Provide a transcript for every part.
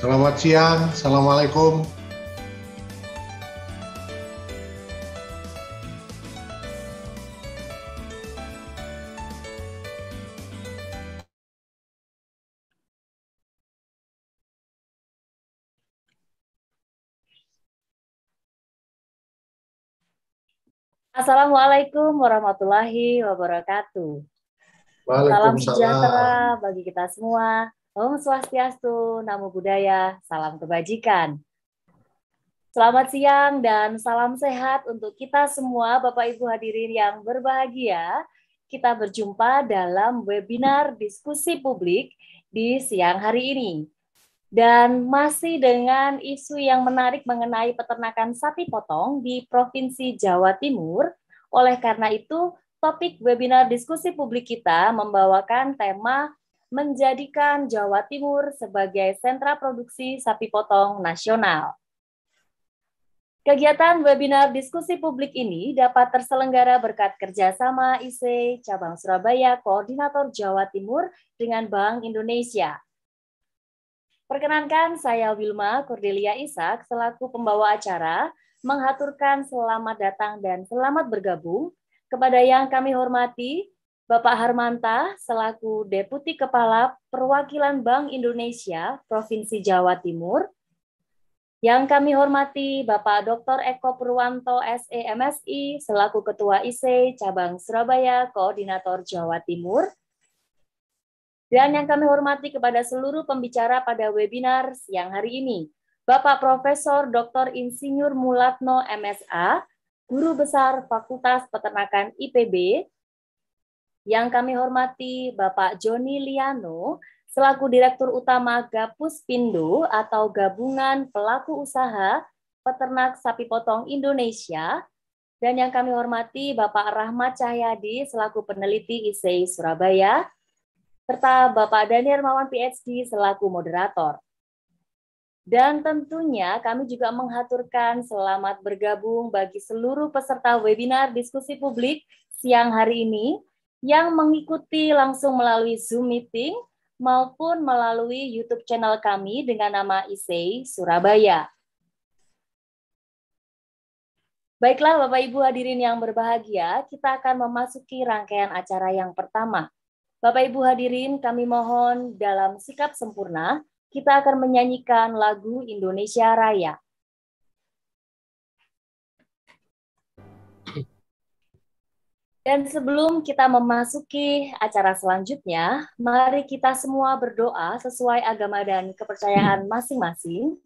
Selamat siang, Assalamualaikum. Assalamualaikum warahmatullahi wabarakatuh. Salam sejahtera bagi kita semua. Om Swastiastu, Namo Buddhaya, salam kebajikan. Selamat siang dan salam sehat untuk kita semua Bapak Ibu hadirin yang berbahagia. Kita berjumpa dalam webinar diskusi publik di siang hari ini. Dan masih dengan isu yang menarik mengenai peternakan sapi potong di Provinsi Jawa Timur. Oleh karena itu, topik webinar diskusi publik kita membawakan tema menjadikan Jawa Timur sebagai sentra produksi sapi potong nasional. Kegiatan webinar diskusi publik ini dapat terselenggara berkat kerjasama IC Cabang Surabaya Koordinator Jawa Timur dengan Bank Indonesia. Perkenankan saya Wilma Cordelia Isak selaku pembawa acara menghaturkan selamat datang dan selamat bergabung kepada yang kami hormati Bapak Harmanta selaku Deputi Kepala Perwakilan Bank Indonesia Provinsi Jawa Timur. Yang kami hormati Bapak Dr. Eko Purwanto SEMSI selaku Ketua IC Cabang Surabaya Koordinator Jawa Timur dan yang kami hormati kepada seluruh pembicara pada webinar siang hari ini, Bapak Profesor Dr. Insinyur Mulatno MSA, Guru Besar Fakultas Peternakan IPB, yang kami hormati Bapak Joni Liano, selaku Direktur Utama Gapus Pindo atau Gabungan Pelaku Usaha Peternak Sapi Potong Indonesia, dan yang kami hormati Bapak Rahmat Cahyadi selaku peneliti ISEI Surabaya, serta Bapak Daniel Mawan PhD selaku moderator. Dan tentunya kami juga menghaturkan selamat bergabung bagi seluruh peserta webinar diskusi publik siang hari ini yang mengikuti langsung melalui Zoom meeting maupun melalui YouTube channel kami dengan nama ISEI Surabaya. Baiklah Bapak Ibu hadirin yang berbahagia, kita akan memasuki rangkaian acara yang pertama, Bapak Ibu hadirin, kami mohon dalam sikap sempurna, kita akan menyanyikan lagu Indonesia Raya. Dan sebelum kita memasuki acara selanjutnya, mari kita semua berdoa sesuai agama dan kepercayaan masing-masing.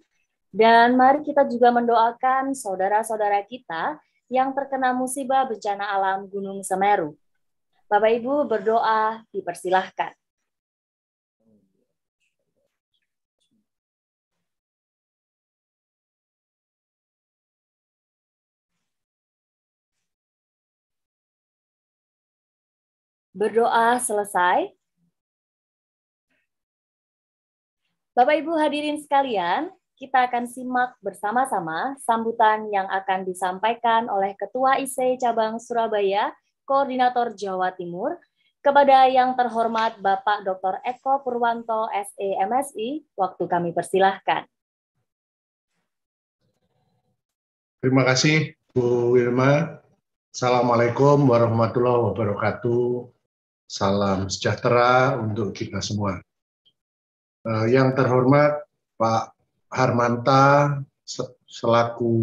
Dan mari kita juga mendoakan saudara-saudara kita yang terkena musibah bencana alam Gunung Semeru. Bapak Ibu berdoa dipersilahkan. Berdoa selesai. Bapak Ibu hadirin sekalian, kita akan simak bersama-sama sambutan yang akan disampaikan oleh Ketua IC Cabang Surabaya, Koordinator Jawa Timur, kepada yang terhormat Bapak Dr. Eko Purwanto SEMSI, waktu kami persilahkan. Terima kasih Bu Wilma. Assalamualaikum warahmatullahi wabarakatuh. Salam sejahtera untuk kita semua. Eh, yang terhormat Pak Harmanta selaku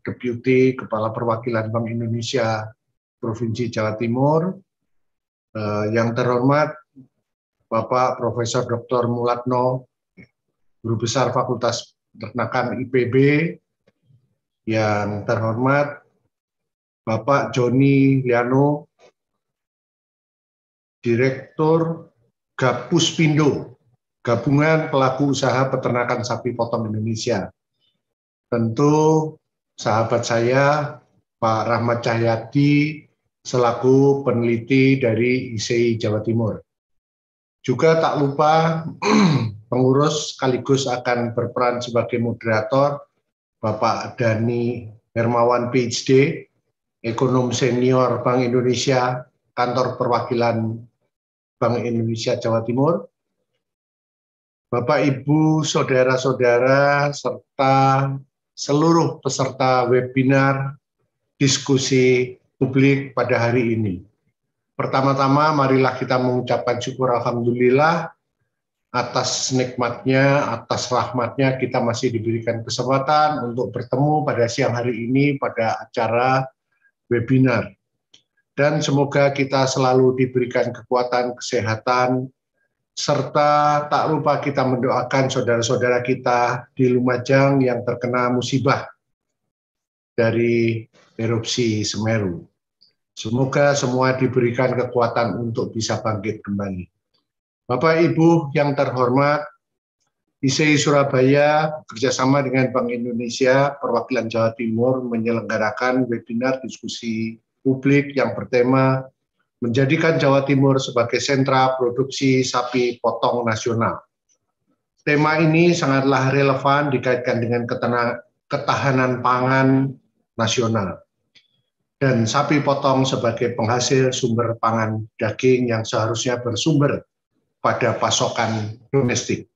Deputi Kepala Perwakilan Bank Indonesia Provinsi Jawa Timur. Eh, yang terhormat Bapak Profesor Dr. Mulatno, Guru Besar Fakultas Peternakan IPB. Yang terhormat Bapak Joni Liano, Direktur Gapus Pindo, Gabungan Pelaku Usaha Peternakan Sapi Potong Indonesia. Tentu sahabat saya, Pak Rahmat Cahyadi, selaku peneliti dari ICI Jawa Timur. Juga tak lupa pengurus sekaligus akan berperan sebagai moderator Bapak Dani Hermawan PhD, ekonom senior Bank Indonesia, kantor perwakilan Bank Indonesia Jawa Timur, Bapak, Ibu, saudara-saudara, serta seluruh peserta webinar diskusi publik pada hari ini. Pertama-tama, marilah kita mengucapkan syukur Alhamdulillah atas nikmatnya, atas rahmatnya kita masih diberikan kesempatan untuk bertemu pada siang hari ini pada acara webinar. Dan semoga kita selalu diberikan kekuatan, kesehatan, serta tak lupa kita mendoakan saudara-saudara kita di Lumajang yang terkena musibah dari erupsi Semeru. Semoga semua diberikan kekuatan untuk bisa bangkit kembali. Bapak Ibu yang terhormat, ISEI Surabaya bekerjasama dengan Bank Indonesia Perwakilan Jawa Timur menyelenggarakan webinar diskusi publik yang bertema menjadikan Jawa Timur sebagai sentra produksi sapi potong nasional. Tema ini sangatlah relevan dikaitkan dengan ketahanan pangan nasional dan sapi potong sebagai penghasil sumber pangan daging yang seharusnya bersumber pada pasokan domestik.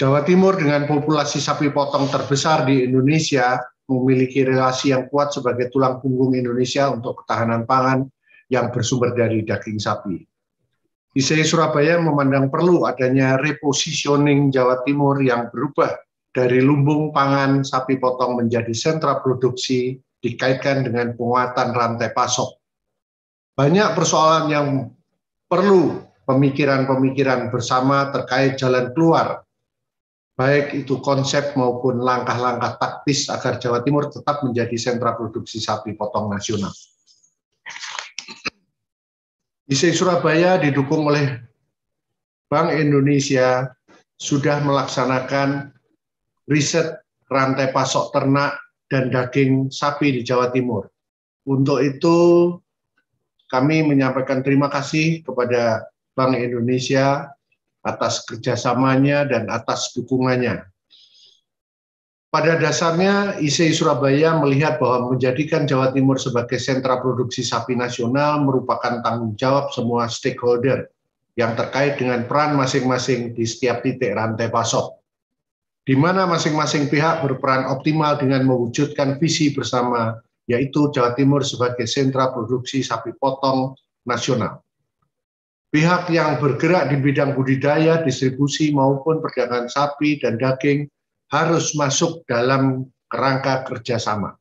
Jawa Timur dengan populasi sapi potong terbesar di Indonesia memiliki relasi yang kuat sebagai tulang punggung Indonesia untuk ketahanan pangan yang bersumber dari daging sapi. ISEI Surabaya memandang perlu adanya repositioning Jawa Timur yang berubah dari lumbung pangan sapi potong menjadi sentra produksi dikaitkan dengan penguatan rantai pasok. Banyak persoalan yang perlu pemikiran-pemikiran bersama terkait jalan keluar baik itu konsep maupun langkah-langkah taktis agar Jawa Timur tetap menjadi sentra produksi sapi potong nasional. ISE Surabaya didukung oleh Bank Indonesia sudah melaksanakan riset rantai pasok ternak dan daging sapi di Jawa Timur. Untuk itu kami menyampaikan terima kasih kepada Bank Indonesia atas kerjasamanya dan atas dukungannya. Pada dasarnya, ISEI Surabaya melihat bahwa menjadikan Jawa Timur sebagai sentra produksi sapi nasional merupakan tanggung jawab semua stakeholder yang terkait dengan peran masing-masing di setiap titik rantai pasok, di mana masing-masing pihak berperan optimal dengan mewujudkan visi bersama, yaitu Jawa Timur sebagai sentra produksi sapi potong nasional pihak yang bergerak di bidang budidaya, distribusi maupun perdagangan sapi dan daging harus masuk dalam kerangka kerjasama.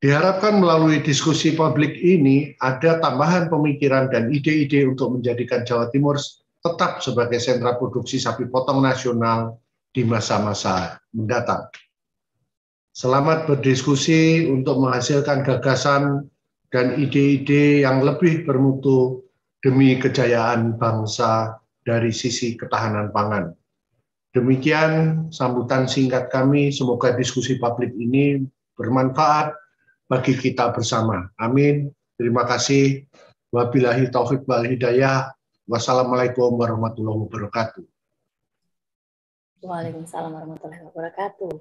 Diharapkan melalui diskusi publik ini ada tambahan pemikiran dan ide-ide untuk menjadikan Jawa Timur tetap sebagai sentra produksi sapi potong nasional di masa-masa mendatang. Selamat berdiskusi untuk menghasilkan gagasan dan ide-ide yang lebih bermutu demi kejayaan bangsa dari sisi ketahanan pangan. Demikian sambutan singkat kami, semoga diskusi publik ini bermanfaat bagi kita bersama. Amin. Terima kasih. Wabillahi taufik wal hidayah. Wassalamualaikum warahmatullahi wabarakatuh. Waalaikumsalam warahmatullahi wabarakatuh.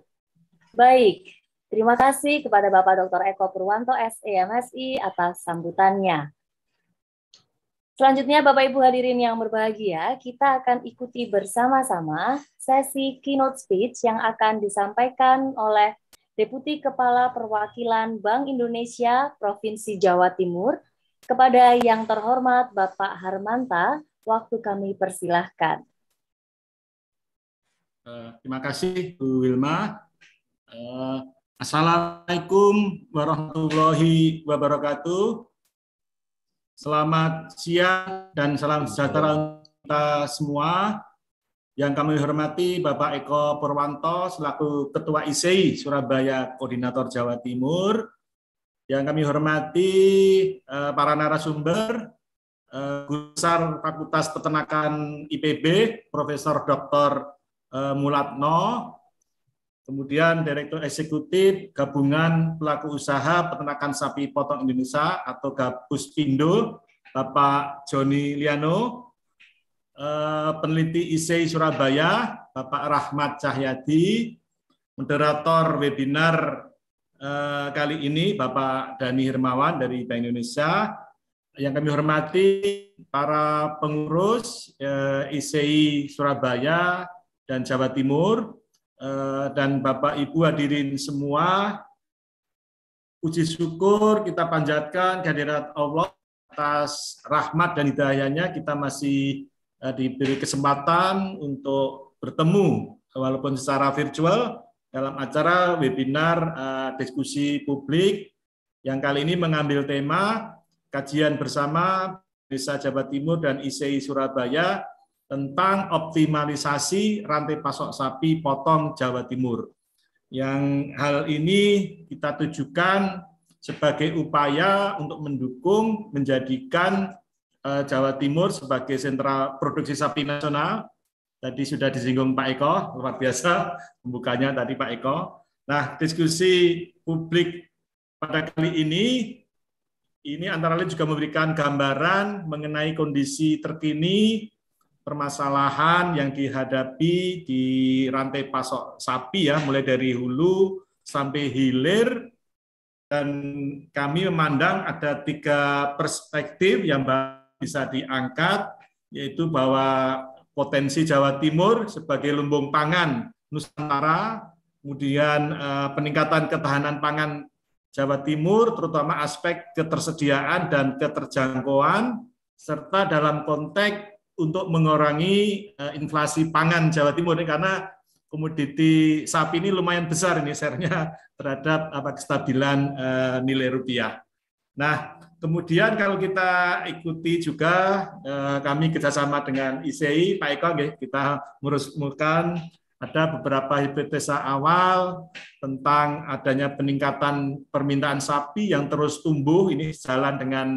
Baik, Terima kasih kepada Bapak Dr. Eko Purwanto, SEMSI, atas sambutannya. Selanjutnya, Bapak Ibu hadirin yang berbahagia, kita akan ikuti bersama-sama sesi keynote speech yang akan disampaikan oleh Deputi Kepala Perwakilan Bank Indonesia Provinsi Jawa Timur kepada yang terhormat Bapak Harmanta. Waktu kami persilahkan. Uh, terima kasih Bu Wilma. Assalamualaikum warahmatullahi wabarakatuh. Selamat siang dan salam sejahtera untuk kita semua. Yang kami hormati Bapak Eko Purwanto selaku Ketua ISEI Surabaya Koordinator Jawa Timur. Yang kami hormati eh, para narasumber, eh, Guru Besar Fakultas Peternakan IPB, Profesor Dr. Eh, Mulatno, Kemudian Direktur Eksekutif Gabungan Pelaku Usaha Peternakan Sapi Potong Indonesia atau Gabuspindo, Bapak Joni Liano, eh, peneliti ISEI Surabaya, Bapak Rahmat Cahyadi, moderator webinar eh, kali ini Bapak Dani Hermawan dari Bank Indonesia, yang kami hormati para pengurus eh, ICI Surabaya dan Jawa Timur, eh, dan Bapak Ibu hadirin semua, puji syukur kita panjatkan kehadirat Allah atas rahmat dan hidayahnya. Kita masih eh, diberi kesempatan untuk bertemu walaupun secara virtual dalam acara webinar uh, diskusi publik. Yang kali ini mengambil tema kajian bersama Desa Jawa Timur dan ICI Surabaya tentang optimalisasi rantai pasok sapi potong Jawa Timur. Yang hal ini kita tujukan sebagai upaya untuk mendukung menjadikan uh, Jawa Timur sebagai sentra produksi sapi nasional Tadi sudah disinggung Pak Eko, luar biasa pembukanya tadi Pak Eko. Nah, diskusi publik pada kali ini, ini antara lain juga memberikan gambaran mengenai kondisi terkini permasalahan yang dihadapi di rantai pasok sapi ya, mulai dari hulu sampai hilir. Dan kami memandang ada tiga perspektif yang bisa diangkat, yaitu bahwa potensi Jawa Timur sebagai lumbung pangan Nusantara, kemudian eh, peningkatan ketahanan pangan Jawa Timur, terutama aspek ketersediaan dan keterjangkauan, serta dalam konteks untuk mengurangi eh, inflasi pangan Jawa Timur ini karena komoditi sapi ini lumayan besar ini share-nya terhadap apa kestabilan eh, nilai rupiah. Nah, Kemudian kalau kita ikuti juga eh, kami kerjasama dengan ICI, Pak Eko, kita merumuskan ada beberapa hipotesa awal tentang adanya peningkatan permintaan sapi yang terus tumbuh. Ini jalan dengan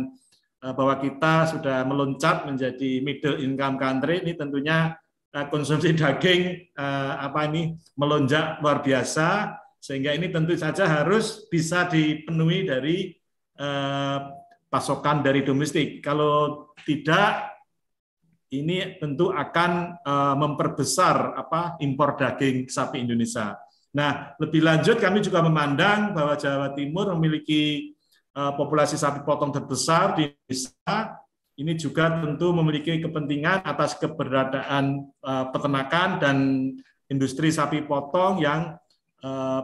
bahwa kita sudah meloncat menjadi middle income country. Ini tentunya eh, konsumsi daging apa ini melonjak luar biasa sehingga ini tentu saja harus bisa dipenuhi dari pasokan dari domestik. Kalau tidak, ini tentu akan eh, memperbesar apa impor daging sapi Indonesia. Nah, lebih lanjut kami juga memandang bahwa Jawa Timur memiliki eh, populasi sapi potong terbesar di Indonesia. Ini juga tentu memiliki kepentingan atas keberadaan eh, peternakan dan industri sapi potong yang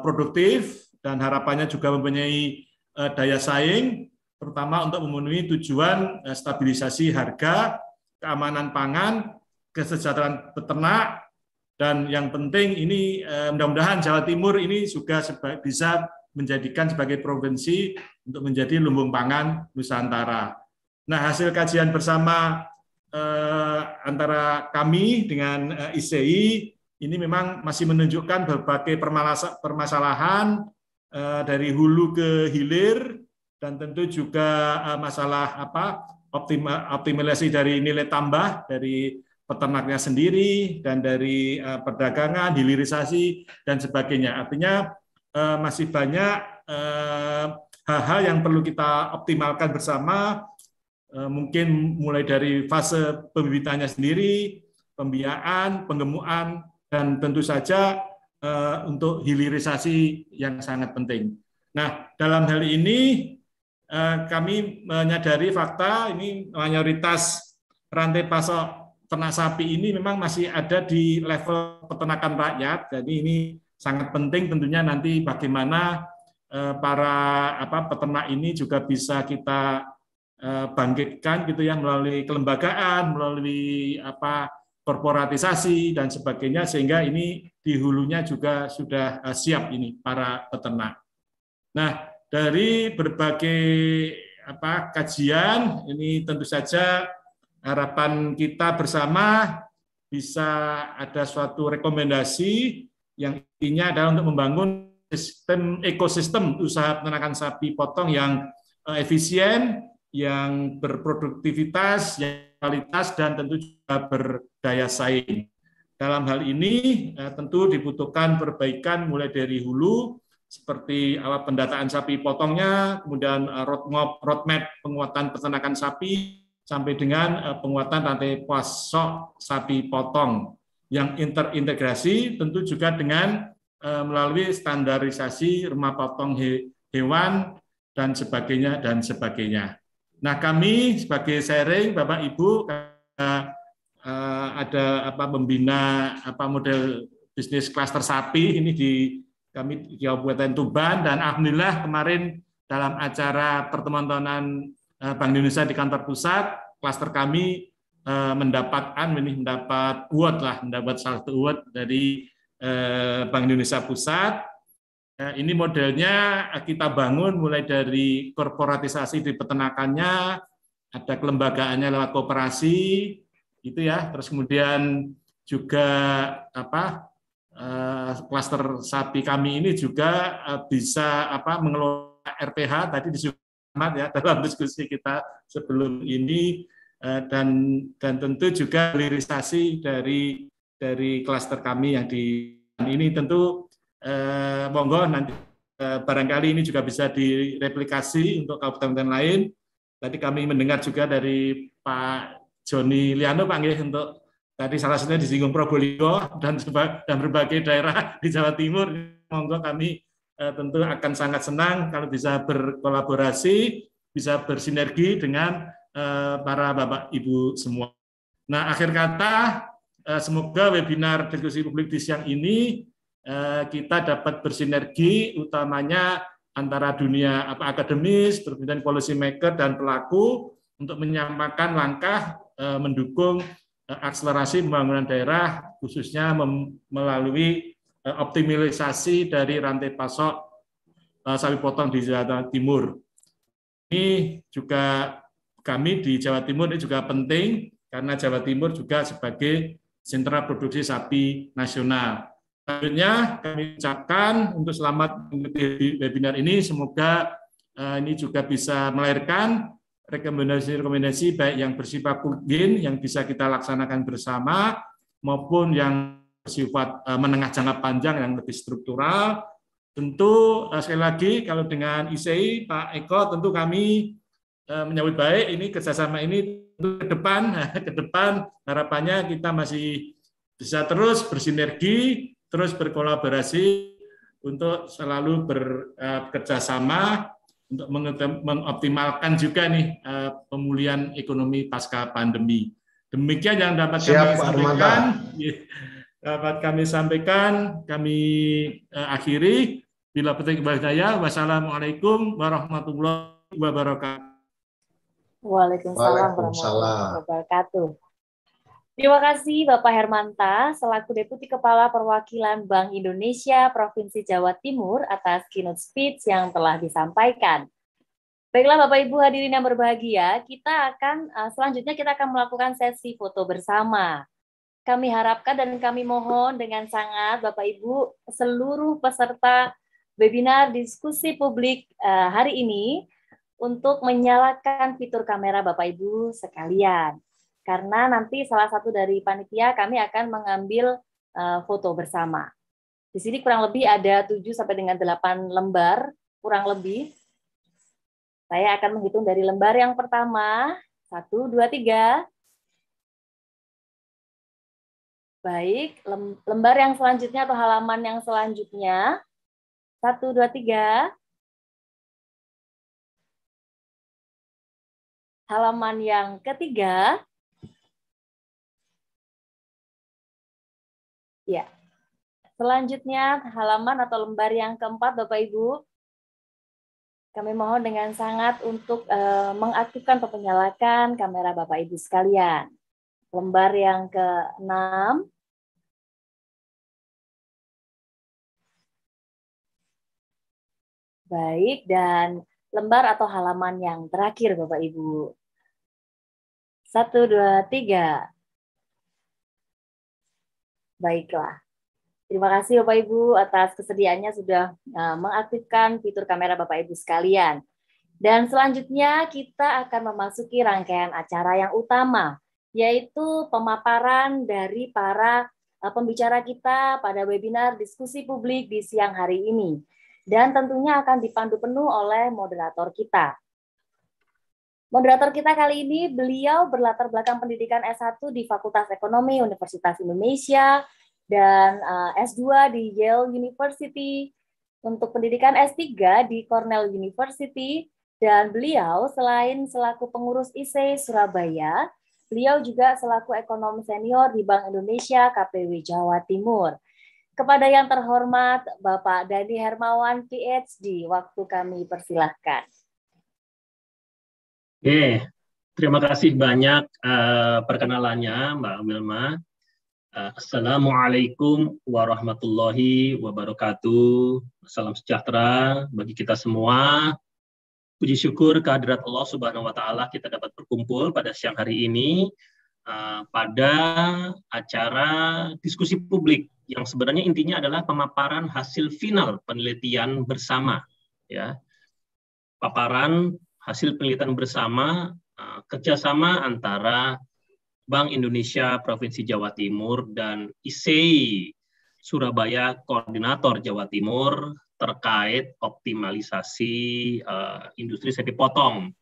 produktif dan harapannya juga mempunyai daya saing terutama untuk memenuhi tujuan eh, stabilisasi harga, keamanan pangan, kesejahteraan peternak, dan yang penting ini eh, mudah-mudahan Jawa Timur ini juga bisa menjadikan sebagai provinsi untuk menjadi lumbung pangan Nusantara. Nah, hasil kajian bersama eh, antara kami dengan eh, ICI ini memang masih menunjukkan berbagai permasalahan eh, dari hulu ke hilir dan tentu juga eh, masalah apa optimalisasi dari nilai tambah dari peternaknya sendiri dan dari eh, perdagangan, hilirisasi dan sebagainya. Artinya eh, masih banyak hal-hal yang perlu kita optimalkan bersama mungkin mulai dari fase pembibitannya sendiri, pembiayaan, penggemukan dan tentu saja untuk hilirisasi yang sangat penting. Nah, dalam hal ini Eh, kami menyadari fakta ini mayoritas rantai pasok ternak sapi ini memang masih ada di level peternakan rakyat. Jadi ini sangat penting tentunya nanti bagaimana eh, para apa peternak ini juga bisa kita eh, bangkitkan gitu ya melalui kelembagaan, melalui apa korporatisasi dan sebagainya sehingga ini di hulunya juga sudah siap ini para peternak. Nah, dari berbagai apa kajian ini tentu saja harapan kita bersama bisa ada suatu rekomendasi yang intinya adalah untuk membangun sistem ekosistem usaha peternakan sapi potong yang eh, efisien, yang berproduktivitas, yang kualitas dan tentu juga berdaya saing. Dalam hal ini eh, tentu dibutuhkan perbaikan mulai dari hulu seperti alat pendataan sapi potongnya, kemudian eh, roadmap, roadmap penguatan peternakan sapi, sampai dengan penguatan rantai pasok sapi potong yang terintegrasi tentu juga dengan eh, melalui standarisasi rumah potong hewan dan sebagainya dan sebagainya. Nah, kami sebagai sharing Bapak Ibu uh, ada apa membina apa model bisnis klaster sapi ini di kami di Kabupaten Tuban dan alhamdulillah kemarin dalam acara pertemuan tahunan Bank Indonesia di kantor pusat klaster kami uh, mendapatkan ini mendapat award lah mendapat satu award dari Bank Indonesia Pusat. Nah, ini modelnya kita bangun mulai dari korporatisasi di peternakannya, ada kelembagaannya lewat kooperasi, itu ya. Terus kemudian juga apa eh, klaster sapi kami ini juga eh, bisa apa mengelola RPH tadi disebut ya dalam diskusi kita sebelum ini. eh, dan dan tentu juga hilirisasi dari dari klaster kami yang di ini tentu eh, monggo nanti eh, barangkali ini juga bisa direplikasi untuk kabupaten lain. Tadi kami mendengar juga dari Pak Joni Liano Pak Nggih untuk tadi salah satunya disinggung Probolinggo dan dan berbagai daerah di Jawa Timur. Monggo kami eh, tentu akan sangat senang kalau bisa berkolaborasi, bisa bersinergi dengan eh, para Bapak Ibu semua. Nah, akhir kata eh, semoga webinar diskusi publik di siang ini Eh, kita dapat bersinergi utamanya antara dunia apa akademis, kemudian policy maker dan pelaku untuk menyamakan langkah eh, mendukung eh, akselerasi pembangunan daerah khususnya melalui optimalisasi dari rantai pasok sapi potong di Jawa Timur. Ini juga kami di Jawa Timur ini juga penting karena Jawa Timur juga sebagai sentra produksi sapi nasional. Selanjutnya kami ucapkan untuk selamat mengikuti webinar ini. Semoga uh, ini juga bisa melahirkan rekomendasi-rekomendasi baik yang bersifat kugin yang bisa kita laksanakan bersama maupun yang bersifat uh, menengah jangka panjang yang lebih struktural. Tentu uh, sekali lagi kalau dengan ICI Pak Eko tentu kami menyambut baik ini kerjasama ini ke depan ke depan harapannya kita masih bisa terus bersinergi terus berkolaborasi untuk selalu bekerja eh, sama untuk mengoptimalkan juga nih eh, pemulihan ekonomi pasca pandemi. Demikian yang dapat Siap, kami sampaikan. Iya, dapat kami sampaikan, kami eh, akhiri. Bila petik daya, wassalamualaikum warahmatullahi wabarakatuh. Waalaikumsalam warahmatullahi wabarakatuh. Terima kasih Bapak Hermanta selaku Deputi Kepala Perwakilan Bank Indonesia Provinsi Jawa Timur atas keynote speech yang telah disampaikan. Baiklah Bapak Ibu hadirin yang berbahagia, kita akan eh, selanjutnya kita akan melakukan sesi foto bersama. Kami harapkan dan kami mohon dengan sangat Bapak Ibu seluruh peserta webinar diskusi publik eh, hari ini untuk menyalakan fitur kamera Bapak Ibu sekalian karena nanti salah satu dari panitia kami akan mengambil uh, foto bersama. Di sini kurang lebih ada 7 sampai dengan 8 lembar, kurang lebih. Saya akan menghitung dari lembar yang pertama, 1 2 3. Baik, lembar yang selanjutnya atau halaman yang selanjutnya. 1 2 3. Halaman yang ketiga. Ya. Selanjutnya halaman atau lembar yang keempat Bapak Ibu. Kami mohon dengan sangat untuk uh, mengaktifkan atau menyalakan kamera Bapak Ibu sekalian. Lembar yang ke-6. Baik, dan lembar atau halaman yang terakhir Bapak Ibu. Satu, dua, tiga. Baiklah. Terima kasih Bapak Ibu atas kesediaannya sudah uh, mengaktifkan fitur kamera Bapak Ibu sekalian. Dan selanjutnya kita akan memasuki rangkaian acara yang utama, yaitu pemaparan dari para uh, pembicara kita pada webinar diskusi publik di siang hari ini. Dan tentunya akan dipandu penuh oleh moderator kita. Moderator kita kali ini, beliau berlatar belakang pendidikan S1 di Fakultas Ekonomi Universitas Indonesia dan eh, S2 di Yale University. Untuk pendidikan S3 di Cornell University Dan beliau selain selaku pengurus IC Surabaya, beliau juga selaku ekonom senior di Bank Indonesia KPW Jawa Timur. Kepada yang terhormat Bapak Dani Hermawan PhD, waktu kami persilahkan. Oke, terima kasih banyak uh, perkenalannya Mbak Milma. Uh, Assalamualaikum warahmatullahi wabarakatuh. Salam sejahtera bagi kita semua. Puji syukur kehadirat Allah Subhanahu wa taala kita dapat berkumpul pada siang hari ini uh, pada acara diskusi publik yang sebenarnya intinya adalah pemaparan hasil final penelitian bersama ya. Paparan hasil penelitian bersama uh, kerjasama antara Bank Indonesia Provinsi Jawa Timur dan ISEI Surabaya Koordinator Jawa Timur terkait optimalisasi uh, industri sapi potong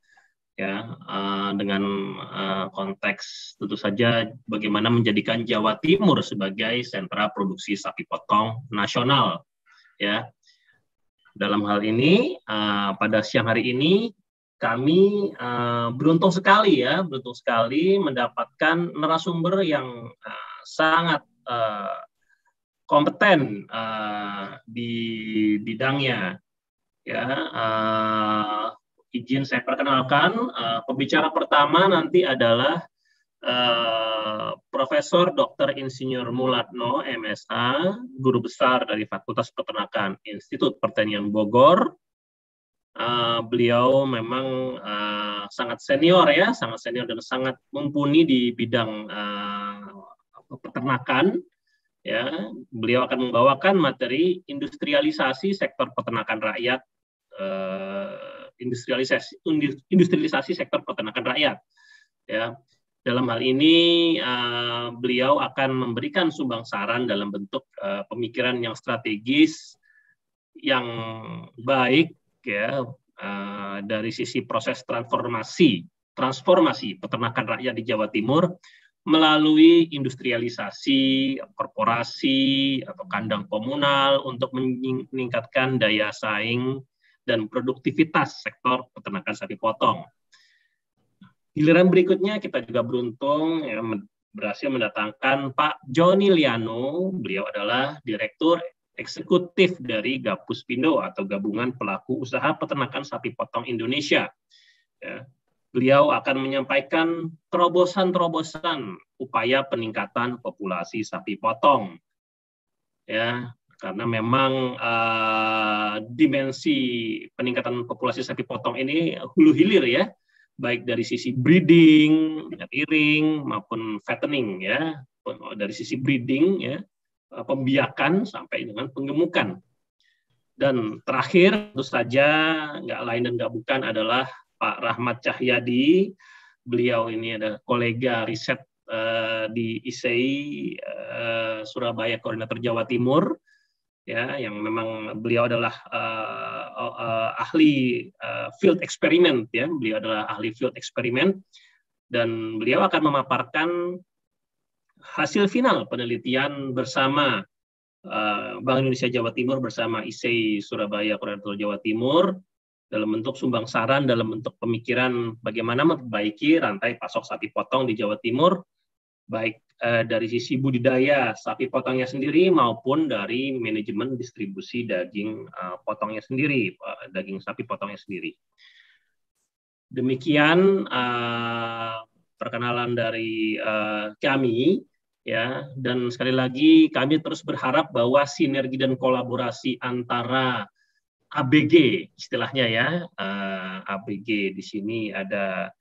ya uh, dengan uh, konteks tentu saja bagaimana menjadikan Jawa Timur sebagai sentra produksi sapi potong nasional ya. Dalam hal ini uh, pada siang hari ini kami uh, beruntung sekali ya beruntung sekali mendapatkan narasumber yang uh, sangat uh, kompeten uh, di bidangnya. Ya, uh, izin saya perkenalkan uh, pembicara pertama nanti adalah uh, Profesor Dr. Insinyur Mulatno, MSA, guru besar dari Fakultas Peternakan Institut Pertanian Bogor. Uh, beliau memang uh, sangat senior ya, sangat senior dan sangat mumpuni di bidang uh, peternakan ya. Beliau akan membawakan materi industrialisasi sektor peternakan rakyat uh, industrialisasi industrialisasi sektor peternakan rakyat ya. Dalam hal ini uh, beliau akan memberikan sumbang saran dalam bentuk uh, pemikiran yang strategis yang baik ya uh, dari sisi proses transformasi transformasi peternakan rakyat di Jawa Timur melalui industrialisasi korporasi atau kandang komunal untuk meningkatkan daya saing dan produktivitas sektor peternakan sapi potong. Giliran berikutnya kita juga beruntung ya, berhasil mendatangkan Pak Joni Liano. Beliau adalah Direktur Eksekutif dari Gapus Pindo atau Gabungan Pelaku Usaha Peternakan Sapi Potong Indonesia. Ya, beliau akan menyampaikan terobosan-terobosan upaya peningkatan populasi sapi potong. Ya, karena memang uh, dimensi peningkatan populasi sapi potong ini hulu hilir ya, baik dari sisi breeding, iring maupun fattening ya, dari sisi breeding ya, pembiakan sampai dengan penggemukan. Dan terakhir tentu saja nggak lain dan nggak bukan adalah Pak Rahmat Cahyadi. Beliau ini ada kolega riset uh, di ISEI uh, Surabaya Koordinator Jawa Timur ya yang memang beliau adalah uh, uh, ahli uh, field experiment ya beliau adalah ahli field experiment dan beliau akan memaparkan hasil final penelitian bersama uh, Bank Indonesia Jawa Timur bersama ISEI Surabaya Koordinator Jawa Timur dalam bentuk sumbang saran, dalam bentuk pemikiran bagaimana memperbaiki rantai pasok sapi potong di Jawa Timur, baik eh, dari sisi budidaya sapi potongnya sendiri maupun dari manajemen distribusi daging eh, potongnya sendiri, eh, daging sapi potongnya sendiri. Demikian eh, perkenalan dari eh, kami ya. Dan sekali lagi kami terus berharap bahwa sinergi dan kolaborasi antara ABG istilahnya ya uh, eh, ABG di sini ada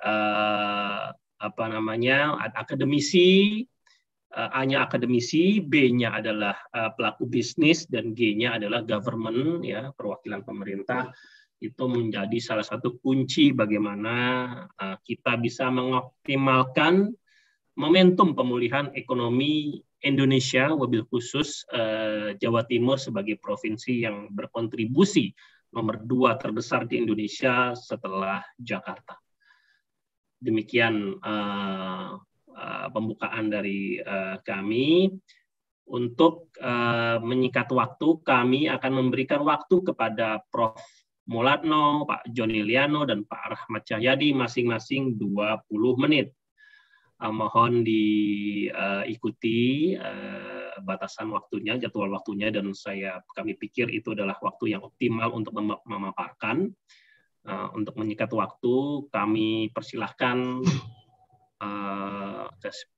uh, apa namanya akademisi uh, A-nya akademisi B-nya adalah uh, pelaku bisnis dan G-nya adalah government ya perwakilan pemerintah. Itu menjadi salah satu kunci bagaimana uh, kita bisa mengoptimalkan momentum pemulihan ekonomi Indonesia, wabil khusus eh, Jawa Timur sebagai provinsi yang berkontribusi nomor dua terbesar di Indonesia setelah Jakarta. Demikian eh, eh, pembukaan dari eh, kami. Untuk eh, menyikat waktu, kami akan memberikan waktu kepada Prof. Mulatno, Pak Joni Liano, dan Pak Rahmat Cahyadi masing-masing 20 menit. Uh, mohon diikuti uh, batasan waktunya, jadwal waktunya, dan saya kami pikir itu adalah waktu yang optimal untuk mem memaparkan. Uh, untuk menyikat waktu, kami persilahkan uh,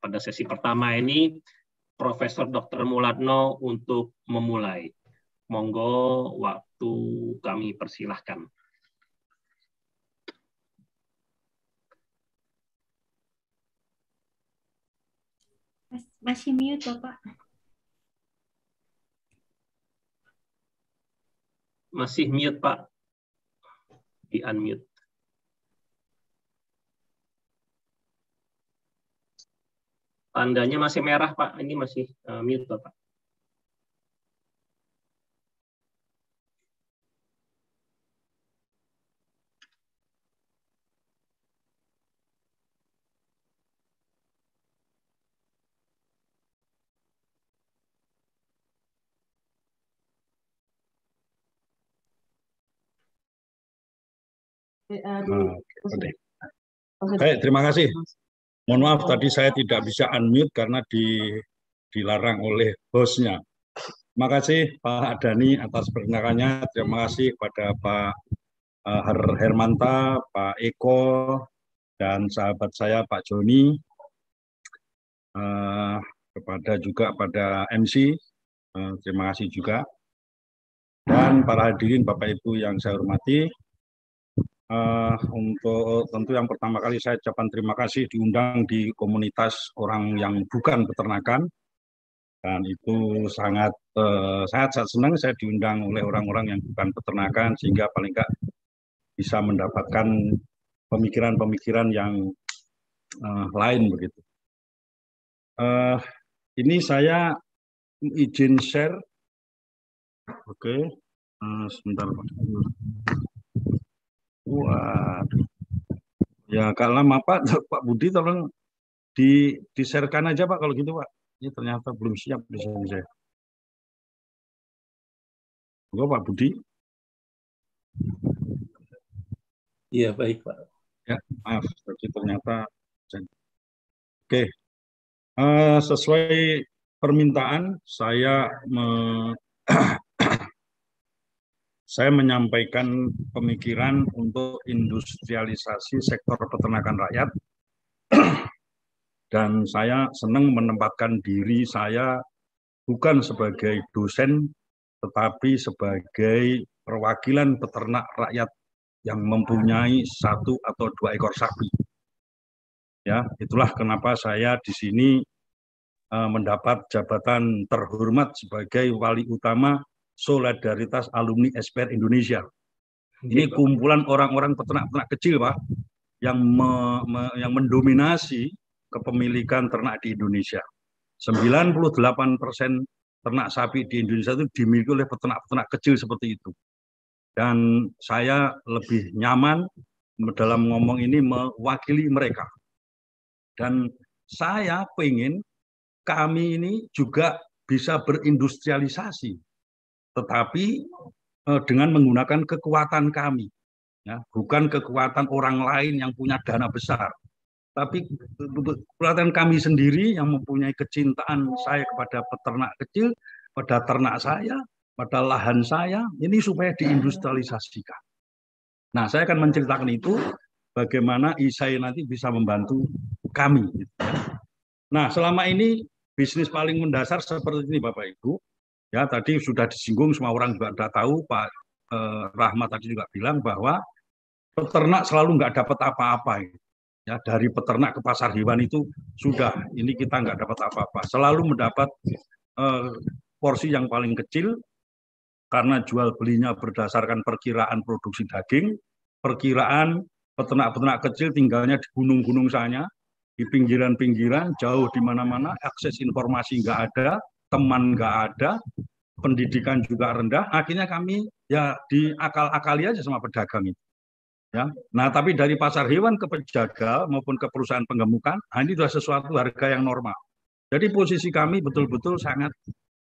pada sesi pertama ini Profesor Dr. Mulatno untuk memulai. Monggo waktu kami persilahkan. Masih mute Bapak. Masih mute Pak. Di unmute. Tandanya masih merah Pak. Ini masih uh, mute Bapak. Eh, nah, Baik, terima kasih. Mohon maaf tadi saya tidak bisa unmute karena di, dilarang oleh hostnya. Terima kasih Pak Dani atas perkenalkannya. Terima kasih kepada Pak uh, Hermanta, Pak Eko, dan sahabat saya Pak Joni. Uh, kepada juga pada MC, uh, eh, terima kasih juga. Dan para hadirin Bapak Ibu yang saya hormati, Uh, untuk tentu yang pertama kali saya ucapkan terima kasih diundang di komunitas orang yang bukan peternakan dan itu sangat uh, sangat sangat senang saya diundang oleh orang-orang yang bukan peternakan sehingga paling enggak bisa mendapatkan pemikiran-pemikiran yang uh, lain begitu. Uh, ini saya izin share. Oke, okay. uh, sebentar. Waduh. Ya kalau lama Pak, Pak Budi tolong di di-sharekan aja Pak kalau gitu Pak. Ini ternyata belum siap di sini saya. Oke Pak Budi. Iya baik Pak. Ya maaf, tapi ternyata Oke, uh, sesuai permintaan saya me saya menyampaikan pemikiran untuk industrialisasi sektor peternakan rakyat dan saya senang menempatkan diri saya bukan sebagai dosen tetapi sebagai perwakilan peternak rakyat yang mempunyai satu atau dua ekor sapi. Ya, itulah kenapa saya di sini uh, mendapat jabatan terhormat sebagai wali utama Solidaritas Alumni SPR Indonesia. Ini kumpulan orang-orang peternak-peternak kecil, Pak, yang me, me, yang mendominasi kepemilikan ternak di Indonesia. 98 persen ternak sapi di Indonesia itu dimiliki oleh peternak-peternak kecil seperti itu. Dan saya lebih nyaman dalam ngomong ini mewakili mereka. Dan saya ingin kami ini juga bisa berindustrialisasi tetapi eh, dengan menggunakan kekuatan kami, ya, bukan kekuatan orang lain yang punya dana besar, tapi kekuatan kami sendiri yang mempunyai kecintaan saya kepada peternak kecil, pada ternak saya, pada lahan saya, ini supaya diindustrialisasikan. Nah, saya akan menceritakan itu bagaimana ISAI nanti bisa membantu kami. Nah, selama ini bisnis paling mendasar seperti ini Bapak Ibu, Ya, tadi sudah disinggung semua orang juga sudah tahu Pak eh, Rahmat tadi juga bilang bahwa peternak selalu nggak dapat apa-apa. Ya, dari peternak ke pasar hewan itu sudah ini kita nggak dapat apa-apa. Selalu mendapat eh, porsi yang paling kecil karena jual belinya berdasarkan perkiraan produksi daging, perkiraan peternak-peternak kecil tinggalnya di gunung-gunung sana, di pinggiran-pinggiran, jauh di mana-mana, akses informasi nggak ada, teman nggak ada, pendidikan juga rendah, akhirnya kami ya diakal-akali aja sama pedagang itu. Ya. Nah, tapi dari pasar hewan ke penjaga maupun ke perusahaan penggemukan, nah ini sudah sesuatu harga yang normal. Jadi posisi kami betul-betul sangat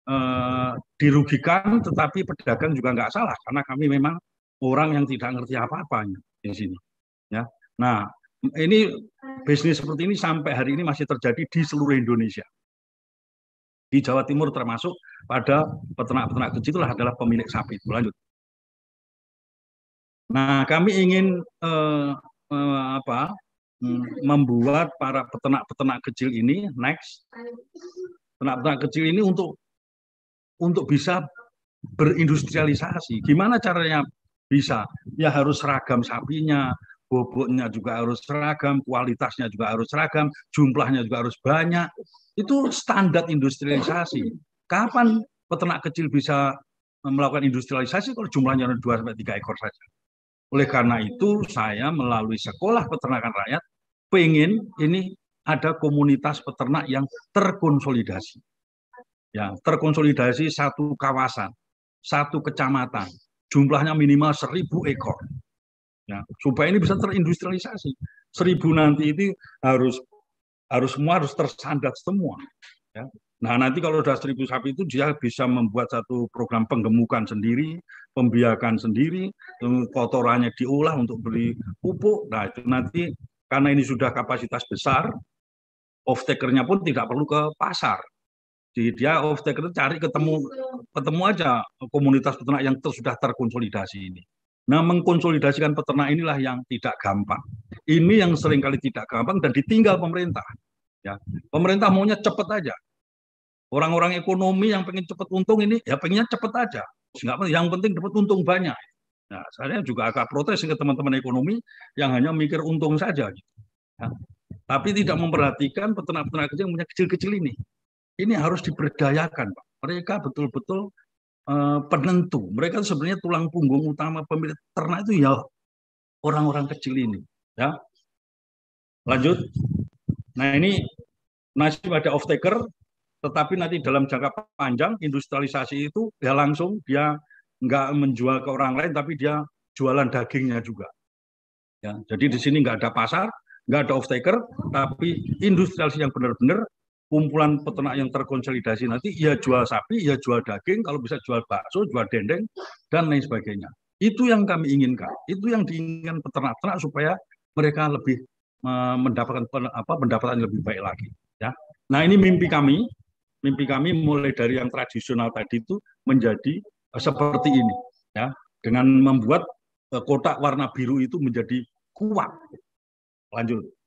eh, dirugikan, tetapi pedagang juga nggak salah karena kami memang orang yang tidak ngerti apa-apa di sini. Ya. Nah, ini bisnis seperti ini sampai hari ini masih terjadi di seluruh Indonesia. Di Jawa Timur termasuk pada peternak-peternak kecil itulah adalah pemilik sapi. Lanjut. Nah, kami ingin eh, eh, apa? Mm, membuat para peternak-peternak kecil ini next peternak-peternak kecil ini untuk untuk bisa berindustrialisasi. Gimana caranya bisa? Ya harus seragam sapinya, bobotnya juga harus seragam, kualitasnya juga harus seragam, jumlahnya juga harus banyak. Itu standar industrialisasi. Kapan peternak kecil bisa melakukan industrialisasi kalau jumlahnya 2 sampai 3 ekor saja? Oleh karena itu, saya melalui sekolah peternakan rakyat, pengen ini ada komunitas peternak yang terkonsolidasi. Ya, terkonsolidasi satu kawasan, satu kecamatan, jumlahnya minimal seribu ekor. Ya, supaya ini bisa terindustrialisasi. Seribu nanti itu harus harus semua harus tersandar semua. Ya. Nah nanti kalau sudah seribu sapi itu dia bisa membuat satu program penggemukan sendiri, pembiakan sendiri, kotorannya diolah untuk beli pupuk. Nah itu nanti karena ini sudah kapasitas besar, off takernya pun tidak perlu ke pasar. Jadi dia off taker cari ketemu ketemu aja komunitas peternak yang sudah terkonsolidasi ini. Nah mengkonsolidasikan peternak inilah yang tidak gampang. Ini yang sering kali tidak gampang dan ditinggal pemerintah. Ya, pemerintah maunya cepat aja Orang-orang ekonomi yang pengen cepat untung ini ya pengennya cepat aja. Enggak yang penting dapat untung banyak. Nah, saya juga agak protes ke teman-teman ekonomi yang hanya mikir untung saja gitu. Ya. Tapi tidak memperhatikan peternak-peternak kecil yang punya kecil-kecil ini. Ini harus diberdayakan, Pak. Mereka betul-betul uh, penentu. Mereka sebenarnya tulang punggung utama pemilik ternak itu ya orang-orang kecil ini, ya. Lanjut. Nah, ini masih ada off taker tetapi nanti dalam jangka panjang industrialisasi itu ya langsung dia nggak menjual ke orang lain tapi dia jualan dagingnya juga ya jadi di sini nggak ada pasar nggak ada off taker tapi industrialisasi yang benar-benar kumpulan peternak yang terkonsolidasi nanti ya jual sapi ya jual daging kalau bisa jual bakso jual dendeng dan lain sebagainya. Itu yang kami inginkan. Itu yang diinginkan peternak-peternak supaya mereka lebih mendapatkan apa pendapatan lebih baik lagi ya. Nah ini mimpi kami. Mimpi kami mulai dari yang tradisional tadi itu menjadi eh, seperti ini ya. Dengan membuat eh, kotak warna biru itu menjadi kuat. Lanjut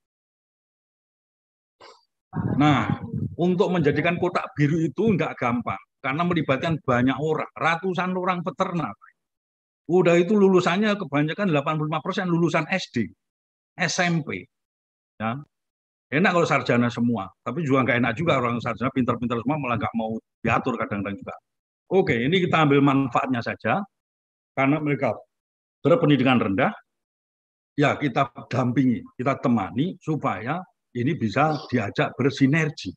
nah untuk menjadikan kotak biru itu enggak gampang karena melibatkan banyak orang ratusan orang peternak. Udah itu lulusannya kebanyakan 85% lulusan SD SMP ya. Enak kalau sarjana semua, tapi juga nggak enak juga orang sarjana pintar-pintar semua malah nggak mau diatur kadang-kadang juga. Oke, ini kita ambil manfaatnya saja, karena mereka berpendidikan rendah, ya kita dampingi, kita temani supaya ini bisa diajak bersinergi.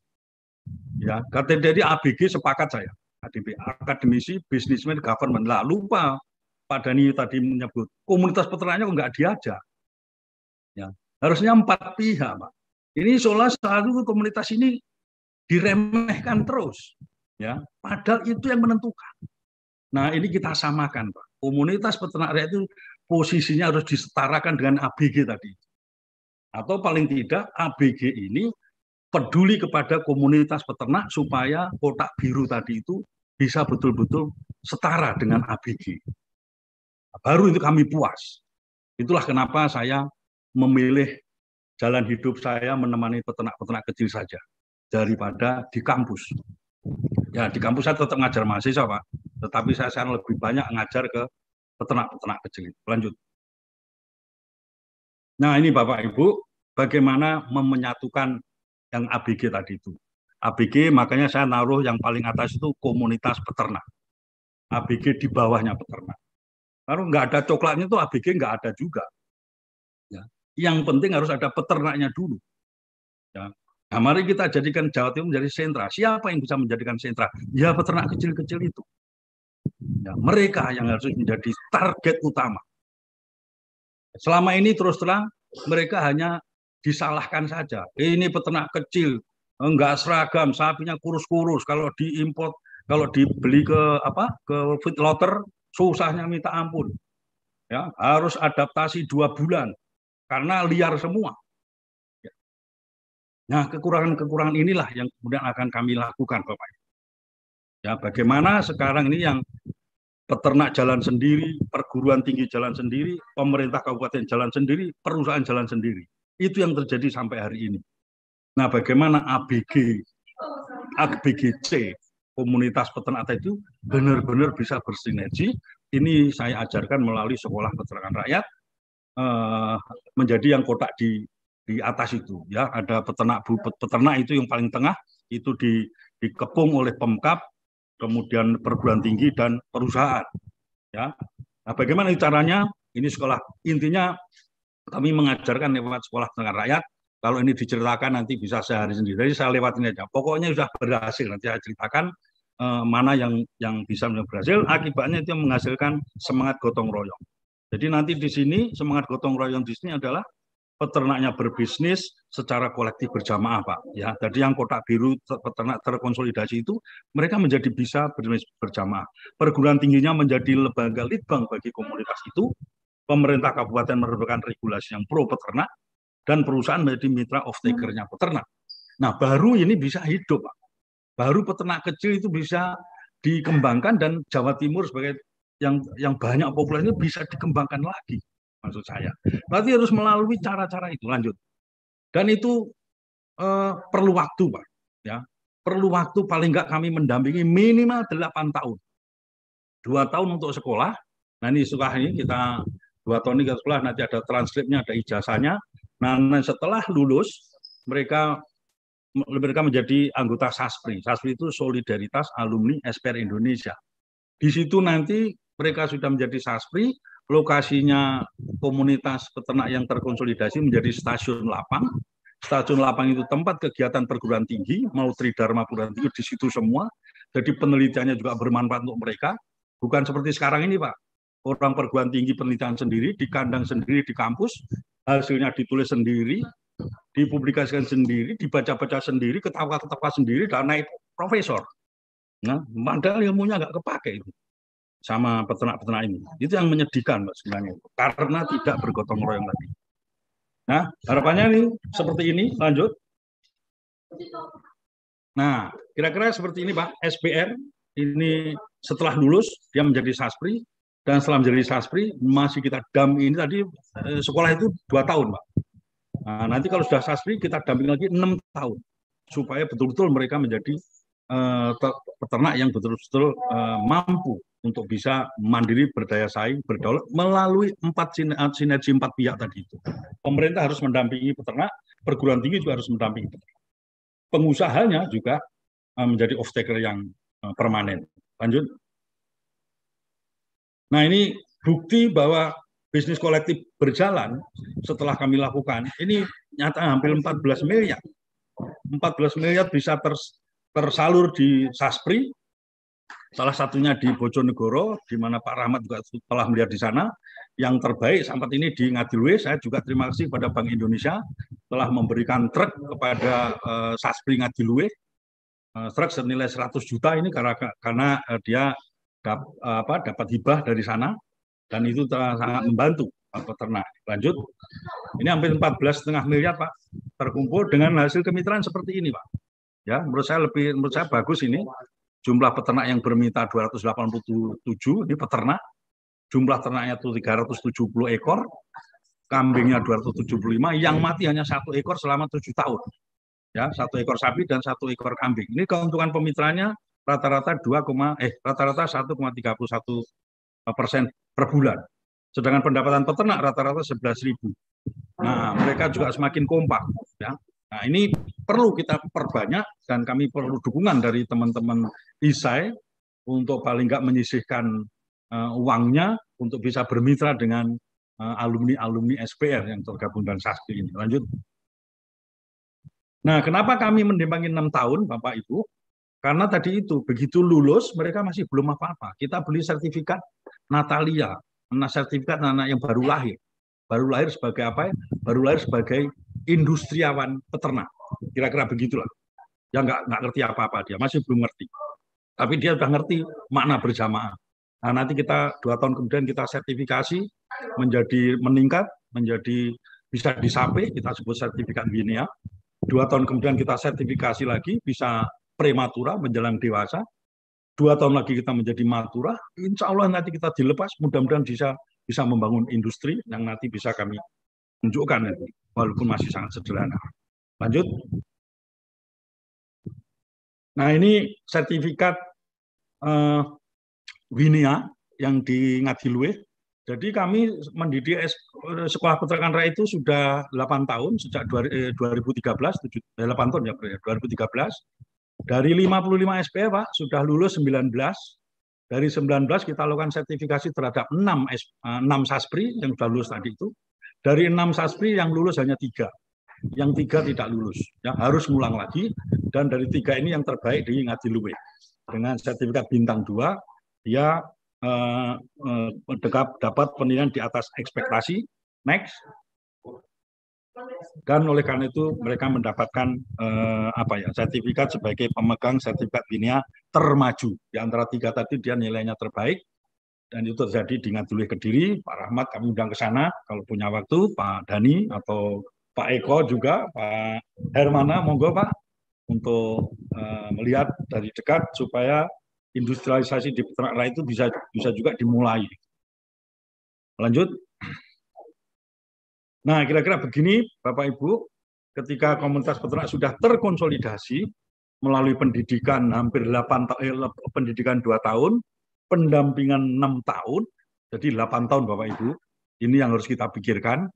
Ya, kata dari ABG sepakat saya, akademisi, bisnismen, government. Lah lupa Pak Dani tadi menyebut komunitas peternaknya kok nggak diajak. Ya, harusnya empat pihak, Pak. Ini seolah selalu komunitas ini diremehkan terus, ya. Padahal itu yang menentukan. Nah ini kita samakan, Pak. Komunitas peternak itu posisinya harus disetarakan dengan ABG tadi. Atau paling tidak ABG ini peduli kepada komunitas peternak supaya kotak biru tadi itu bisa betul-betul setara dengan ABG. Baru itu kami puas. Itulah kenapa saya memilih jalan hidup saya menemani peternak-peternak kecil saja daripada di kampus. Ya di kampus saya tetap ngajar mahasiswa pak, tetapi saya sekarang lebih banyak ngajar ke peternak-peternak kecil. Lanjut. Nah ini Bapak Ibu, bagaimana menyatukan yang ABG tadi itu. ABG makanya saya naruh yang paling atas itu komunitas peternak. ABG di bawahnya peternak. Kalau nggak ada coklatnya itu ABG nggak ada juga. Ya. Yang penting harus ada peternaknya dulu. Ya. Nah, mari kita jadikan Jawa Timur menjadi sentra. Siapa yang bisa menjadikan sentra? Ya peternak kecil-kecil itu. Ya, mereka yang harus menjadi target utama. Selama ini terus terang mereka hanya disalahkan saja. Ini peternak kecil, enggak seragam, sapinya kurus-kurus. Kalau diimpor, kalau dibeli ke apa ke feedlotter, susahnya minta ampun. ya harus adaptasi dua bulan karena liar semua. Ya. Nah, kekurangan-kekurangan inilah yang kemudian akan kami lakukan, Bapak. Ya, bagaimana sekarang ini yang peternak jalan sendiri, perguruan tinggi jalan sendiri, pemerintah kabupaten jalan sendiri, perusahaan jalan sendiri. Itu yang terjadi sampai hari ini. Nah, bagaimana ABG, ABGC, komunitas peternak itu benar-benar bisa bersinergi. Ini saya ajarkan melalui sekolah peternakan rakyat eh, menjadi yang kotak di di atas itu ya ada peternak peternak itu yang paling tengah itu di dikepung oleh Pemkap kemudian perguruan tinggi dan perusahaan. Ya, nah, bagaimana caranya? Ini sekolah intinya kami mengajarkan lewat sekolah tengah rakyat. Kalau ini diceritakan nanti bisa sehari sendiri. Jadi saya lewatin aja. Pokoknya sudah berhasil. Nanti saya ceritakan eh, mana yang yang bisa berhasil. Akibatnya itu menghasilkan semangat gotong royong. Jadi nanti di sini semangat gotong royong di sini adalah peternaknya berbisnis secara kolektif berjamaah, Pak. Ya, jadi yang kotak biru peternak terkonsolidasi itu mereka menjadi bisa berbisnis berjamaah. Perguruan tingginya menjadi lembaga litbang bagi komunitas itu. Pemerintah kabupaten merupakan regulasi yang pro peternak dan perusahaan menjadi mitra off takernya peternak. Nah, baru ini bisa hidup, Pak. Baru peternak kecil itu bisa dikembangkan dan Jawa Timur sebagai yang yang banyak populasi bisa dikembangkan lagi maksud saya. Berarti harus melalui cara-cara itu lanjut. Dan itu eh, perlu waktu, Pak. Ya, perlu waktu paling enggak kami mendampingi minimal 8 tahun. Dua tahun untuk sekolah. Nah ini sekolah ini kita dua tahun ke sekolah nanti ada transkripnya, ada ijazahnya. Nah setelah lulus mereka mereka menjadi anggota SASPRI. SASPRI itu Solidaritas Alumni SPR Indonesia. Di situ nanti mereka sudah menjadi SASPRI, lokasinya komunitas peternak yang terkonsolidasi menjadi stasiun lapang. Stasiun lapang itu tempat kegiatan perguruan tinggi, mau Tridharma perguruan tinggi di situ semua. Jadi penelitiannya juga bermanfaat untuk mereka. Bukan seperti sekarang ini, Pak. Orang perguruan tinggi penelitian sendiri, di kandang sendiri, di kampus, hasilnya ditulis sendiri, dipublikasikan sendiri, dibaca-baca sendiri, ketawa-ketawa sendiri, dan naik profesor. Nah, padahal ilmunya nggak kepake itu sama peternak-peternak ini. Itu yang menyedihkan Mbak sebenarnya. Karena tidak bergotong royong lagi. Nah, harapannya ini seperti ini, lanjut. Nah, kira-kira seperti ini Pak, SPR ini setelah lulus dia menjadi saspri dan setelah menjadi saspri masih kita dam ini tadi eh, sekolah itu dua tahun Pak. Nah, nanti kalau sudah saspri kita damping lagi enam tahun supaya betul-betul mereka menjadi uh, peternak yang betul-betul uh, mampu untuk bisa mandiri berdaya saing berdaulat melalui empat sinergi empat pihak tadi itu. Pemerintah harus mendampingi peternak, perguruan tinggi juga harus mendampingi peternak. Pengusahanya juga menjadi off taker yang permanen. Lanjut. Nah ini bukti bahwa bisnis kolektif berjalan setelah kami lakukan ini nyata hampir 14 miliar. 14 miliar bisa ters, tersalur di Saspri, Salah satunya di Bojonegoro, di mana Pak Rahmat juga telah melihat di sana. Yang terbaik sampai ini di Ngadilwe, saya juga terima kasih pada Bank Indonesia telah memberikan truk kepada uh, Saspri Ngadilwe. Uh, truk senilai 100 juta ini karena karena uh, dia dap, apa, dapat hibah dari sana dan itu sangat membantu peternak. Lanjut, ini hampir 14,5 miliar Pak terkumpul dengan hasil kemitraan seperti ini Pak. Ya, menurut saya lebih menurut saya bagus ini jumlah peternak yang bermitra 287 ini peternak, jumlah ternaknya itu 370 ekor, kambingnya 275, yang mati hanya satu ekor selama tujuh tahun. Ya, satu ekor sapi dan satu ekor kambing. Ini keuntungan pemitranya rata-rata 2, eh rata-rata 1,31 persen per bulan. Sedangkan pendapatan peternak rata-rata 11 ribu. Nah, mereka juga semakin kompak. Ya. Nah, ini perlu kita perbanyak dan kami perlu dukungan dari teman-teman ISAI untuk paling nggak menyisihkan uh, uangnya untuk bisa bermitra dengan uh, alumni-alumni SPR yang tergabung dalam SASPI ini. Lanjut. Nah, kenapa kami mendembangi enam tahun, Bapak Ibu? Karena tadi itu, begitu lulus, mereka masih belum apa-apa. Kita beli sertifikat Natalia, nah sertifikat anak yang baru lahir. Baru lahir sebagai apa ya? Baru lahir sebagai industriawan peternak. Kira-kira begitulah. Ya nggak nggak ngerti apa-apa dia, masih belum ngerti. Tapi dia sudah ngerti makna berjamaah. Nah nanti kita dua tahun kemudian kita sertifikasi menjadi meningkat, menjadi bisa disape, kita sebut sertifikat Winia. Dua tahun kemudian kita sertifikasi lagi, bisa prematura menjelang dewasa. Dua tahun lagi kita menjadi matura, insya Allah nanti kita dilepas, mudah-mudahan bisa bisa membangun industri yang nanti bisa kami tunjukkan nanti, walaupun masih sangat sederhana. Lanjut. Nah ini sertifikat uh, Winia yang di Ngadiluwe. Jadi kami mendidik sekolah peternakan rakyat itu sudah 8 tahun sejak 2013, 7, 8 tahun ya 2013. Dari 55 SP Pak sudah lulus 19. Dari 19 kita lakukan sertifikasi terhadap 6 6 saspri yang sudah lulus tadi itu. Dari 6 saspri yang lulus hanya tiga yang tiga tidak lulus, yang harus ngulang lagi, dan dari tiga ini yang terbaik di Ngadiluwe. Dengan sertifikat bintang dua, dia eh, eh, dapat penilaian di atas ekspektasi. Next. Dan oleh karena itu mereka mendapatkan eh, apa ya sertifikat sebagai pemegang sertifikat binia termaju. Di antara tiga tadi dia nilainya terbaik, dan itu terjadi di Ngadului Kediri. Pak Rahmat kami undang ke sana kalau punya waktu, Pak Dani atau Pak Eko juga, Pak Hermana, monggo Pak, untuk uh, melihat dari dekat supaya industrialisasi di peternak itu bisa bisa juga dimulai. Lanjut. Nah, kira-kira begini, Bapak Ibu, ketika komunitas peternak sudah terkonsolidasi melalui pendidikan hampir 8 tahun, eh, pendidikan 2 tahun, pendampingan 6 tahun, jadi 8 tahun Bapak Ibu, ini yang harus kita pikirkan,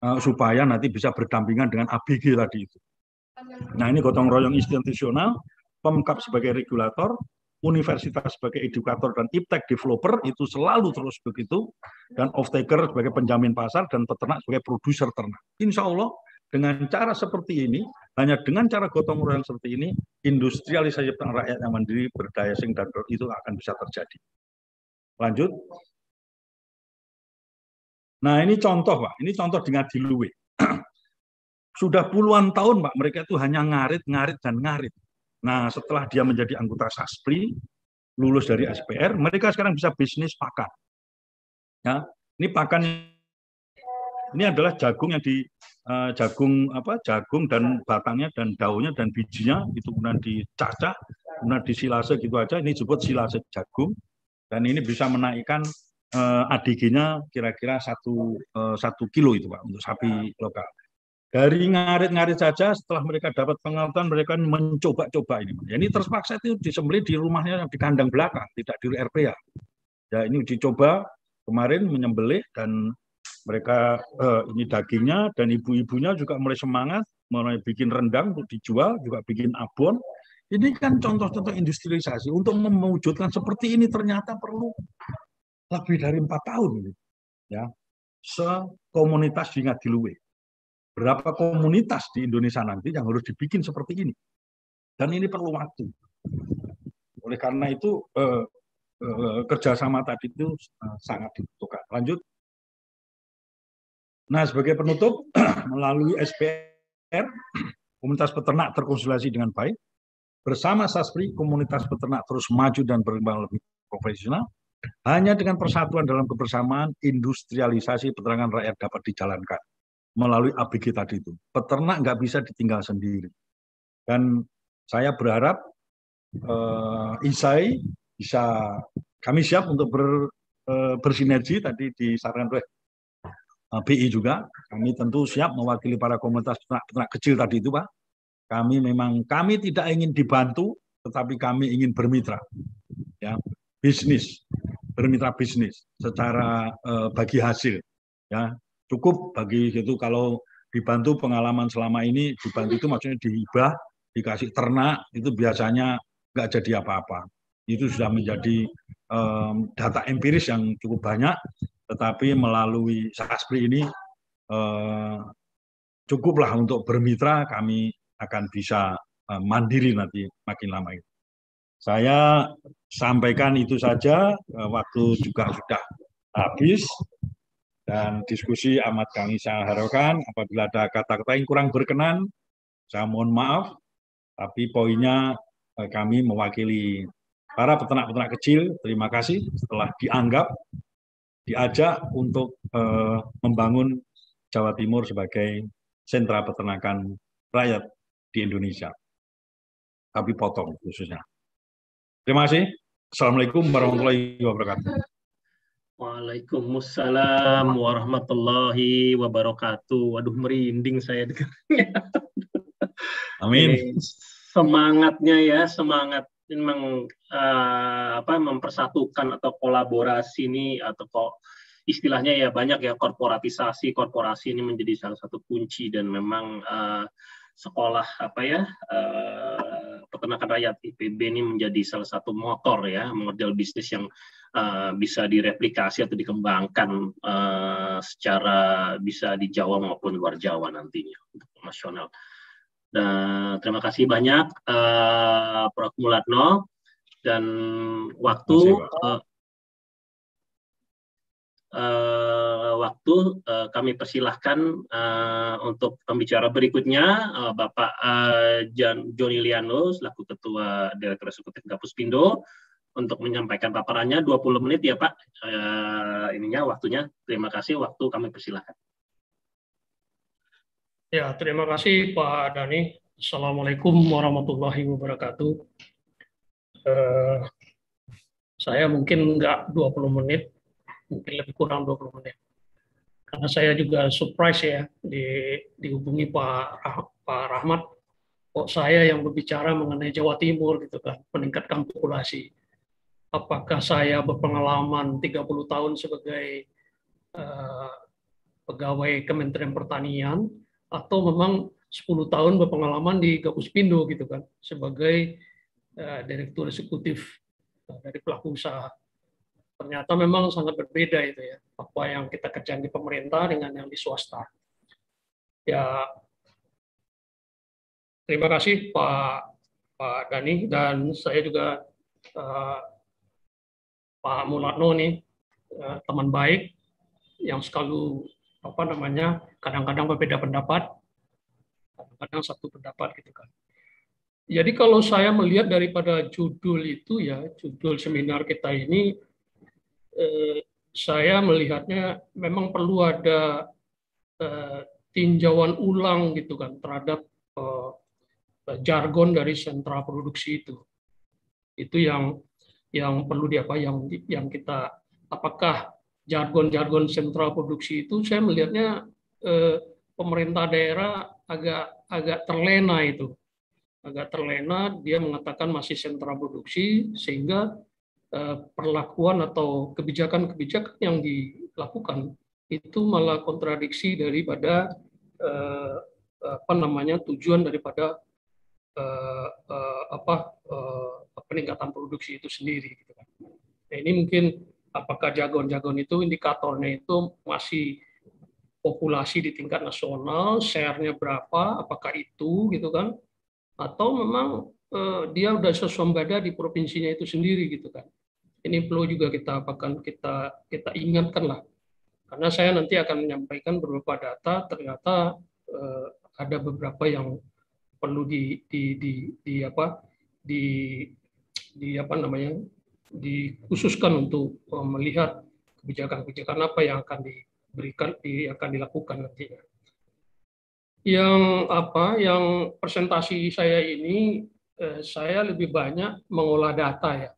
uh, supaya nanti bisa berdampingan dengan ABG tadi itu. Nah ini gotong royong institusional, Pemkap sebagai regulator, universitas sebagai edukator dan iptek developer itu selalu terus begitu dan off taker sebagai penjamin pasar dan peternak sebagai produser ternak. Insya Allah dengan cara seperti ini, hanya dengan cara gotong royong seperti ini, industrialisasi peternak rakyat yang mandiri, berdaya sing dan itu akan bisa terjadi. Lanjut. Nah ini contoh Pak, ini contoh dengan Diluwe. Sudah puluhan tahun Pak, mereka itu hanya ngarit, ngarit, dan ngarit. Nah setelah dia menjadi anggota SASPRI, lulus dari SPR, mereka sekarang bisa bisnis pakan. Ya, ini pakan ini adalah jagung yang di uh, jagung apa jagung dan batangnya dan daunnya dan bijinya itu kemudian dicacah kemudian disilase gitu aja ini disebut silase jagung dan ini bisa menaikkan uh, eh, ADG-nya kira-kira satu uh, satu kilo itu pak untuk sapi lokal. Dari ngarit-ngarit saja setelah mereka dapat pengalaman mereka mencoba-coba ini. Ya, ini terpaksa itu disembelih di rumahnya di kandang belakang, tidak di RPA. Ya ini dicoba kemarin menyembelih dan mereka eh, ini dagingnya dan ibu-ibunya juga mulai semangat mulai bikin rendang untuk dijual juga bikin abon ini kan contoh-contoh industrialisasi untuk mewujudkan seperti ini ternyata perlu lebih dari empat tahun ya sekomunitas di Ngadiluwe. Berapa komunitas di Indonesia nanti yang harus dibikin seperti ini? Dan ini perlu waktu. Oleh karena itu eh, eh, kerjasama tadi itu eh, sangat dibutuhkan. Lanjut. Nah, sebagai penutup, melalui SPR, komunitas peternak terkonsultasi dengan baik. Bersama SASPRI, komunitas peternak terus maju dan berkembang lebih profesional hanya dengan persatuan dalam kebersamaan, industrialisasi peternakan rakyat dapat dijalankan melalui ABG tadi itu. Peternak nggak bisa ditinggal sendiri. Dan saya berharap eh, ISAI bisa kami siap untuk ber, eh, bersinergi tadi disarankan oleh eh, BI juga. Kami tentu siap mewakili para komunitas peternak, kecil tadi itu, Pak. Kami memang kami tidak ingin dibantu, tetapi kami ingin bermitra. Ya, bisnis bermitra bisnis secara uh, bagi hasil ya cukup bagi itu kalau dibantu pengalaman selama ini dibantu itu maksudnya dihibah dikasih ternak itu biasanya nggak jadi apa-apa. Itu sudah menjadi um, data empiris yang cukup banyak. Tetapi melalui Saspri ini uh, cukuplah untuk bermitra kami akan bisa uh, mandiri nanti makin lama itu saya sampaikan itu saja, eh, waktu juga sudah habis, dan diskusi amat kami saya harapkan apabila ada kata-kata yang kurang berkenan, saya mohon maaf, tapi poinnya eh, kami mewakili para peternak-peternak kecil, terima kasih setelah dianggap, diajak untuk eh, membangun Jawa Timur sebagai sentra peternakan rakyat di Indonesia. Tapi potong khususnya. Terima kasih. Assalamualaikum warahmatullahi wabarakatuh. Waalaikumsalam warahmatullahi wabarakatuh. Waduh merinding saya dengarnya. Amin. Semangatnya ya, semangat memang uh, apa mempersatukan atau kolaborasi ini atau kok istilahnya ya banyak ya korporatisasi korporasi ini menjadi salah satu kunci dan memang uh, sekolah apa ya uh, peternakan rakyat. IPB ini menjadi salah satu motor ya model bisnis yang uh, bisa direplikasi atau dikembangkan uh, secara bisa di Jawa maupun luar Jawa nantinya untuk nasional. Dan terima kasih banyak uh, Prof. Mulatno. Dan waktu uh, uh, waktu uh, kami persilahkan uh, untuk pembicara berikutnya uh, Bapak uh, Joni Liano selaku Ketua Direktur Eksekutif Gapus Pindo untuk menyampaikan paparannya 20 menit ya Pak uh, ininya waktunya terima kasih waktu kami persilahkan Ya, terima kasih Pak Dani. Assalamualaikum warahmatullahi wabarakatuh. Uh, saya mungkin nggak 20 menit, mungkin lebih kurang 20 menit. Karena saya juga surprise ya di, dihubungi Pak, Pak Rahmat, kok saya yang berbicara mengenai Jawa Timur gitu kan, meningkatkan populasi. Apakah saya berpengalaman 30 tahun sebagai uh, pegawai Kementerian Pertanian atau memang 10 tahun berpengalaman di Gapus Pindo gitu kan sebagai uh, direktur eksekutif uh, dari pelaku usaha. Ternyata memang sangat berbeda itu ya apa yang kita kerjakan di pemerintah dengan yang di swasta. Ya terima kasih Pak Pak Dani dan saya juga uh, Pak Mulatno nih uh, teman baik yang selalu apa namanya kadang-kadang berbeda pendapat kadang-kadang satu pendapat gitu kan. Jadi kalau saya melihat daripada judul itu ya judul seminar kita ini eh, saya melihatnya memang perlu ada eh, tinjauan ulang gitu kan terhadap eh, jargon dari sentra produksi itu. Itu yang yang perlu di apa yang yang kita apakah jargon-jargon sentra produksi itu saya melihatnya eh, pemerintah daerah agak agak terlena itu agak terlena dia mengatakan masih sentra produksi sehingga Eh, perlakuan atau kebijakan-kebijakan yang dilakukan itu malah kontradiksi daripada eh, apa namanya tujuan daripada eh, apa peningkatan produksi itu sendiri gitu kan. Nah, ini mungkin apakah jagon-jagon itu indikatornya itu masih populasi di tingkat nasional, share-nya berapa, apakah itu gitu kan, atau memang dia udah seswambada di provinsinya itu sendiri gitu kan ini perlu juga kita apakan kita kita ingatkan lah karena saya nanti akan menyampaikan beberapa data ternyata eh, ada beberapa yang perlu di di di, di apa di di apa namanya dikhususkan untuk eh, melihat kebijakan-kebijakan apa yang akan diberikan di, akan dilakukan nantinya. Yang apa yang presentasi saya ini eh, saya lebih banyak mengolah data ya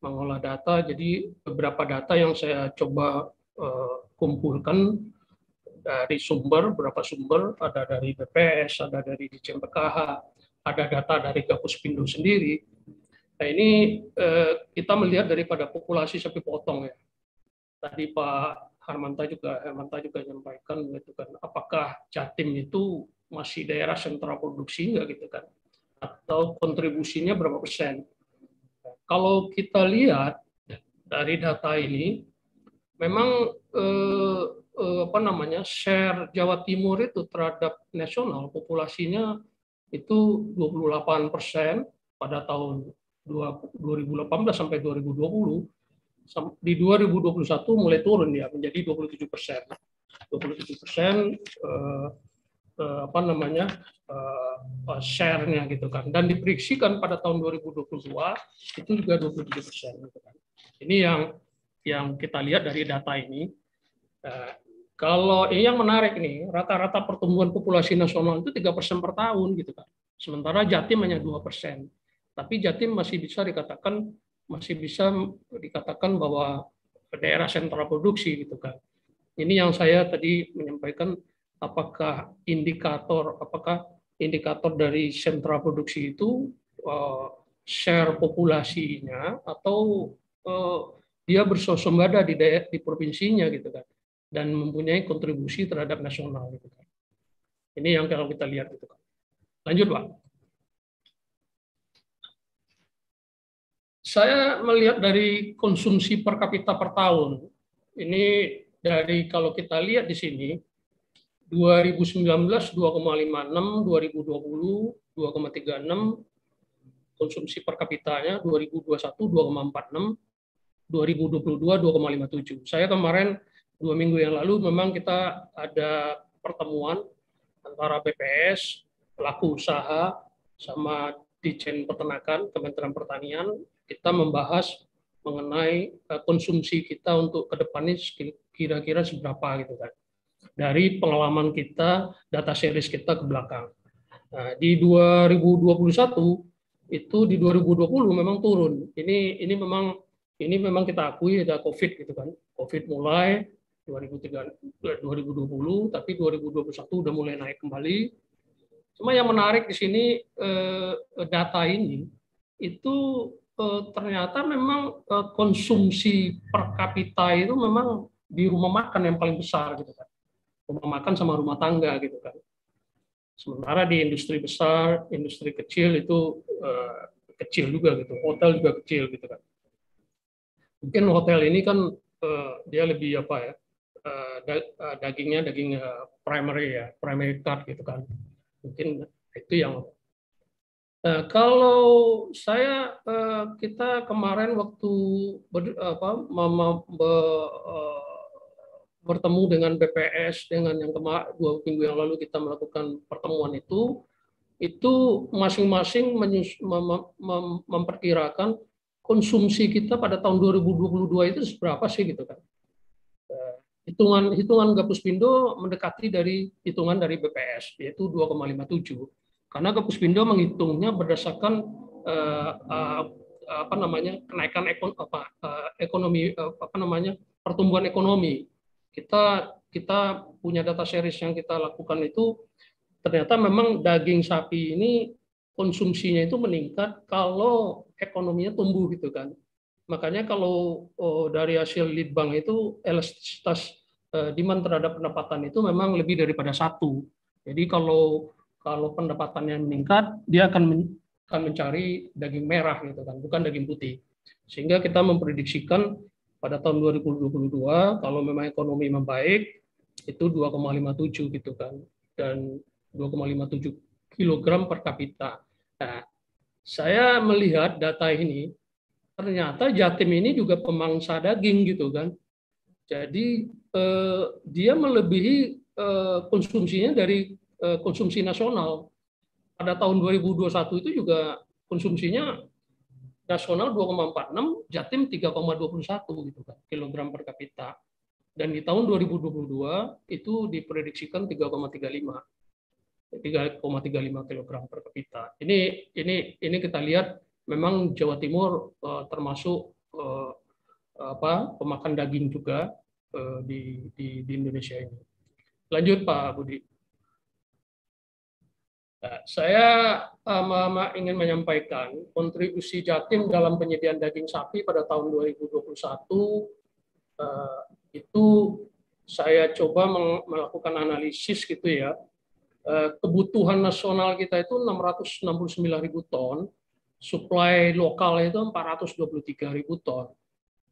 mengolah data. Jadi beberapa data yang saya coba uh, kumpulkan dari sumber, beberapa sumber, ada dari BPS, ada dari Dijen PKH, ada data dari Gapus Pindo sendiri. Nah ini uh, kita melihat daripada populasi sapi potong ya. Tadi Pak Harmanta juga Harmanta juga menyampaikan gitu kan, apakah Jatim itu masih daerah sentra produksi enggak gitu kan? Atau kontribusinya berapa persen? Kalau kita lihat dari data ini, memang eh, eh, apa namanya share Jawa Timur itu terhadap nasional populasinya itu 28 persen pada tahun 2018 sampai 2020 di 2021 mulai turun ya menjadi 27 persen. 27 persen eh, eh, apa namanya uh, share-nya gitu kan dan diprediksikan pada tahun 2022 itu juga 27 persen gitu kan ini yang yang kita lihat dari data ini, uh, kalau ini yang menarik nih, rata-rata pertumbuhan populasi nasional itu tiga persen per tahun gitu kan. Sementara Jatim hanya dua persen. Tapi Jatim masih bisa dikatakan masih bisa dikatakan bahwa daerah sentral produksi gitu kan. Ini yang saya tadi menyampaikan apakah indikator apakah indikator dari sentra produksi itu uh, share populasinya atau uh, dia bersosembada di daerah di provinsinya gitu kan dan mempunyai kontribusi terhadap nasional gitu kan. Ini yang kalau kita lihat gitu kan. Lanjut, Pak. Saya melihat dari konsumsi per kapita per tahun. Ini dari kalau kita lihat di sini 2019 2,56, 2020 2,36, konsumsi per kapitanya 2021 2,46, 2022 2,57. Saya kemarin dua minggu yang lalu memang kita ada pertemuan antara BPS, pelaku usaha, sama Dijen Peternakan, Kementerian Pertanian, kita membahas mengenai eh, konsumsi kita untuk ke depan ini kira-kira seberapa gitu kan. Dari pengalaman kita, data series kita ke belakang. Nah, di 2021 itu di 2020 memang turun. Ini ini memang ini memang kita akui ada Covid gitu kan. Covid mulai 2003, 2020, tapi 2021 udah mulai naik kembali. Cuma yang menarik di sini eh, data ini itu Eh, ternyata memang eh, konsumsi per kapita itu memang di rumah makan yang paling besar gitu kan. Rumah makan sama rumah tangga gitu kan. Sementara di industri besar, industri kecil itu uh, kecil juga gitu. Hotel juga kecil gitu kan. Mungkin hotel ini kan uh, dia lebih apa ya? Uh, dagingnya daging primary ya, primary cut gitu kan. Mungkin itu yang Nah, kalau saya eh, kita kemarin waktu ber, apa, mama, be, eh, bertemu dengan BPS dengan yang kemarin dua minggu yang lalu kita melakukan pertemuan itu itu masing-masing mem, mem, memperkirakan konsumsi kita pada tahun 2022 itu seberapa sih gitu kan eh, hitungan hitungan Gapuspindo mendekati dari hitungan dari BPS yaitu 2,57 karena Kepuspindo menghitungnya berdasarkan uh, uh, apa namanya kenaikan ekon, apa, uh, ekonomi uh, apa namanya pertumbuhan ekonomi. Kita kita punya data series yang kita lakukan itu ternyata memang daging sapi ini konsumsinya itu meningkat kalau ekonominya tumbuh gitu kan. Makanya kalau oh, dari hasil lead bank itu elastisitas uh, demand terhadap pendapatan itu memang lebih daripada satu. Jadi kalau kalau pendapatannya meningkat, dia akan men akan mencari daging merah gitu kan, bukan daging putih. Sehingga kita memprediksikan pada tahun 2022 kalau memang ekonomi membaik itu 2,57 gitu kan dan 2,57 kilogram per kapita. Nah, saya melihat data ini ternyata Jatim ini juga pemangsa daging gitu kan. Jadi eh, dia melebihi eh, konsumsinya dari Eh, konsumsi nasional. Pada tahun 2021 itu juga konsumsinya nasional 2,46, Jatim 3,21 gitu kan kilogram per kapita. Dan di tahun 2022 itu diprediksikan 3,35. 3,35 kilogram per kapita. Ini ini ini kita lihat memang Jawa Timur uh, termasuk uh, apa pemakan daging juga uh, di, di di Indonesia ini. Lanjut Pak Budi. Nah, saya uh, ingin menyampaikan kontribusi Jatim dalam penyediaan daging sapi pada tahun 2021 uh, itu saya coba melakukan analisis gitu ya. Uh, kebutuhan nasional kita itu 669 ribu ton, supply lokal itu 423 ribu ton,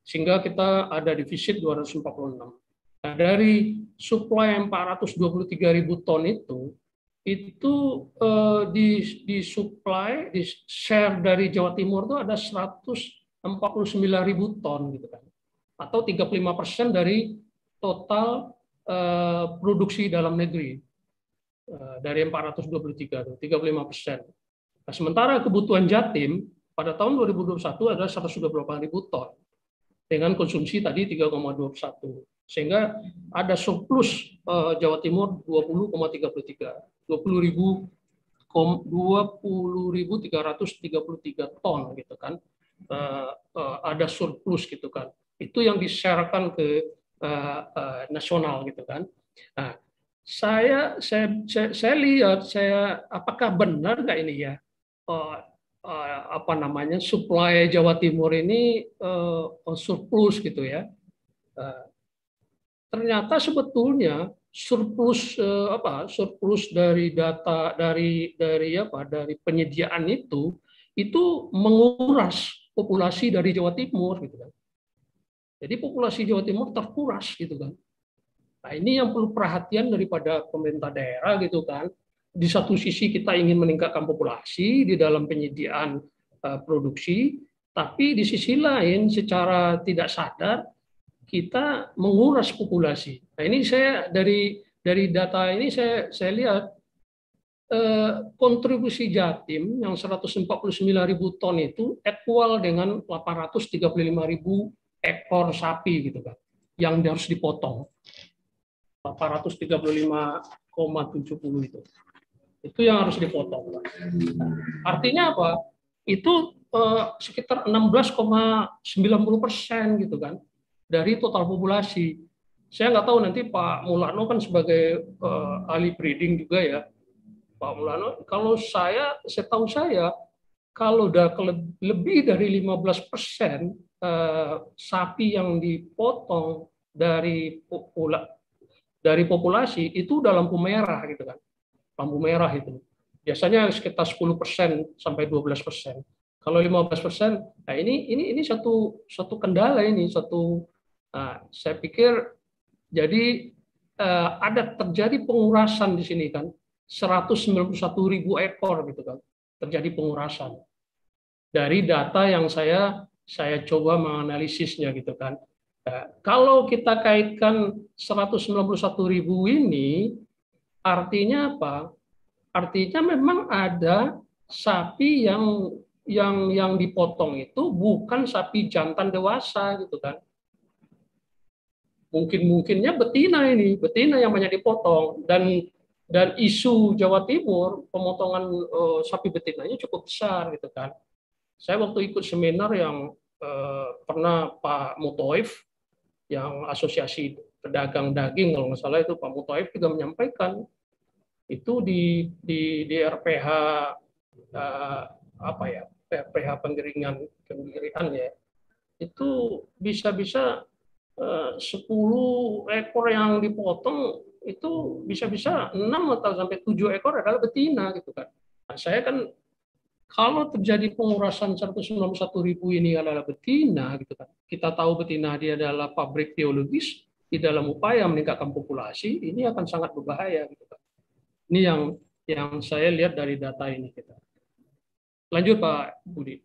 sehingga kita ada defisit 246. Nah, dari supply 423 ribu ton itu itu uh, di di supply di share dari Jawa Timur itu ada 149 ribu ton gitu kan atau 35 persen dari total uh, produksi dalam negeri uh, dari 423 itu 35 persen. Nah, sementara kebutuhan Jatim pada tahun 2021 adalah 128 ribu ton. Dengan konsumsi tadi 3,21 sehingga ada surplus uh, Jawa Timur 20,33 20 ribu 20.333 ton gitu kan. Uh, uh, ada surplus gitu kan. Itu yang diserahkan ke uh, uh, nasional gitu kan. Nah saya saya saya, saya lihat saya apakah benar nggak ini ya? Uh, apa namanya supply Jawa Timur ini uh, surplus gitu ya uh, ternyata sebetulnya surplus eh, apa surplus dari data dari dari apa dari penyediaan itu itu menguras populasi dari Jawa Timur gitu kan. Jadi populasi Jawa Timur terkuras gitu kan. Nah, ini yang perlu perhatian daripada pemerintah daerah gitu kan. Di satu sisi kita ingin meningkatkan populasi di dalam penyediaan uh, produksi, tapi di sisi lain secara tidak sadar kita menguras populasi. Nah, ini saya dari dari data ini saya saya lihat eh, kontribusi Jatim yang 149 ribu ton itu equal dengan 835 ribu ekor sapi gitu kan, yang harus dipotong. 835,70 itu. Itu yang harus dipotong. Artinya apa? Itu eh, sekitar 16,90 persen gitu kan dari total populasi. Saya nggak tahu nanti Pak Mulano kan sebagai uh, ahli breeding juga ya, Pak Mulano. Kalau saya, saya tahu saya, kalau udah lebih dari 15 persen uh, sapi yang dipotong dari popula, dari populasi itu udah lampu merah gitu kan, lampu merah itu. Biasanya sekitar 10 persen sampai 12 persen. Kalau 15 persen, nah ini ini ini satu satu kendala ini satu Nah, saya pikir jadi eh, ada terjadi pengurasan di sini kan 191 ribu ekor gitu kan terjadi pengurasan dari data yang saya saya coba menganalisisnya gitu kan. Nah, kalau kita kaitkan 191 ribu ini artinya apa? Artinya memang ada sapi yang yang yang dipotong itu bukan sapi jantan dewasa gitu kan mungkin-mungkinnya betina ini, betina yang banyak dipotong dan dan isu Jawa Timur pemotongan uh, sapi betinanya cukup besar gitu kan. Saya waktu ikut seminar yang uh, pernah Pak Mutoif yang asosiasi pedagang daging kalau nggak salah itu Pak Mutoif juga menyampaikan itu di di di RPH uh, eh, apa ya RPH penggiringan penggiringan ya itu bisa-bisa 10 ekor yang dipotong itu bisa-bisa 6 atau sampai 7 ekor adalah betina gitu kan. Nah, saya kan kalau terjadi pengurasan 191 ribu ini adalah betina gitu kan. Kita tahu betina dia adalah pabrik teologis di dalam upaya meningkatkan populasi, ini akan sangat berbahaya gitu kan. Ini yang yang saya lihat dari data ini kita. Lanjut Pak Budi.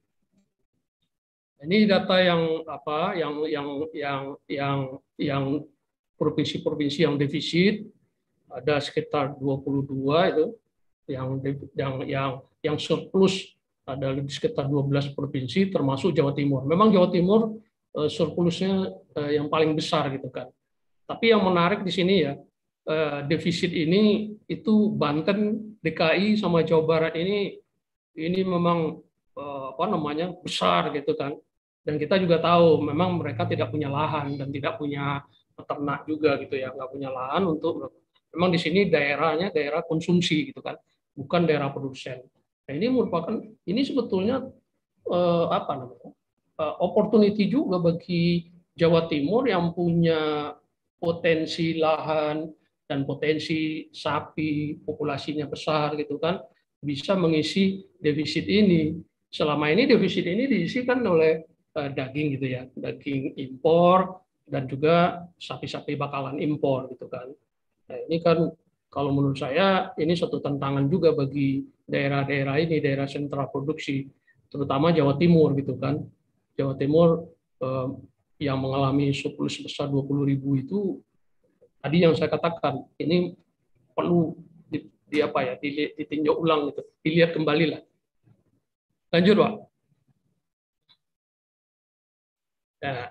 Ini data yang apa yang yang yang yang yang provinsi-provinsi yang defisit ada sekitar 22 itu yang yang yang yang surplus ada sekitar 12 provinsi termasuk Jawa Timur. Memang Jawa Timur uh, surplusnya uh, yang paling besar gitu kan. Tapi yang menarik di sini ya uh, defisit ini itu Banten, DKI sama Jawa Barat ini ini memang apa namanya besar gitu kan. Dan kita juga tahu memang mereka tidak punya lahan dan tidak punya peternak juga gitu ya nggak punya lahan untuk memang di sini daerahnya daerah konsumsi gitu kan bukan daerah produsen. Nah ini merupakan ini sebetulnya eh, apa namanya eh, opportunity juga bagi Jawa Timur yang punya potensi lahan dan potensi sapi populasinya besar gitu kan bisa mengisi defisit ini selama ini defisit ini diisikan oleh uh, daging gitu ya, daging impor dan juga sapi-sapi bakalan impor gitu kan. Nah, ini kan kalau menurut saya ini satu tantangan juga bagi daerah-daerah ini, daerah sentra produksi, terutama Jawa Timur gitu kan. Jawa Timur eh, yang mengalami surplus sebesar 20 ribu itu tadi yang saya katakan ini perlu di, di apa ya ditinjau ulang gitu, dilihat kembali lah. Lanjut, Pak. Nah,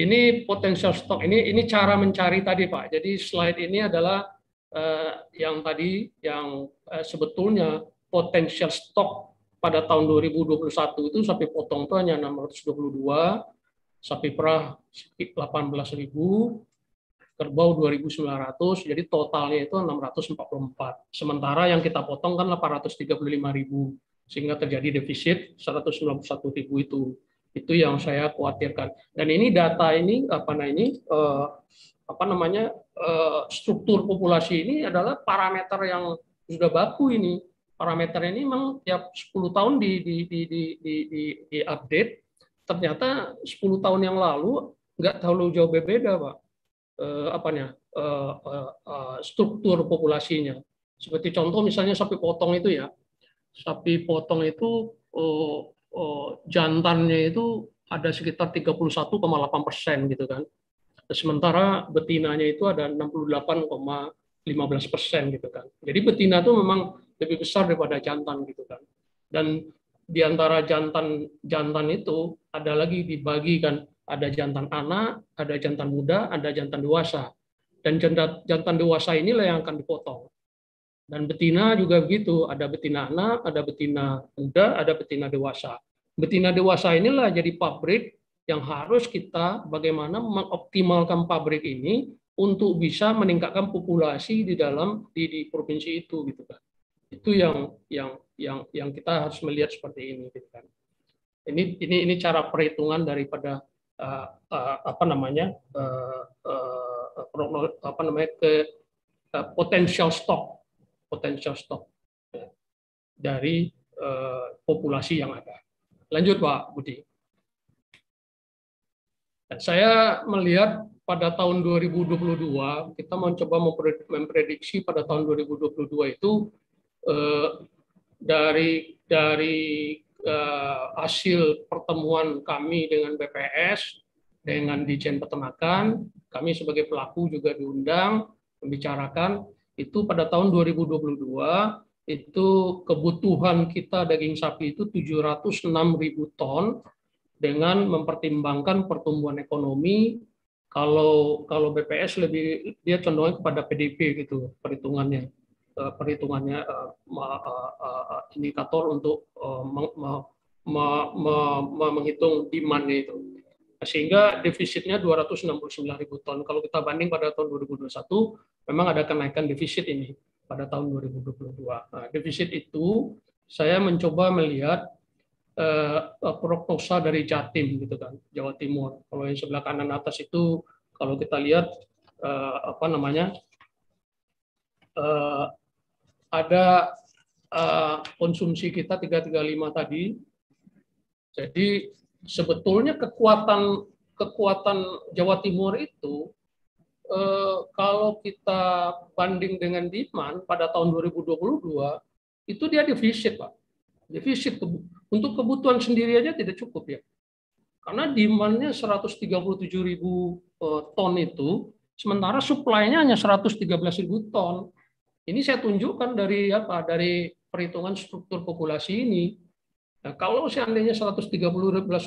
ini potensial stok. Ini ini cara mencari tadi Pak. Jadi slide ini adalah uh, yang tadi yang uh, sebetulnya potensial stok pada tahun 2021 itu sapi potong itu hanya 622, sapi perah 18.000, kerbau 2.900, jadi totalnya itu 644. Sementara yang kita potong kan 835.000, sehingga terjadi defisit 191.000 itu. Itu yang saya khawatirkan. Dan ini data ini apa nah ini eh, apa namanya eh, struktur populasi ini adalah parameter yang sudah baku ini. Parameter ini memang tiap 10 tahun di di di di di, di, di update. Ternyata 10 tahun yang lalu nggak terlalu jauh berbeda, Pak uh, apanya uh, uh, uh, struktur populasinya. Seperti contoh misalnya sapi potong itu ya, sapi potong itu uh, uh, jantannya itu ada sekitar 31,8 persen gitu kan. Sementara betinanya itu ada 68,15 persen gitu kan. Jadi betina itu memang lebih besar daripada jantan gitu kan. Dan di antara jantan jantan itu ada lagi dibagi kan ada jantan anak, ada jantan muda, ada jantan dewasa. Dan jantan, dewasa inilah yang akan dipotong. Dan betina juga begitu, ada betina anak, ada betina muda, ada betina dewasa. Betina dewasa inilah jadi pabrik yang harus kita bagaimana mengoptimalkan pabrik ini untuk bisa meningkatkan populasi di dalam di, di provinsi itu gitu kan. Itu yang yang yang yang kita harus melihat seperti ini gitu kan. Ini ini ini cara perhitungan daripada uh, uh, apa namanya uh, uh, apa namanya ke uh, potensial stok potensial stok ya, dari uh, populasi yang ada. Lanjut Pak Budi. Saya melihat pada tahun 2022 kita mencoba memprediksi pada tahun 2022 itu dari dari uh, hasil pertemuan kami dengan BPS, dengan Dijen Peternakan, kami sebagai pelaku juga diundang membicarakan. Itu pada tahun 2022 itu kebutuhan kita daging sapi itu 706 ribu ton dengan mempertimbangkan pertumbuhan ekonomi. Kalau kalau BPS lebih dia condongnya kepada PDB gitu perhitungannya perhitungannya eh, eh, indikator untuk menghitung demandnya itu. Sehingga defisitnya 269 ribu ton. Kalau kita banding pada tahun 2021, memang ada kenaikan defisit ini pada tahun 2022. Nah, defisit itu saya mencoba melihat uh, prognosa dari Jatim gitu kan, Jawa Timur. Kalau yang sebelah kanan atas itu kalau kita lihat uh, apa namanya uh, ada uh, konsumsi kita 335 tadi. Jadi sebetulnya kekuatan kekuatan Jawa Timur itu uh, kalau kita banding dengan demand pada tahun 2022 itu dia defisit, Pak. Defisit untuk kebutuhan sendiri aja tidak cukup ya. Karena demandnya 137 ribu eh, ton itu, sementara supply-nya hanya 113 ribu ton. Ini saya tunjukkan dari apa? Dari perhitungan struktur populasi ini. Nah, kalau seandainya 113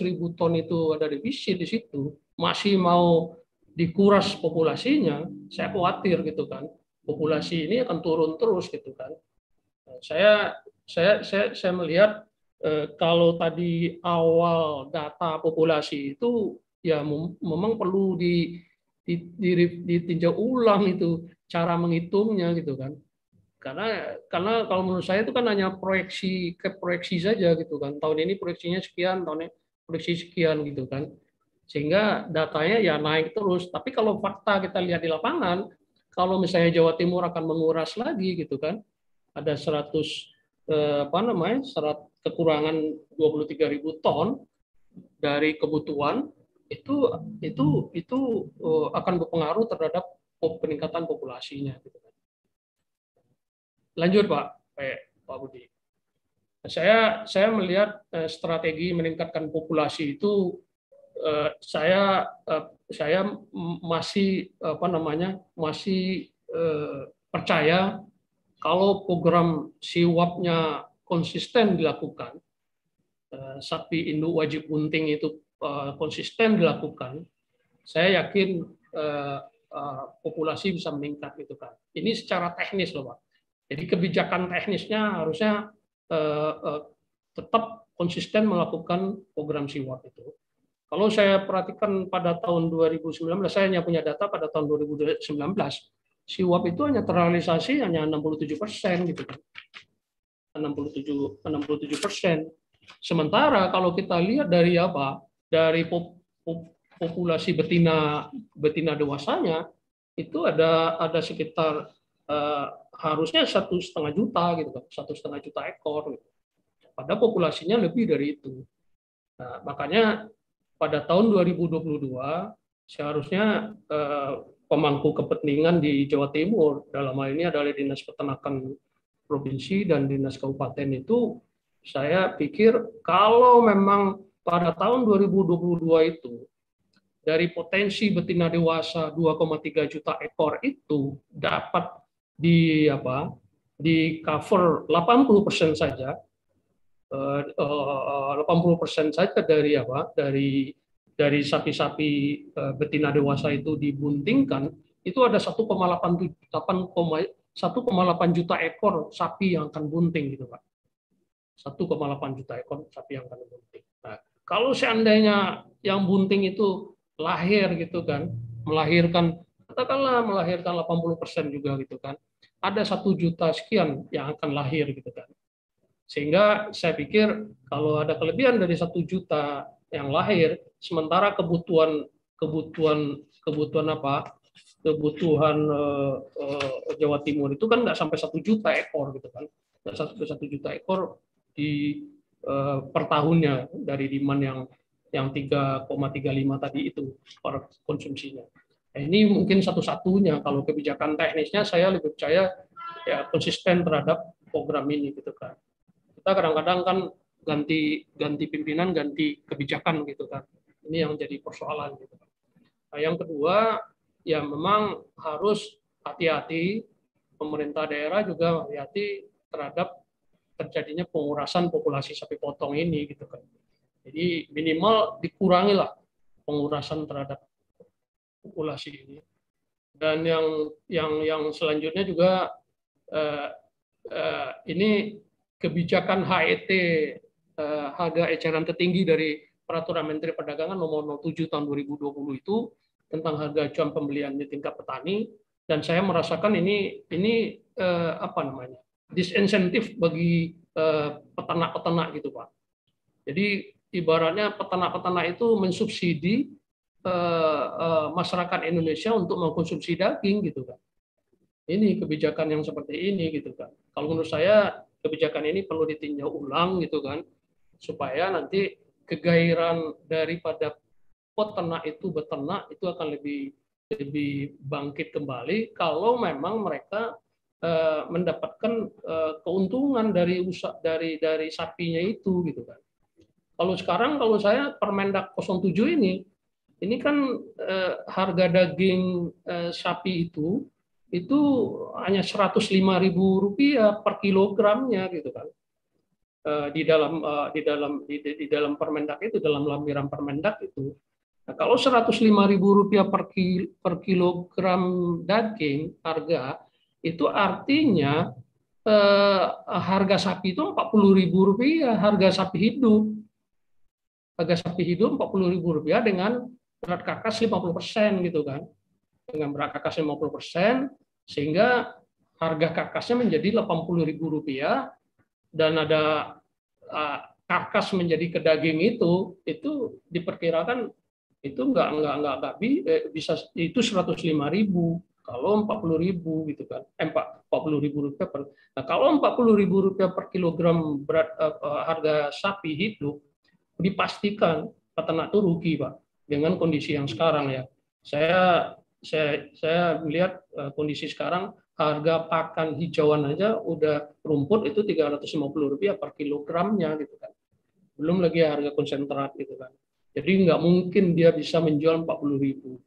ribu ton itu ada defisit di situ, masih mau dikuras populasinya, saya khawatir gitu kan. Populasi ini akan turun terus gitu kan. Saya saya saya saya melihat eh, kalau tadi awal data populasi itu ya memang perlu di, ditinjau ulang itu cara menghitungnya gitu kan karena karena kalau menurut saya itu kan hanya proyeksi ke proyeksi saja gitu kan. Tahun ini proyeksinya sekian tahun ini proyeksi sekian gitu kan. Sehingga datanya ya naik terus. Tapi kalau fakta kita lihat di lapangan kalau misalnya Jawa Timur akan menguras lagi gitu kan ada 100 eh, apa namanya serat kekurangan 23 ribu ton dari kebutuhan itu itu itu eh, akan berpengaruh terhadap peningkatan populasinya gitu kan lanjut Pak, Pak Budi. Saya saya melihat eh, strategi meningkatkan populasi itu eh, saya eh, saya masih apa namanya masih percaya kalau program siwapnya konsisten dilakukan, sapi induk wajib bunting itu konsisten dilakukan, saya yakin populasi bisa meningkat gitu kan. Ini secara teknis loh Pak. Jadi kebijakan teknisnya harusnya uh, uh, tetap konsisten melakukan program SIWAP itu. Kalau saya perhatikan pada tahun 2019, saya hanya punya data pada tahun 2019, SIWAP itu hanya terrealisasi hanya 67 persen gitu kan. 67 67 persen. Sementara kalau kita lihat dari apa, dari pop, pop, populasi betina betina dewasanya itu ada ada sekitar uh, harusnya satu setengah juta gitu kan, satu setengah juta ekor. Gitu. Pada populasinya lebih dari itu. Nah, makanya pada tahun 2022 seharusnya eh, pemangku kepentingan di Jawa Timur dalam hal ini adalah Dinas Peternakan Provinsi dan Dinas Kabupaten itu saya pikir kalau memang pada tahun 2022 itu dari potensi betina dewasa 2,3 juta ekor itu dapat di apa di cover 80% saja 80% eh, saja dari apa dari dari sapi-sapi eh, betina dewasa itu dibuntingkan itu ada 1,8 juta ekor sapi yang akan bunting gitu Pak. 1,8 juta ekor sapi yang akan bunting. Nah, kalau seandainya yang bunting itu lahir gitu kan, melahirkan katakanlah melahirkan 80% juga gitu kan. Ada satu juta sekian yang akan lahir gitu kan. Sehingga saya pikir kalau ada kelebihan dari satu juta yang lahir, sementara kebutuhan kebutuhan kebutuhan apa? Kebutuhan uh, uh, Jawa Timur itu kan nggak sampai satu juta ekor gitu kan, nggak sampai satu juta ekor di uh, per tahunnya dari demand yang yang 3,35 tadi itu per konsumsinya. Ini mungkin satu-satunya kalau kebijakan teknisnya saya lebih percaya ya konsisten terhadap program ini gitu kan kita kadang-kadang kan ganti ganti pimpinan, ganti kebijakan gitu kan. Ini yang jadi persoalan gitu kan. Nah, yang kedua ya memang harus hati-hati pemerintah daerah juga hati-hati terhadap terjadinya pengurasan populasi sapi potong ini gitu kan. Jadi minimal dikurangi lah pengurasan terhadap populasi ini. Dan yang yang yang selanjutnya juga eh, eh, ini kebijakan HET eh, harga eceran tertinggi dari Peraturan Menteri Perdagangan nomor 07 tahun 2020 itu tentang harga acuan pembelian di tingkat petani dan saya merasakan ini ini eh, apa namanya disinsentif bagi peternak-peternak gitu Pak. Jadi ibaratnya peternak-peternak itu mensubsidi eh, eh, masyarakat Indonesia untuk mengkonsumsi daging gitu kan. Ini kebijakan yang seperti ini gitu kan. Kalau menurut saya kebijakan ini perlu ditinjau ulang gitu kan supaya nanti kegairan daripada peternak itu beternak itu akan lebih lebih bangkit kembali kalau memang mereka uh, mendapatkan uh, keuntungan dari usaha dari dari sapinya itu gitu kan. Kalau sekarang kalau saya Permendak 07 ini ini kan uh, harga daging uh, sapi itu itu hanya 105 ribu rupiah per kilogramnya gitu kan. Eh, di dalam eh, di dalam di, di dalam Permendak itu dalam lampiran Permendak itu. Nah, kalau 105 ribu rupiah per, kil, per kilogram daging harga itu artinya eh, harga sapi itu 40 ribu rupiah harga sapi hidup. Harga sapi hidup 40 ribu rupiah dengan berat kakas 50 persen gitu kan. Dengan berat kakas 50 persen, sehingga harga kakasnya menjadi 80 ribu rupiah. Dan ada uh, karkas menjadi ke daging itu itu diperkirakan itu enggak enggak enggak, enggak eh, bisa itu 105 ribu kalau 40 ribu gitu kan. Eh, 40 ribu rupiah per nah kalau 40 ribu rupiah per kilogram berat uh, harga sapi hidup dipastikan peternak itu rugi pak dengan kondisi yang sekarang ya saya saya saya melihat uh, kondisi sekarang harga pakan hijauan aja udah rumput itu 350 rupiah per kilogramnya gitu kan. Belum lagi harga konsentrat gitu kan. Jadi nggak mungkin dia bisa menjual 40 ribu.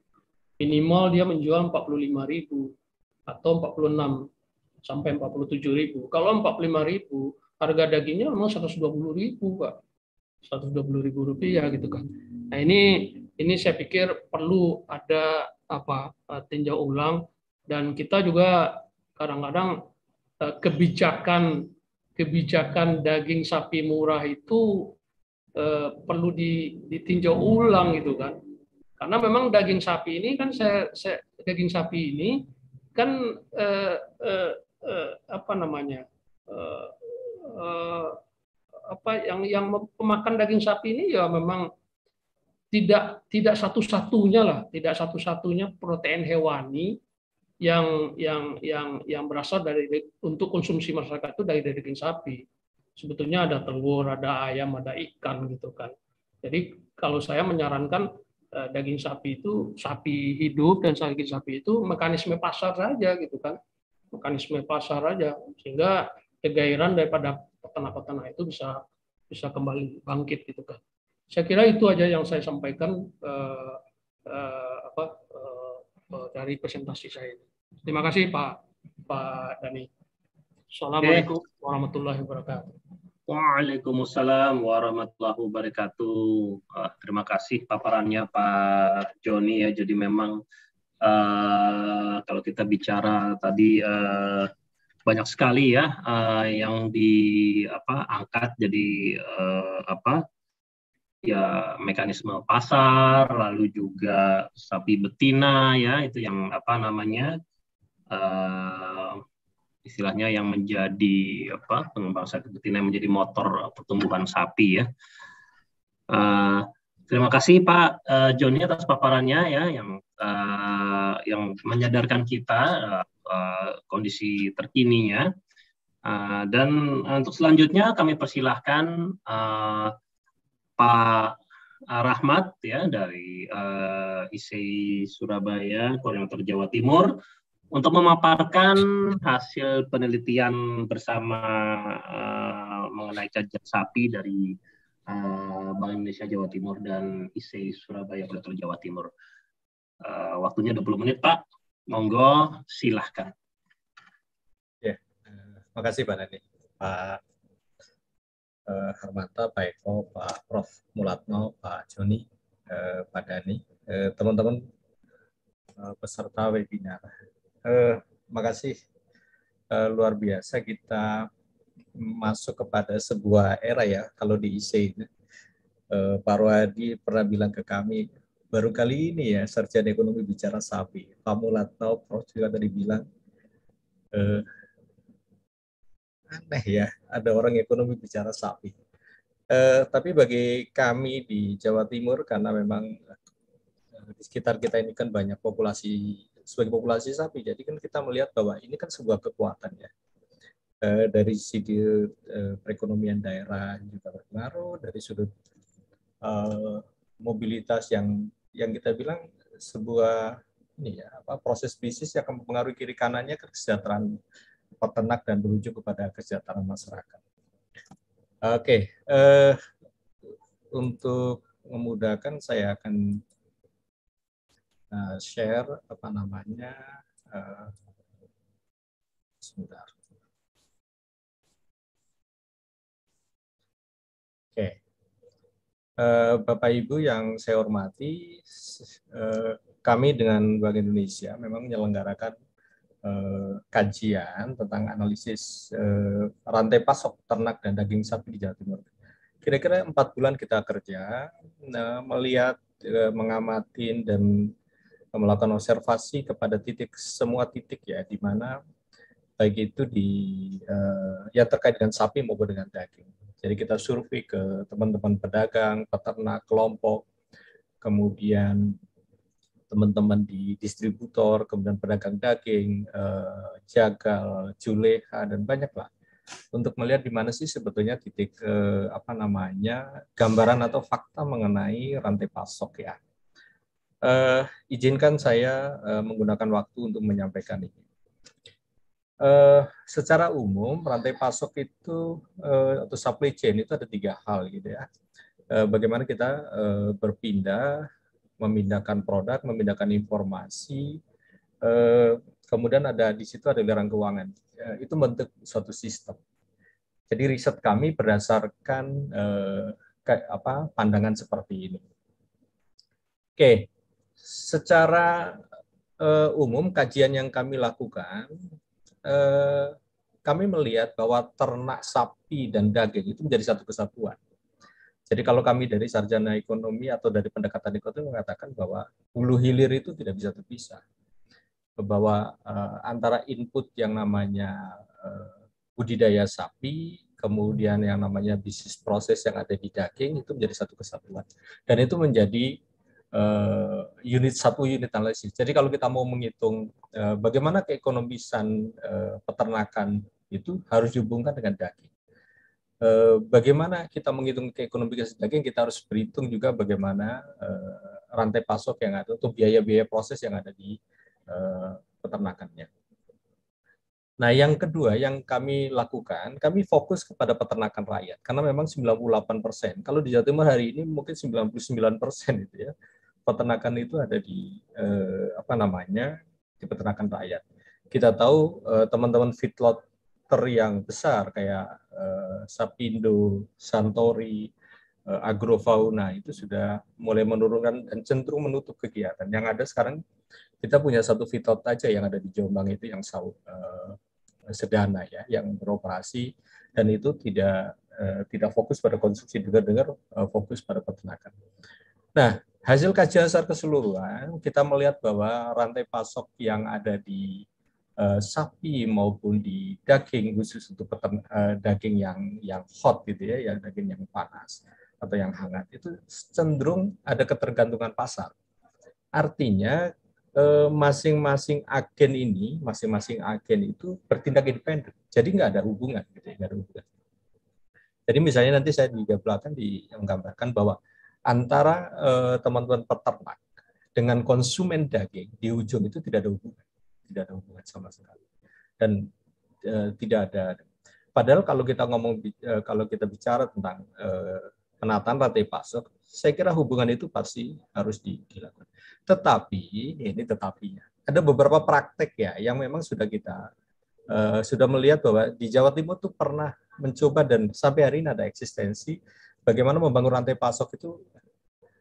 Minimal dia menjual 45 ribu atau 46 sampai 47 ribu. Kalau 45 ribu, harga dagingnya memang 120 ribu, Pak. 120 ribu rupiah gitu kan. Nah ini ini saya pikir perlu ada apa eh, tinjau ulang. Dan kita juga kadang-kadang eh, kebijakan kebijakan daging sapi murah itu eh, perlu ditinjau ulang gitu kan. Karena memang daging sapi ini kan saya, saya daging sapi ini kan eh, eh, eh, apa namanya eh, eh, apa yang yang pemakan daging sapi ini ya memang tidak tidak satu-satunya lah, tidak satu-satunya protein hewani yang yang yang yang berasal dari untuk konsumsi masyarakat itu dari daging sapi. Sebetulnya ada telur, ada ayam, ada ikan gitu kan. Jadi kalau saya menyarankan eh, daging sapi itu sapi hidup dan daging sapi itu mekanisme pasar saja gitu kan. Mekanisme pasar aja sehingga kegairan daripada peternak-peternak itu bisa bisa kembali bangkit gitu kan. Saya kira itu aja yang saya sampaikan uh, uh, apa uh, dari presentasi saya ini. Terima kasih Pak Pak Dani. Assalamualaikum warahmatullahi wabarakatuh. Waalaikumsalam warahmatullahi wabarakatuh. Uh, terima kasih paparannya Pak Joni ya. Jadi memang uh, kalau kita bicara tadi uh, banyak sekali ya uh, yang di apa angkat jadi uh, apa ya mekanisme pasar, lalu juga sapi betina ya itu yang apa namanya uh, istilahnya yang menjadi apa pengembang sapi betina yang menjadi motor pertumbuhan sapi ya. Uh, terima kasih Pak uh, Joni atas paparannya ya yang uh, yang menyadarkan kita uh, uh, kondisi terkininya. Uh, dan untuk selanjutnya kami persilahkan uh, Pak Rahmat ya dari uh, eh, Surabaya, Koordinator Jawa Timur untuk memaparkan hasil penelitian bersama uh, mengenai cacat sapi dari uh, Bank Indonesia Jawa Timur dan ISEI Surabaya Koordinator Jawa Timur. Uh, waktunya 20 menit Pak. Monggo silahkan. Ya, terima kasih Pak Nani. Pak eh, Harmata, Pak Eko, Pak Prof. Mulatno, Pak Joni, eh, Pak Dani, eh, teman-teman eh, peserta webinar. Eh, makasih eh, luar biasa kita masuk kepada sebuah era ya kalau di IC ini. Eh, Pak Rohadi pernah bilang ke kami baru kali ini ya sarjana ekonomi bicara sapi. Pak Mulatno, Prof juga tadi bilang eh, aneh ya ada orang ekonomi bicara sapi. Eh, tapi bagi kami di Jawa Timur karena memang eh, di sekitar kita ini kan banyak populasi sebagai populasi sapi, jadi kan kita melihat bahwa ini kan sebuah kekuatan ya. Eh, dari segi eh, perekonomian daerah juga berpengaruh, dari sudut eh, mobilitas yang yang kita bilang sebuah ini ya apa proses bisnis yang akan mempengaruhi kiri kanannya kesejahteraan peternak dan berujung kepada kesejahteraan masyarakat. Oke, uh, untuk memudahkan saya akan uh, share apa namanya. Uh, sebentar. Oke, uh, Bapak Ibu yang saya hormati, uh, kami dengan Bank Indonesia memang menyelenggarakan eh, kajian tentang analisis eh, rantai pasok ternak dan daging sapi di Jawa Timur. Kira-kira empat bulan kita kerja, nah, melihat, eh, mengamati dan melakukan observasi kepada titik semua titik ya, di mana baik itu di eh, yang terkait dengan sapi maupun dengan daging. Jadi kita survei ke teman-teman pedagang, peternak, kelompok, kemudian teman-teman di distributor, kemudian pedagang daging, eh, jagal, juleha dan banyak lah untuk melihat di mana sih sebetulnya titik eh, apa namanya gambaran atau fakta mengenai rantai pasok ya. Eh, izinkan saya eh, menggunakan waktu untuk menyampaikan ini. Eh, secara umum rantai pasok itu eh, atau supply chain itu ada tiga hal gitu ya. Eh, bagaimana kita eh, berpindah memindahkan produk, memindahkan informasi, eh, kemudian ada di situ ada aliran keuangan. Eh, itu bentuk suatu sistem. Jadi riset kami berdasarkan eh, apa pandangan seperti ini. Oke, secara umum kajian yang kami lakukan, kami melihat bahwa ternak sapi dan daging itu menjadi satu kesatuan. Jadi kalau kami dari sarjana ekonomi atau dari pendekatan ekonomi mengatakan bahwa hulu hilir itu tidak bisa terpisah. Bahwa uh, antara input yang namanya uh, budidaya sapi, kemudian yang namanya bisnis proses yang ada di daging itu menjadi satu kesatuan. Dan itu menjadi uh, unit satu unit analisis. Jadi kalau kita mau menghitung uh, bagaimana keekonomisan uh, peternakan itu harus dihubungkan dengan daging. Eh, bagaimana kita menghitung keekonomian daging, kita harus berhitung juga bagaimana eh, rantai pasok yang ada atau biaya-biaya proses yang ada di eh, peternakannya. Nah, yang kedua yang kami lakukan, kami fokus kepada peternakan rakyat karena memang 98 persen. Kalau di Jawa Timur hari ini mungkin 99 persen itu ya peternakan itu ada di eh, apa namanya di peternakan rakyat. Kita tahu teman-teman feedlot yang besar kayak uh, Sapindo, Santori, uh, Agrofauna itu sudah mulai menurunkan dan cenderung menutup kegiatan. Yang ada sekarang kita punya satu fitot aja yang ada di Jombang itu yang uh, sederhana ya, yang beroperasi dan itu tidak uh, tidak fokus pada konsumsi dengar-dengar uh, fokus pada peternakan. Nah, hasil kajian secara keseluruhan kita melihat bahwa rantai pasok yang ada di uh, sapi maupun di daging khusus untuk petern, uh, daging yang yang hot gitu ya, yang daging yang panas atau yang hangat itu cenderung ada ketergantungan pasar. Artinya eh, masing-masing agen ini, masing-masing agen itu bertindak independen. Jadi nggak ada hubungan, gitu, ya, nggak ada hubungan. Jadi misalnya nanti saya di belakang di menggambarkan bahwa antara teman-teman peternak dengan konsumen daging di ujung itu tidak ada hubungan tidak ada hubungan sama sekali. Dan e, tidak ada. Padahal kalau kita ngomong e, kalau kita bicara tentang e, penataan rantai pasok saya kira hubungan itu pasti harus dilakukan. Tetapi ini tetapinya ada beberapa praktek ya yang memang sudah kita e, sudah melihat bahwa di Jawa Timur tuh pernah mencoba dan sampai hari ini ada eksistensi bagaimana membangun rantai pasok itu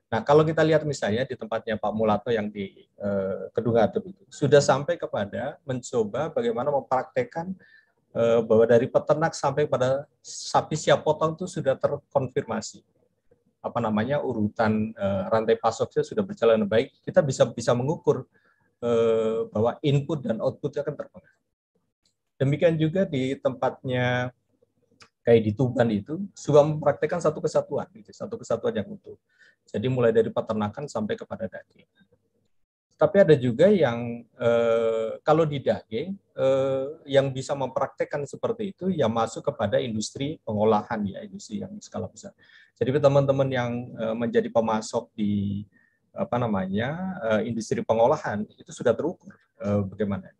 Nah, kalau kita lihat misalnya di tempatnya Pak Mulato yang di eh, Kedung Adem itu sudah sampai kepada mencoba bagaimana mempraktekkan eh, bahwa dari peternak sampai pada sapi siap potong itu sudah terkonfirmasi apa namanya urutan eh, rantai pasoknya sudah berjalan baik. Kita bisa bisa mengukur eh, bahwa input dan outputnya akan terpengaruh. Demikian juga di tempatnya kayak di Tuban itu sudah mempraktekkan satu kesatuan, gitu, satu kesatuan yang utuh. Jadi mulai dari peternakan sampai kepada daging. Tapi ada juga yang eh, kalau di daging eh, yang bisa mempraktekkan seperti itu yang masuk kepada industri pengolahan ya industri yang skala besar. Jadi teman-teman yang eh, menjadi pemasok di apa namanya eh, industri pengolahan itu sudah terukur eh, bagaimana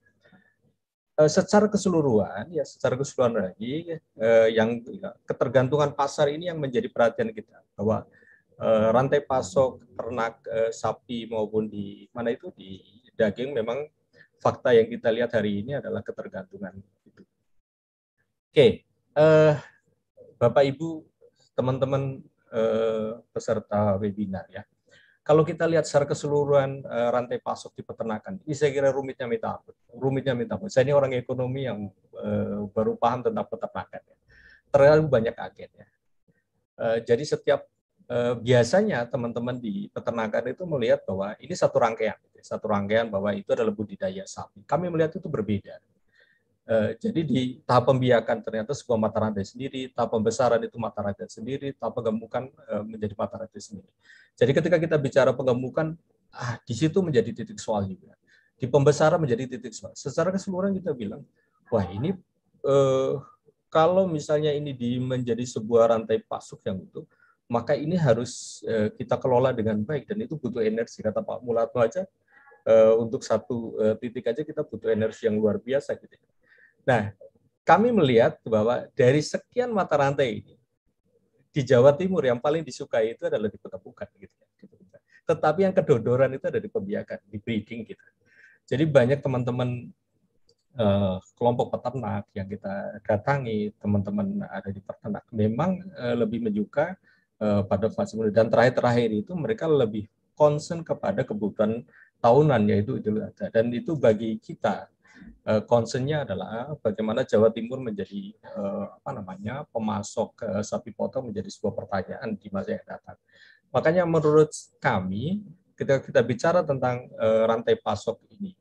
secara keseluruhan ya secara keseluruhan lagi eh, yang ya, ketergantungan pasar ini yang menjadi perhatian kita bahwa eh, rantai pasok ternak eh, sapi maupun di mana itu di daging memang fakta yang kita lihat hari ini adalah ketergantungan itu. Oke, eh, Bapak Ibu teman-teman eh, peserta webinar ya kalau kita lihat secara keseluruhan uh, rantai pasok di peternakan, ini saya kira rumitnya minta ampun. Rumitnya minta ampun. Saya ini orang ekonomi yang uh, baru paham tentang peternakan. Ya. Terlalu banyak agen. Ya. Uh, jadi setiap uh, biasanya teman-teman di peternakan itu melihat bahwa ini satu rangkaian, satu rangkaian bahwa itu adalah budidaya sapi. Kami melihat itu berbeda. Uh, jadi di tahap pembiakan ternyata sebuah mata rantai sendiri, tahap pembesaran itu mata rantai sendiri, tahap penggemukan uh, menjadi mata rantai sendiri. Jadi ketika kita bicara pengemukan, ah di situ menjadi titik soal juga. Di pembesaran menjadi titik soal. Secara keseluruhan kita bilang, wah ini eh, kalau misalnya ini di menjadi sebuah rantai pasok yang utuh, maka ini harus eh, kita kelola dengan baik dan itu butuh energi. Kata Pak Mulato aja eh, untuk satu eh, titik aja kita butuh energi yang luar biasa gitu. Nah, kami melihat bahwa dari sekian mata rantai ini di Jawa Timur yang paling disukai itu adalah di petepukan gitu ya. Tetapi yang kedodoran itu ada di pembiakan, di breeding gitu. Jadi banyak teman-teman uh, kelompok peternak yang kita datangi, teman-teman ada di peternak, memang uh, lebih menyuka uh, pada fase muda. Dan terakhir-terakhir itu mereka lebih concern kepada kebutuhan tahunan yaitu Idul Adha dan itu bagi kita uh, concernnya adalah bagaimana Jawa Timur menjadi uh, apa namanya pemasok uh, sapi potong menjadi sebuah pertanyaan di masa yang datang. Makanya menurut kami ketika kita bicara tentang rantai pasok ini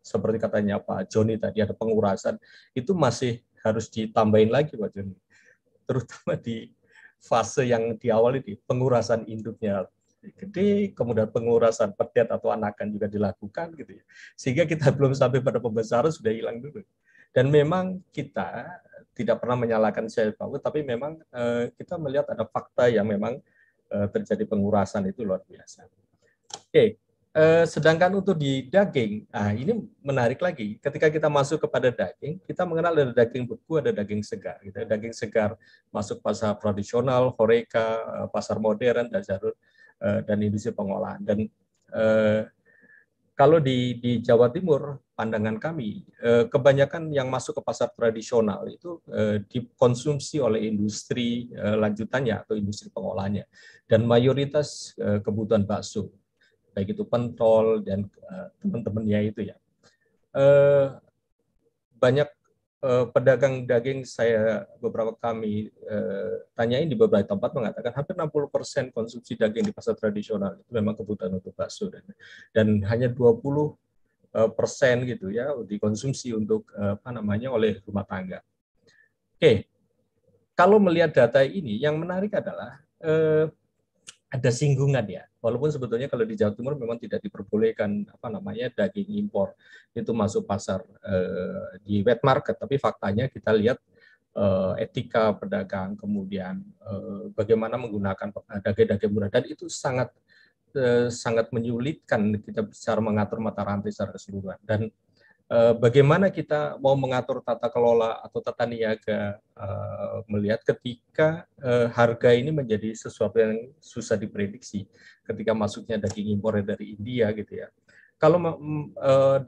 seperti katanya Pak Joni tadi ada pengurasan itu masih harus ditambahin lagi Pak Joni terutama di fase yang di awal ini pengurasan induknya gede, kemudian pengurasan pedet atau anakan juga dilakukan gitu ya. Sehingga kita belum sampai pada pembesaran sudah hilang dulu. Dan memang kita tidak pernah menyalahkan siapa pun, tapi memang eh, kita melihat ada fakta yang memang eh, terjadi pengurasan itu luar biasa. Oke, eh, sedangkan untuk di daging, ah ini menarik lagi. Ketika kita masuk kepada daging, kita mengenal ada daging beku, ada daging segar. Gitu. Daging segar masuk pasar tradisional, horeca, pasar modern, dan jarur Eh, dan industri pengolahan. Dan eh, kalau di, di Jawa Timur, pandangan kami, eh, kebanyakan yang masuk ke pasar tradisional itu dikonsumsi oleh industri lanjutannya atau industri pengolahannya. Dan mayoritas kebutuhan bakso, baik itu pentol dan teman-temannya itu ya. Banyak eh, pedagang daging saya beberapa kami eh, tanyain di beberapa tempat mengatakan hampir 60% konsumsi daging di pasar tradisional itu memang kebutuhan untuk bakso dan, dan hanya 20 eh, persen gitu ya dikonsumsi untuk eh, apa namanya oleh rumah tangga. Oke, kalau melihat data ini yang menarik adalah eh, ada singgungan ya. Walaupun sebetulnya kalau di Jawa Timur memang tidak diperbolehkan apa namanya daging impor itu masuk pasar eh, di wet market, tapi faktanya kita lihat eh, etika pedagang, kemudian eh, bagaimana menggunakan daging-daging murah. Dan itu sangat eh, sangat menyulitkan kita bicara mengatur mata rantai secara keseluruhan. Dan bagaimana kita mau mengatur tata kelola atau tata niaga uh, melihat ketika uh, harga ini menjadi sesuatu yang susah diprediksi ketika masuknya daging impor dari India gitu ya. Kalau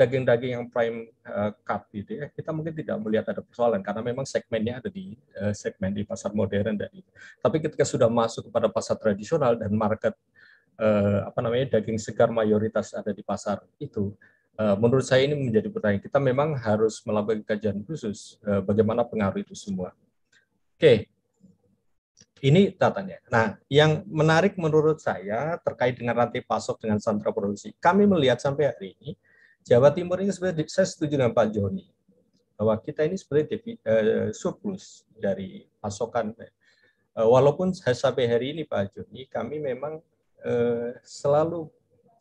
daging-daging yang prime cut gitu ya, kita mungkin tidak melihat ada persoalan karena memang segmennya ada di segmen di pasar modern dan itu. Tapi ketika sudah masuk kepada pasar tradisional dan market apa namanya daging segar mayoritas ada di pasar itu, Eh, menurut saya ini menjadi pertanyaan. Kita memang harus melakukan kajian khusus eh, bagaimana pengaruh itu semua. Oke, ini datanya. Nah, yang menarik menurut saya terkait dengan rantai pasok dengan sentra produksi. Kami melihat sampai hari ini, Jawa Timur ini sebenarnya saya setuju dengan Pak Joni bahwa kita ini sebenarnya uh, surplus dari pasokan. Walaupun sampai hari ini Pak Joni, kami memang selalu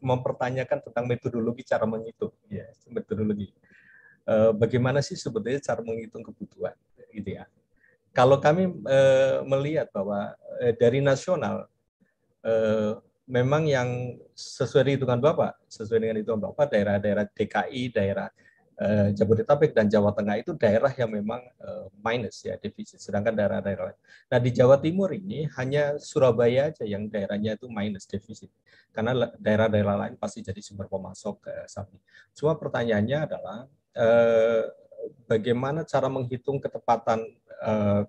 mempertanyakan tentang metodologi cara menghitung. Ya metodologi. E, bagaimana sih sebetulnya cara menghitung kebutuhan? Gitu ya. Kalau kami e, melihat bahwa e, dari nasional e, memang yang sesuai hitungan Bapak sesuai dengan hitungan Bapak daerah-daerah DKI daerah Eh, Jabodetabek dan Jawa Tengah itu daerah yang memang eh, minus ya defisit, sedangkan daerah-daerah lain. Nah di Jawa Timur ini hanya Surabaya aja yang daerahnya itu minus defisit, karena daerah-daerah lain pasti jadi sumber pemasok ke sapi. Cuma pertanyaannya adalah eh, bagaimana cara menghitung ketepatan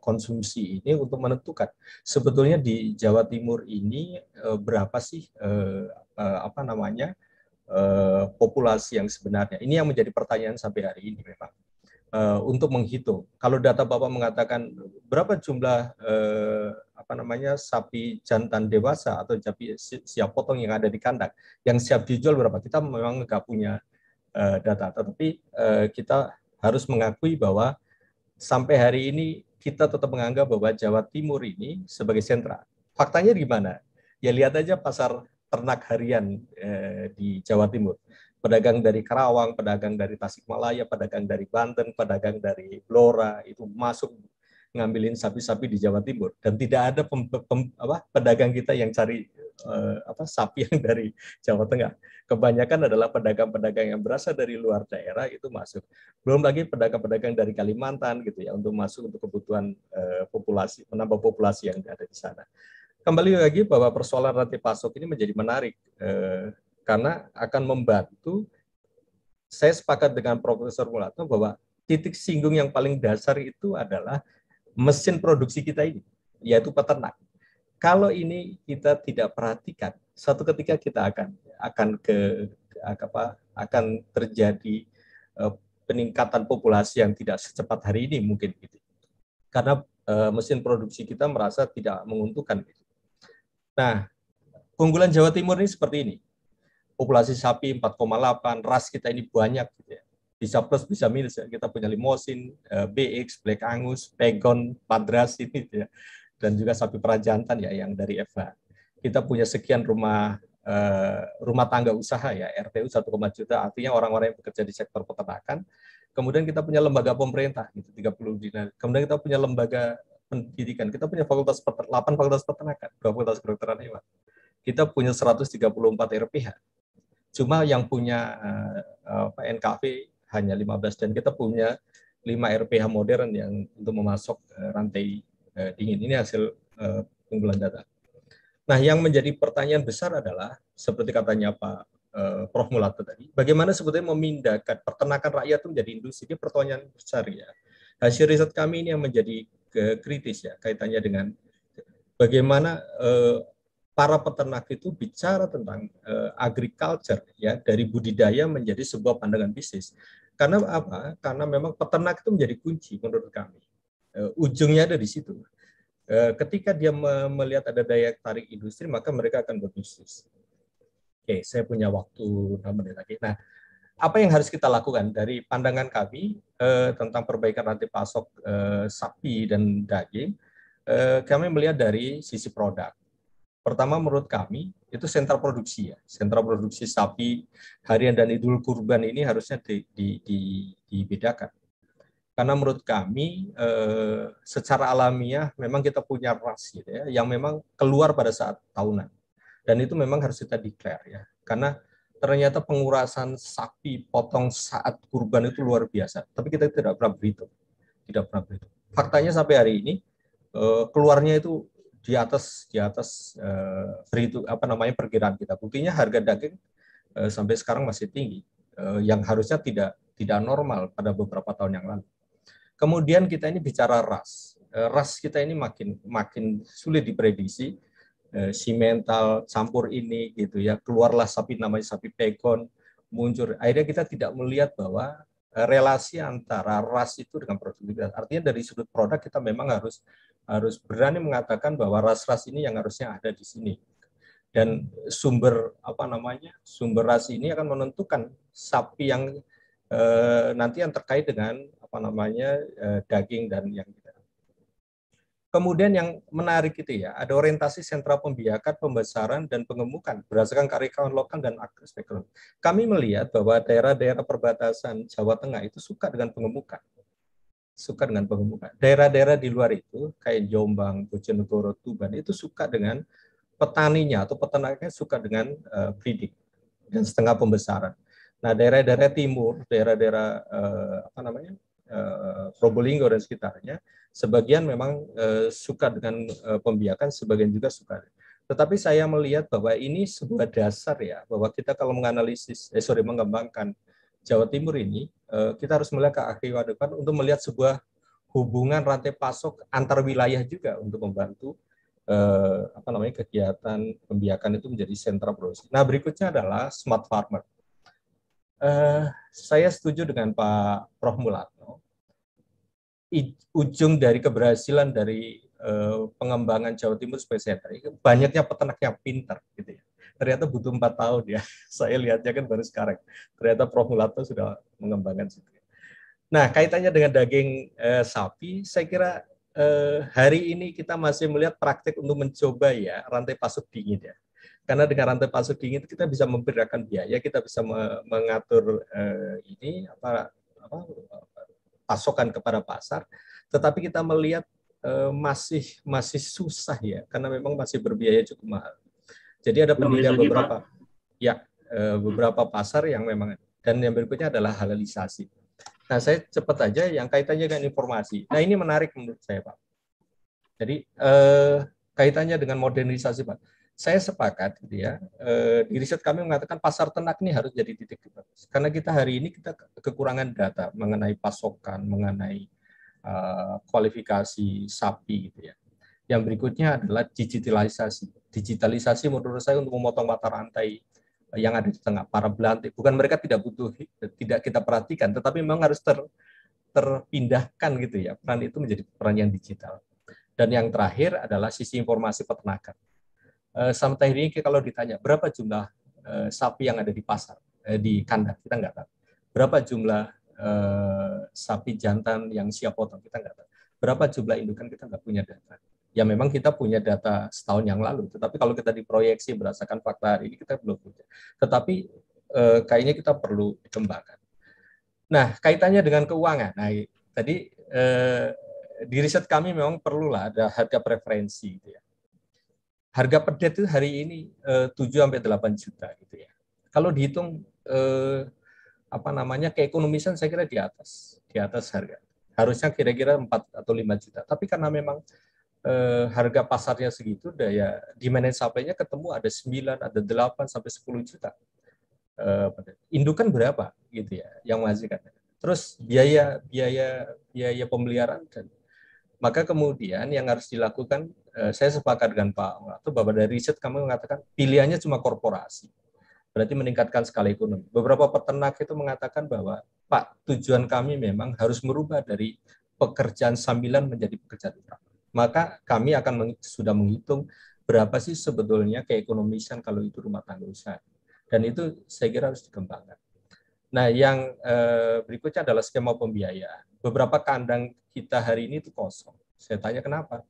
konsumsi ini untuk menentukan sebetulnya di Jawa Timur ini berapa sih apa namanya uh, populasi yang sebenarnya. Ini yang menjadi pertanyaan sampai hari ini memang. Uh, untuk menghitung. Kalau data Bapak mengatakan berapa jumlah uh, apa namanya sapi jantan dewasa atau sapi siap potong yang ada di kandang, yang siap dijual berapa? Kita memang nggak punya uh, data, tetapi uh, kita harus mengakui bahwa sampai hari ini kita tetap menganggap bahwa Jawa Timur ini sebagai sentra. Faktanya gimana? Ya lihat aja pasar ternak harian eh, di Jawa Timur. Pedagang dari Karawang, pedagang dari Tasikmalaya, pedagang dari Banten, pedagang dari Blora itu masuk ngambilin sapi-sapi di Jawa Timur dan tidak ada pem, pem, apa, pedagang kita yang cari eh, apa sapi yang dari Jawa Tengah. Kebanyakan adalah pedagang-pedagang yang berasal dari luar daerah itu masuk. Belum lagi pedagang-pedagang dari Kalimantan gitu ya untuk masuk untuk kebutuhan eh, populasi menambah populasi yang ada di sana kembali lagi bahwa persoalan rantai pasok ini menjadi menarik eh, karena akan membantu. Saya sepakat dengan Profesor Mulato bahwa titik singgung yang paling dasar itu adalah mesin produksi kita ini, yaitu peternak. Kalau ini kita tidak perhatikan, Suatu ketika kita akan akan ke apa akan terjadi uh, peningkatan populasi yang tidak secepat hari ini mungkin gitu. Karena uh, mesin produksi kita merasa tidak menguntungkan gitu. Nah, keunggulan Jawa Timur ini seperti ini. Populasi sapi 4,8, ras kita ini banyak gitu ya. Bisa plus bisa minus ya. Kita punya limosin, uh, BX, Black Angus, Pegon, Padras ini gitu ya. Dan juga sapi perajantan ya yang dari FH. Kita punya sekian rumah uh, rumah tangga usaha ya RTU 1, juta artinya orang-orang yang bekerja di sektor peternakan kemudian kita punya lembaga pemerintah gitu 30 dinas kemudian kita punya lembaga pendidikan. Kita punya fakultas 8 fakultas peternakan fakultas kedokteran hewan. Kita punya 134 RPH cuma yang punya uh, uh, NKV hanya 15 dan kita punya 5 RPH modern yang untuk memasok uh, rantai uh, dingin. Ini hasil pengumpulan data. Nah, yang menjadi pertanyaan besar adalah seperti katanya Pak Prof. Mulato tadi, bagaimana sebetulnya memindahkan peternakan rakyat itu menjadi industri? Ini pertanyaan besar ya. Hasil riset kami ini yang menjadi kritis ya kaitannya dengan bagaimana uh, para peternak itu bicara tentang uh, agriculture ya dari budidaya menjadi sebuah pandangan bisnis. Karena apa? Karena memang peternak itu menjadi kunci menurut kami. Uh, ujungnya ada di situ Eh, ketika dia melihat ada daya tarik industri, maka mereka akan berbisnis. Oke, saya punya waktu 6 menit lagi. Nah, apa yang harus kita lakukan dari pandangan kami eh, tentang perbaikan rantai pasok eh, sapi dan daging? Eh, kami melihat dari sisi produk. Pertama, menurut kami itu sentra produksi ya, sentra produksi sapi harian dan idul kurban ini harusnya di, di, di, dibedakan karena menurut kami eh, secara alamiah memang kita punya ras gitu ya yang memang keluar pada saat tahunan dan itu memang harus kita declare ya karena ternyata pengurasan sapi potong saat kurban itu luar biasa. Tapi kita tidak pernah berhitung. Tidak pernah berhitung. Faktanya sampai hari ini eh, keluarnya itu di atas di atas eh, berhitung apa namanya perkiraan kita. Buktinya harga daging eh, sampai sekarang masih tinggi. Yang harusnya tidak tidak normal pada beberapa tahun yang lalu. Kemudian kita ini bicara ras. Ras kita ini makin makin sulit diprediksi. Eh, si mental campur ini gitu ya. Keluarlah sapi namanya sapi pegon muncul. Akhirnya kita tidak melihat bahwa eh, relasi antara ras itu dengan produktivitas. Artinya dari sudut produk kita memang harus harus berani mengatakan bahwa ras-ras ini yang harusnya ada di sini. Dan sumber apa namanya? Sumber ras ini akan menentukan sapi yang eh, nanti yang terkait dengan apa namanya eh, daging dan yang. Kemudian yang menarik itu ya, ada orientasi sentra pembiakan, pembesaran, dan pengemukan berdasarkan karyawan lokal dan spekul. Kami melihat bahwa daerah-daerah perbatasan Jawa Tengah itu suka dengan pengemukan. Suka dengan pengemukan. Daerah-daerah di luar itu, kayak Jombang, Bojonegoro, Tuban, itu suka dengan petaninya atau peternaknya suka dengan uh, breeding dan setengah pembesaran. Nah, daerah-daerah timur, daerah-daerah uh, apa namanya uh, Probolinggo dan sekitarnya, sebagian memang uh, suka dengan uh, pembiakan, sebagian juga suka. Tetapi saya melihat bahwa ini sebuah dasar ya, bahwa kita kalau menganalisis, eh sorry, mengembangkan Jawa Timur ini, uh, kita harus melihat ke akhir depan untuk melihat sebuah hubungan rantai pasok antar wilayah juga untuk membantu eh, apa namanya kegiatan pembiakan itu menjadi sentra produksi. Nah berikutnya adalah smart farmer. Eh, saya setuju dengan Pak Prof Mulatno ujung dari keberhasilan dari uh, pengembangan Jawa Timur Space Center banyaknya peternak yang pintar gitu ya. Ternyata butuh empat tahun ya. Saya lihatnya kan baru sekarang. Ternyata Prof Mulato sudah mengembangkan situ. Nah, kaitannya dengan daging uh, sapi, saya kira uh, hari ini kita masih melihat praktik untuk mencoba ya rantai pasok dingin ya. Karena dengan rantai pasok dingin kita bisa membedakan biaya, kita bisa mengatur uh, ini apa pasokan kepada pasar, tetapi kita melihat eh, masih masih susah ya karena memang masih berbiaya cukup mahal. Jadi ada penilaian beberapa ya eh, beberapa pasar yang memang dan yang berikutnya adalah halalisasi. Nah, saya cepat aja yang kaitannya dengan informasi. Nah, ini menarik menurut saya, Pak. Jadi eh, kaitannya dengan modernisasi, Pak saya sepakat gitu ya eh, di riset kami mengatakan pasar ternak ini harus jadi titik bagus karena kita hari ini kita kekurangan data mengenai pasokan mengenai uh, kualifikasi sapi gitu ya Yang berikutnya adalah digitalisasi. Digitalisasi menurut saya untuk memotong mata rantai yang ada di tengah para belantik. Bukan mereka tidak butuh, tidak kita perhatikan, tetapi memang harus ter, terpindahkan gitu ya. Peran itu menjadi peran yang digital. Dan yang terakhir adalah sisi informasi peternakan. Eh, sampai ini kalau ditanya berapa jumlah eh, sapi yang ada di pasar, eh, di kandang, kita nggak tahu. Berapa jumlah sapi jantan yang siap potong, kita nggak tahu. Berapa jumlah indukan, kita nggak punya data ya memang kita punya data setahun yang lalu. Tetapi kalau kita diproyeksi berdasarkan fakta hari ini kita belum punya. Tetapi kayaknya kita perlu dikembangkan. Nah, kaitannya dengan keuangan. Nah, tadi di riset kami memang perlulah ada harga preferensi gitu ya. Harga per itu hari ini eh, 7 sampai 8 juta gitu ya. Kalau dihitung eh, apa namanya keekonomisan saya kira di atas di atas harga. Harusnya kira-kira 4 atau 5 juta. Tapi karena memang eh, harga pasarnya segitu, daya demand and supply-nya ketemu ada 9, ada 8 sampai 10 juta. Eh, indukan berapa gitu ya yang kan. Terus biaya biaya biaya pemeliharaan dan maka kemudian yang harus dilakukan saya sepakat dengan Pak atau Bapak dari riset kami mengatakan pilihannya cuma korporasi. Berarti meningkatkan skala ekonomi. Beberapa peternak itu mengatakan bahwa Pak, tujuan kami memang harus merubah dari pekerjaan sambilan menjadi pekerjaan utama maka kami akan meng, sudah menghitung berapa sih sebetulnya keekonomisan kalau itu rumah tangga usaha. Dan itu saya kira harus dikembangkan. Nah, yang eh, berikutnya adalah skema pembiayaan. Beberapa kandang kita hari ini itu kosong. Saya tanya kenapa?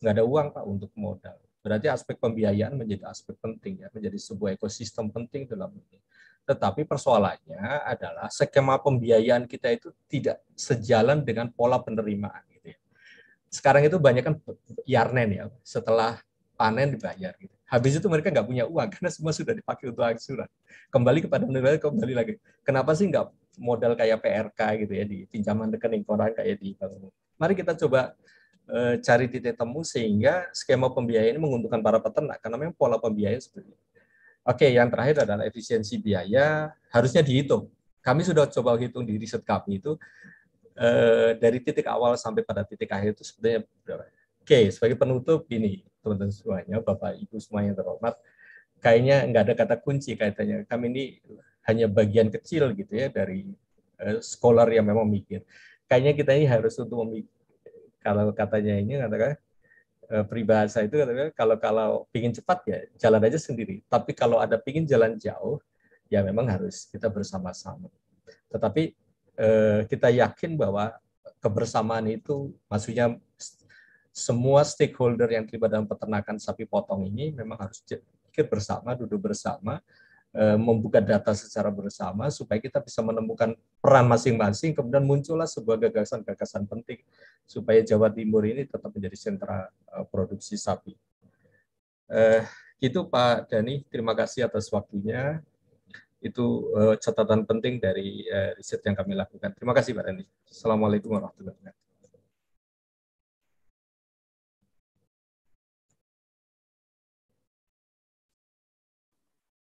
Nggak ada uang Pak untuk modal. Berarti aspek pembiayaan menjadi aspek penting ya, menjadi sebuah ekosistem penting dalam ini. Tetapi persoalannya adalah skema pembiayaan kita itu tidak sejalan dengan pola penerimaan sekarang itu banyak kan yarnen ya setelah panen dibayar gitu. Habis itu mereka nggak punya uang karena semua sudah dipakai untuk angsuran. Kembali kepada negara kembali lagi. Kenapa sih nggak modal kayak PRK gitu ya di pinjaman rekening orang kayak di bank Mari kita coba cari titik temu sehingga skema pembiayaan ini menguntungkan para peternak karena memang pola pembiayaan seperti ini. Oke, yang terakhir adalah efisiensi biaya harusnya dihitung. Kami sudah coba hitung di riset kami itu Eh, dari titik awal sampai pada titik akhir itu sebenarnya berapa? Oke, sebagai penutup ini teman-teman semuanya, Bapak Ibu semua yang terhormat, kayaknya nggak ada kata kunci kaitannya. Kami ini hanya bagian kecil gitu ya dari uh, scholar yang memang mikir. Kayaknya kita ini harus untuk kalau katanya ini katakan uh, peribahasa itu katakan kalau kalau pingin cepat ya jalan aja sendiri. Tapi kalau ada pingin jalan jauh ya memang harus kita bersama-sama. Tetapi Eh, kita yakin bahwa kebersamaan itu maksudnya semua stakeholder yang terlibat dalam peternakan sapi potong ini memang harus pikir bersama, duduk bersama, eh, membuka data secara bersama supaya kita bisa menemukan peran masing-masing, kemudian muncullah sebuah gagasan-gagasan penting supaya Jawa Timur ini tetap menjadi sentra eh, produksi sapi. Eh, itu Pak Dani, terima kasih atas waktunya itu uh, catatan penting dari uh, riset yang kami lakukan. Terima kasih Pak Rani. Assalamualaikum warahmatullahi wabarakatuh.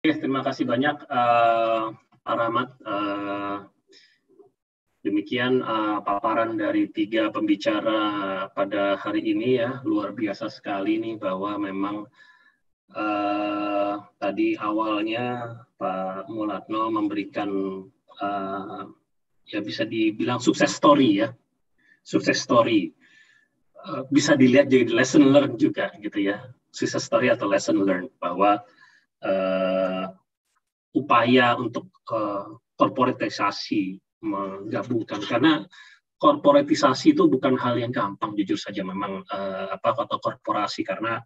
Terima kasih banyak uh, Pak Rahmat. Uh, demikian uh, paparan dari tiga pembicara pada hari ini ya, luar biasa sekali nih bahwa memang uh, tadi awalnya Pak Mulatno memberikan uh, ya bisa dibilang sukses story ya, sukses story. Uh, bisa dilihat jadi lesson learn juga gitu ya, sukses story atau lesson learn bahwa uh, upaya untuk uh, korporatisasi menggabungkan. Karena korporatisasi itu bukan hal yang gampang jujur saja memang uh, apa kata korporasi. Karena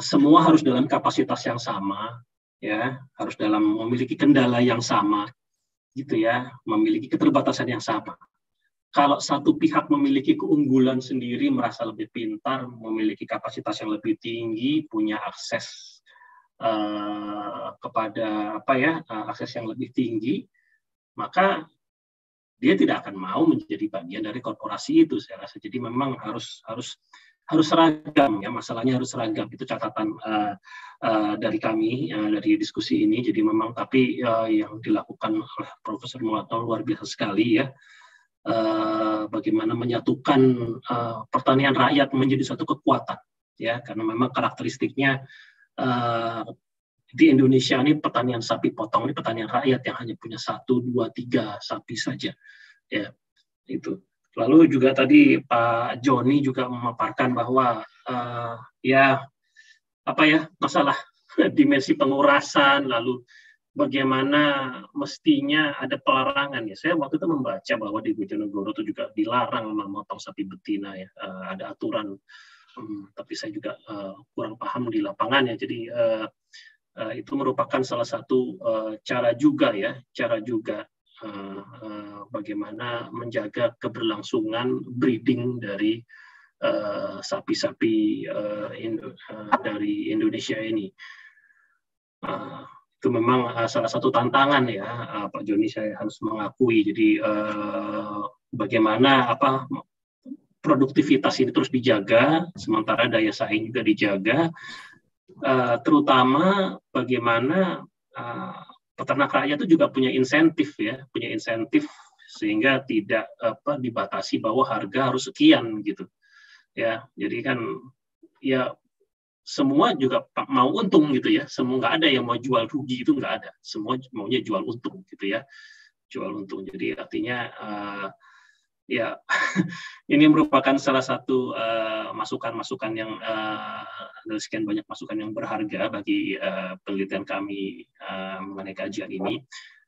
semua harus dalam kapasitas yang sama ya harus dalam memiliki kendala yang sama gitu ya memiliki keterbatasan yang sama. Kalau satu pihak memiliki keunggulan sendiri merasa lebih pintar memiliki kapasitas yang lebih tinggi punya akses uh, kepada apa ya uh, akses yang lebih tinggi maka dia tidak akan mau menjadi bagian dari korporasi itu saya rasa. Jadi memang harus harus harus seragam ya masalahnya harus seragam. Itu catatan uh, uh, dari kami uh, dari diskusi ini. Jadi memang tapi uh, yang dilakukan oleh Profesor Muato luar biasa sekali ya. Uh, bagaimana menyatukan uh, pertanian rakyat menjadi satu kekuatan ya. Karena memang karakteristiknya di Indonesia ini pertanian sapi potong ini pertanian rakyat yang hanya punya satu dua tiga sapi saja ya itu lalu juga tadi Pak Joni juga memaparkan bahwa uh, ya apa ya masalah dimensi pengurasan lalu bagaimana mestinya ada pelarangan ya. Saya waktu itu membaca bahwa di Bojonegoro itu juga dilarang memotong sapi betina ya. Uh, ada aturan, um, tapi saya juga uh, kurang paham di lapangan ya. Jadi uh, uh, itu merupakan salah satu uh, cara juga ya, cara juga uh, uh, bagaimana menjaga keberlangsungan breeding dari sapi-sapi uh, Indo, uh, dari Indonesia ini. Uh, itu memang uh, salah satu tantangan ya uh, Pak Joni saya harus mengakui jadi uh, bagaimana apa produktivitas ini terus dijaga sementara daya saing juga dijaga uh, terutama bagaimana uh, peternak rakyat itu juga punya insentif ya punya insentif sehingga tidak apa dibatasi bahwa harga harus sekian gitu ya jadi kan ya semua juga mau untung gitu ya. Semua nggak ada yang mau jual rugi itu nggak ada. Semua maunya jual untung gitu ya. Jual untung. Jadi artinya uh, ya ini merupakan salah satu eh, masukan-masukan uh, yang uh, sekian banyak masukan yang berharga bagi uh, penelitian kami uh, mengenai kajian ini.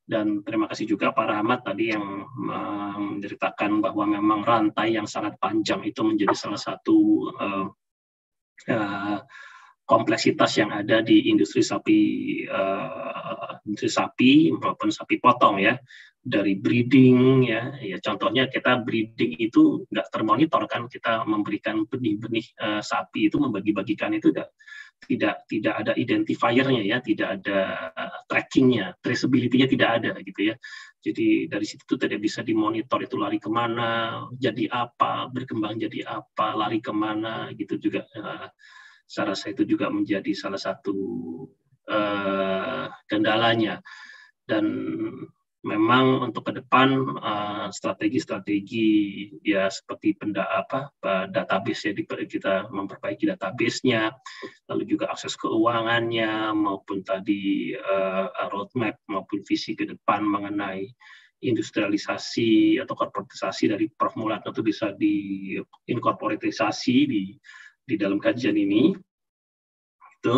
Dan terima kasih juga Pak Rahmat tadi yang menceritakan bahwa memang rantai yang sangat panjang itu menjadi salah satu uh, uh, kompleksitas yang ada di industri sapi uh, industri sapi maupun sapi potong ya. Dari breeding ya ya contohnya kita breeding itu nggak termonitor kan kita memberikan benih-benih uh, sapi itu membagi-bagikan itu tidak tidak tidak ada identifiernya ya tidak ada trackingnya traceability-nya tidak ada gitu ya. Jadi dari situ tidak bisa dimonitor itu lari ke mana jadi apa berkembang jadi apa lari ke mana gitu juga uh, saya rasa itu juga menjadi salah satu uh, kendalanya. Dan memang untuk ke depan eh, strategi-strategi uh, ya seperti penda apa database ya kita memperbaiki database-nya lalu juga akses keuangannya maupun tadi uh, roadmap maupun visi ke depan mengenai industrialisasi atau korporatisasi dari Mulat itu bisa diinkorporatisasi di di dalam kajian ini itu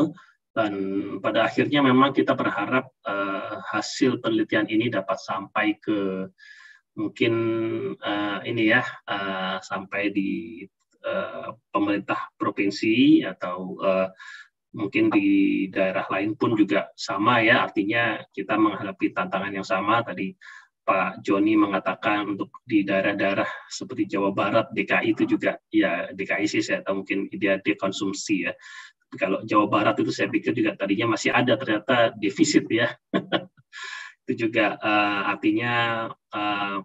dan pada akhirnya memang kita berharap uh, hasil penelitian ini dapat sampai ke mungkin uh, ini ya uh, sampai di uh, pemerintah provinsi atau uh, mungkin di daerah lain pun juga sama ya. Artinya kita menghadapi tantangan yang sama. Tadi Pak Joni mengatakan untuk di daerah-daerah seperti Jawa Barat, DKI itu juga ya DKI sih saya tahu mungkin dia dekonsumsi ya. Tapi kalau Jawa Barat itu saya pikir juga tadinya masih ada ternyata defisit ya. itu juga uh, artinya uh,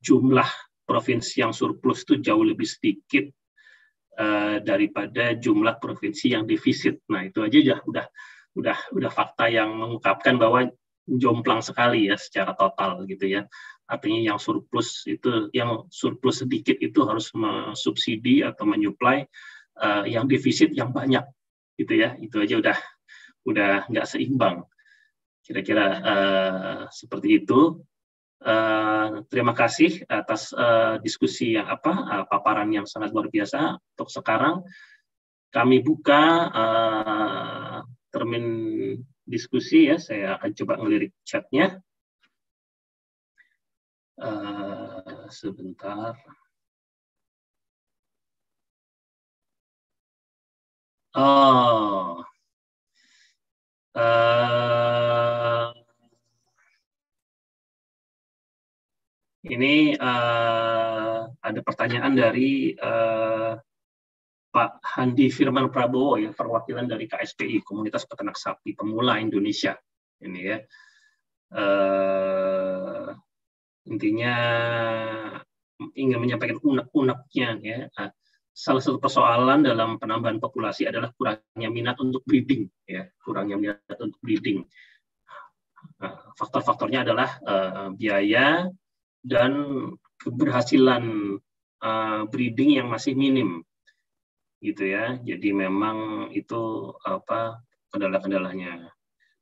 jumlah provinsi yang surplus itu jauh lebih sedikit uh, daripada jumlah provinsi yang defisit. Nah itu aja ya udah udah udah fakta yang mengungkapkan bahwa jomplang sekali ya secara total gitu ya. Artinya yang surplus itu yang surplus sedikit itu harus mensubsidi atau menyuplai uh, yang defisit yang banyak gitu ya. Itu aja udah udah nggak seimbang. Kira-kira uh, seperti itu. Uh, terima kasih atas uh, diskusi yang apa uh, paparan yang sangat luar biasa. Untuk sekarang kami buka uh, termin diskusi ya. Saya akan coba ngelirik chatnya. Uh, sebentar. Oh. Uh, ini uh, ada pertanyaan dari uh, Pak Handi Firman Prabowo ya perwakilan dari KSPI Komunitas Peternak Sapi Pemula Indonesia. Ini ya. Uh, intinya ingin menyampaikan unek-uneknya ya. Uh, salah satu persoalan dalam penambahan populasi adalah kurangnya minat untuk breeding ya kurangnya minat untuk breeding. Uh, faktor-faktornya adalah uh, biaya dan keberhasilan uh, breeding yang masih minim gitu ya. Jadi memang itu apa kendala-kendalanya.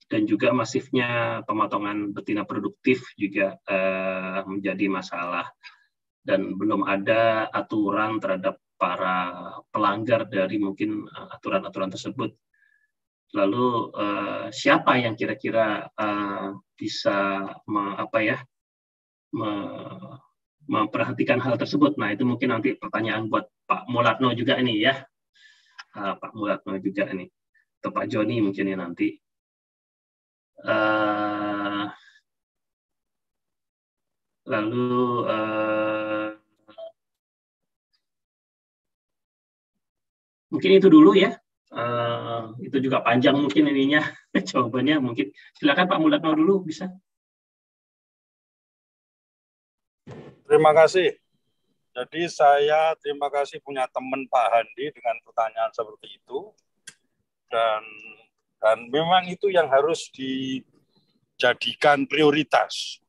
Dan juga masifnya pemotongan betina produktif juga uh, menjadi masalah dan belum ada aturan terhadap para pelanggar dari mungkin eh, aturan-aturan tersebut. Lalu uh, siapa yang kira-kira uh, bisa apa ya memperhatikan hal tersebut? Nah itu mungkin nanti pertanyaan buat Pak Mulatno juga ini ya, uh, Pak Mulatno juga ini, atau Pak Joni mungkin ya nanti. Uh, lalu uh, mungkin itu dulu ya. Itu juga panjang mungkin ininya jawabannya mungkin. Silakan Pak Mulatno dulu bisa. Terima kasih. Jadi saya terima kasih punya teman Pak Handi dengan pertanyaan seperti itu. Dan dan memang itu yang harus dijadikan prioritas.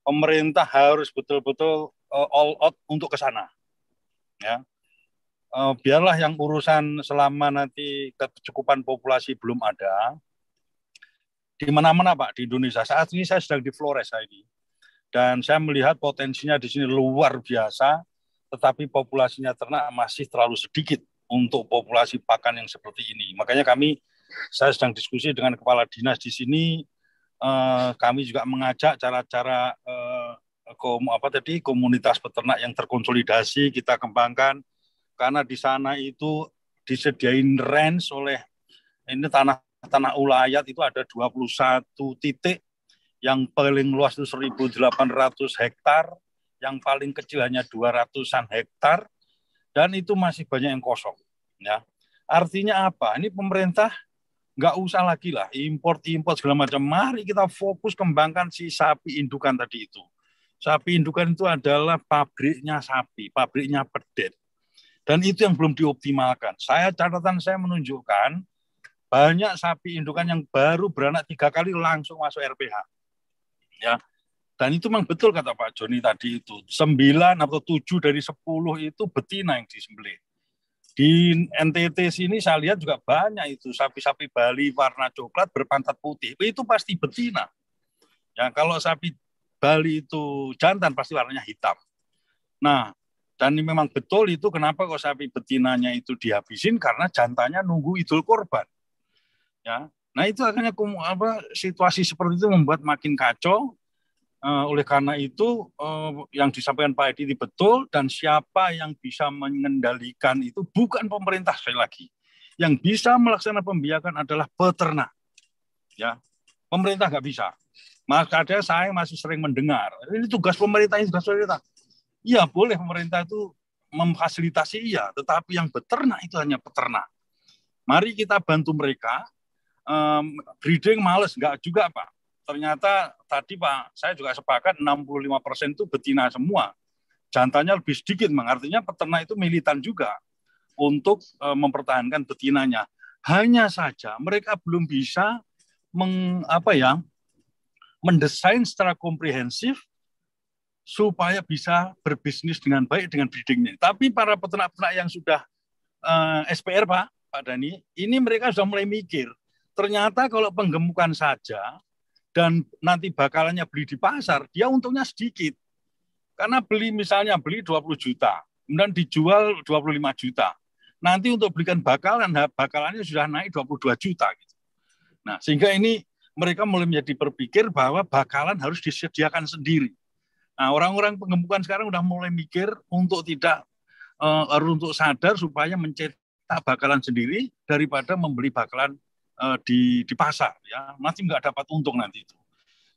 Pemerintah harus betul-betul uh, all out untuk ke sana. Ya uh, biarlah yang urusan selama nanti kecukupan populasi belum ada. Di mana-mana Pak di Indonesia. Saat ini saya sedang di Flores saya ini. Dan saya melihat potensinya di sini luar biasa, tetapi populasinya ternak masih terlalu sedikit untuk populasi pakan yang seperti ini. Makanya kami, saya sedang diskusi dengan kepala dinas di sini, eh, kami juga mengajak cara-cara eh, kom, apa tadi komunitas peternak yang terkonsolidasi kita kembangkan karena di sana itu disediain range oleh ini tanah tanah ulayat itu ada 21 titik yang paling luas itu 1.800 hektar, yang paling kecil hanya 200-an hektar, dan itu masih banyak yang kosong. Ya, artinya apa? Ini pemerintah nggak usah lagi lah import-import segala macam. Mari kita fokus kembangkan si sapi indukan tadi itu. Sapi indukan itu adalah pabriknya sapi, pabriknya pedet. Dan itu yang belum dioptimalkan. Saya catatan saya menunjukkan banyak sapi indukan yang baru beranak tiga kali langsung masuk RPH. Ya, dan itu memang betul kata Pak Joni tadi itu. Sembilan atau tujuh dari sepuluh itu betina yang disembelih. Di NTT sini saya lihat juga banyak itu sapi-sapi Bali warna coklat berpantat putih. Itu pasti betina. Ya, kalau sapi Bali itu jantan pasti warnanya hitam. Nah, dan ini memang betul itu kenapa kok sapi betinanya itu dihabisin karena jantannya nunggu idul korban. Ya. Nah itu akhirnya apa situasi seperti itu membuat makin kacau. Uh, oleh karena itu uh, yang disampaikan Pak Edi betul dan siapa yang bisa mengendalikan itu bukan pemerintah sekali lagi. Yang bisa melaksanakan pembiakan adalah peternak. Ya, pemerintah nggak bisa. Maka ada saya masih sering mendengar ini tugas pemerintah ini tugas pemerintah Iya boleh pemerintah itu memfasilitasi iya, tetapi yang beternak itu hanya peternak. Mari kita bantu mereka. Um, breeding males nggak juga Pak. Ternyata tadi Pak, saya juga sepakat 65 persen itu betina semua. Jantannya lebih sedikit, Bang. Artinya peternak itu militan juga untuk uh, mempertahankan betinanya. Hanya saja mereka belum bisa meng, apa ya, mendesain secara komprehensif supaya bisa berbisnis dengan baik dengan breedingnya. Tapi para peternak-peternak yang sudah uh, eh, SPR Pak, Pak Dani, ini mereka sudah mulai mikir. Ternyata kalau penggemukan saja dan nanti bakalannya beli di pasar, dia untungnya sedikit. Karena beli misalnya beli 20 juta, kemudian dijual 25 juta. Nanti untuk belikan bakalan, bakalannya sudah naik 22 juta. Gitu. Nah, sehingga ini mereka mulai menjadi berpikir bahwa bakalan harus disediakan sendiri Nah, orang-orang pengemukan sekarang udah mulai mikir untuk tidak uh, untuk sadar supaya mencetak bakalan sendiri daripada membeli bakalan uh, di di pasar ya. Nanti nggak dapat untung nanti itu.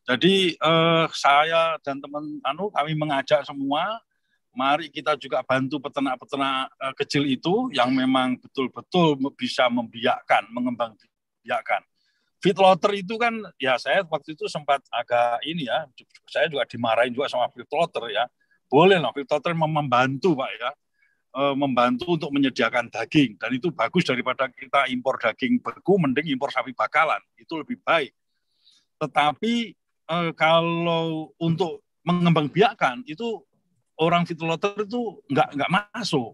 Jadi uh, saya dan teman anu kami mengajak semua mari kita juga bantu peternak-peternak uh, kecil itu yang memang betul-betul bisa membiakkan, mengembang biakkan feedlotter itu kan ya saya waktu itu sempat agak ini ya saya juga dimarahin juga sama feedlotter ya boleh lah feedlotter membantu pak ya membantu untuk menyediakan daging dan itu bagus daripada kita impor daging beku mending impor sapi bakalan itu lebih baik tetapi e, kalau untuk mengembang biakan itu orang feedlotter itu nggak nggak masuk.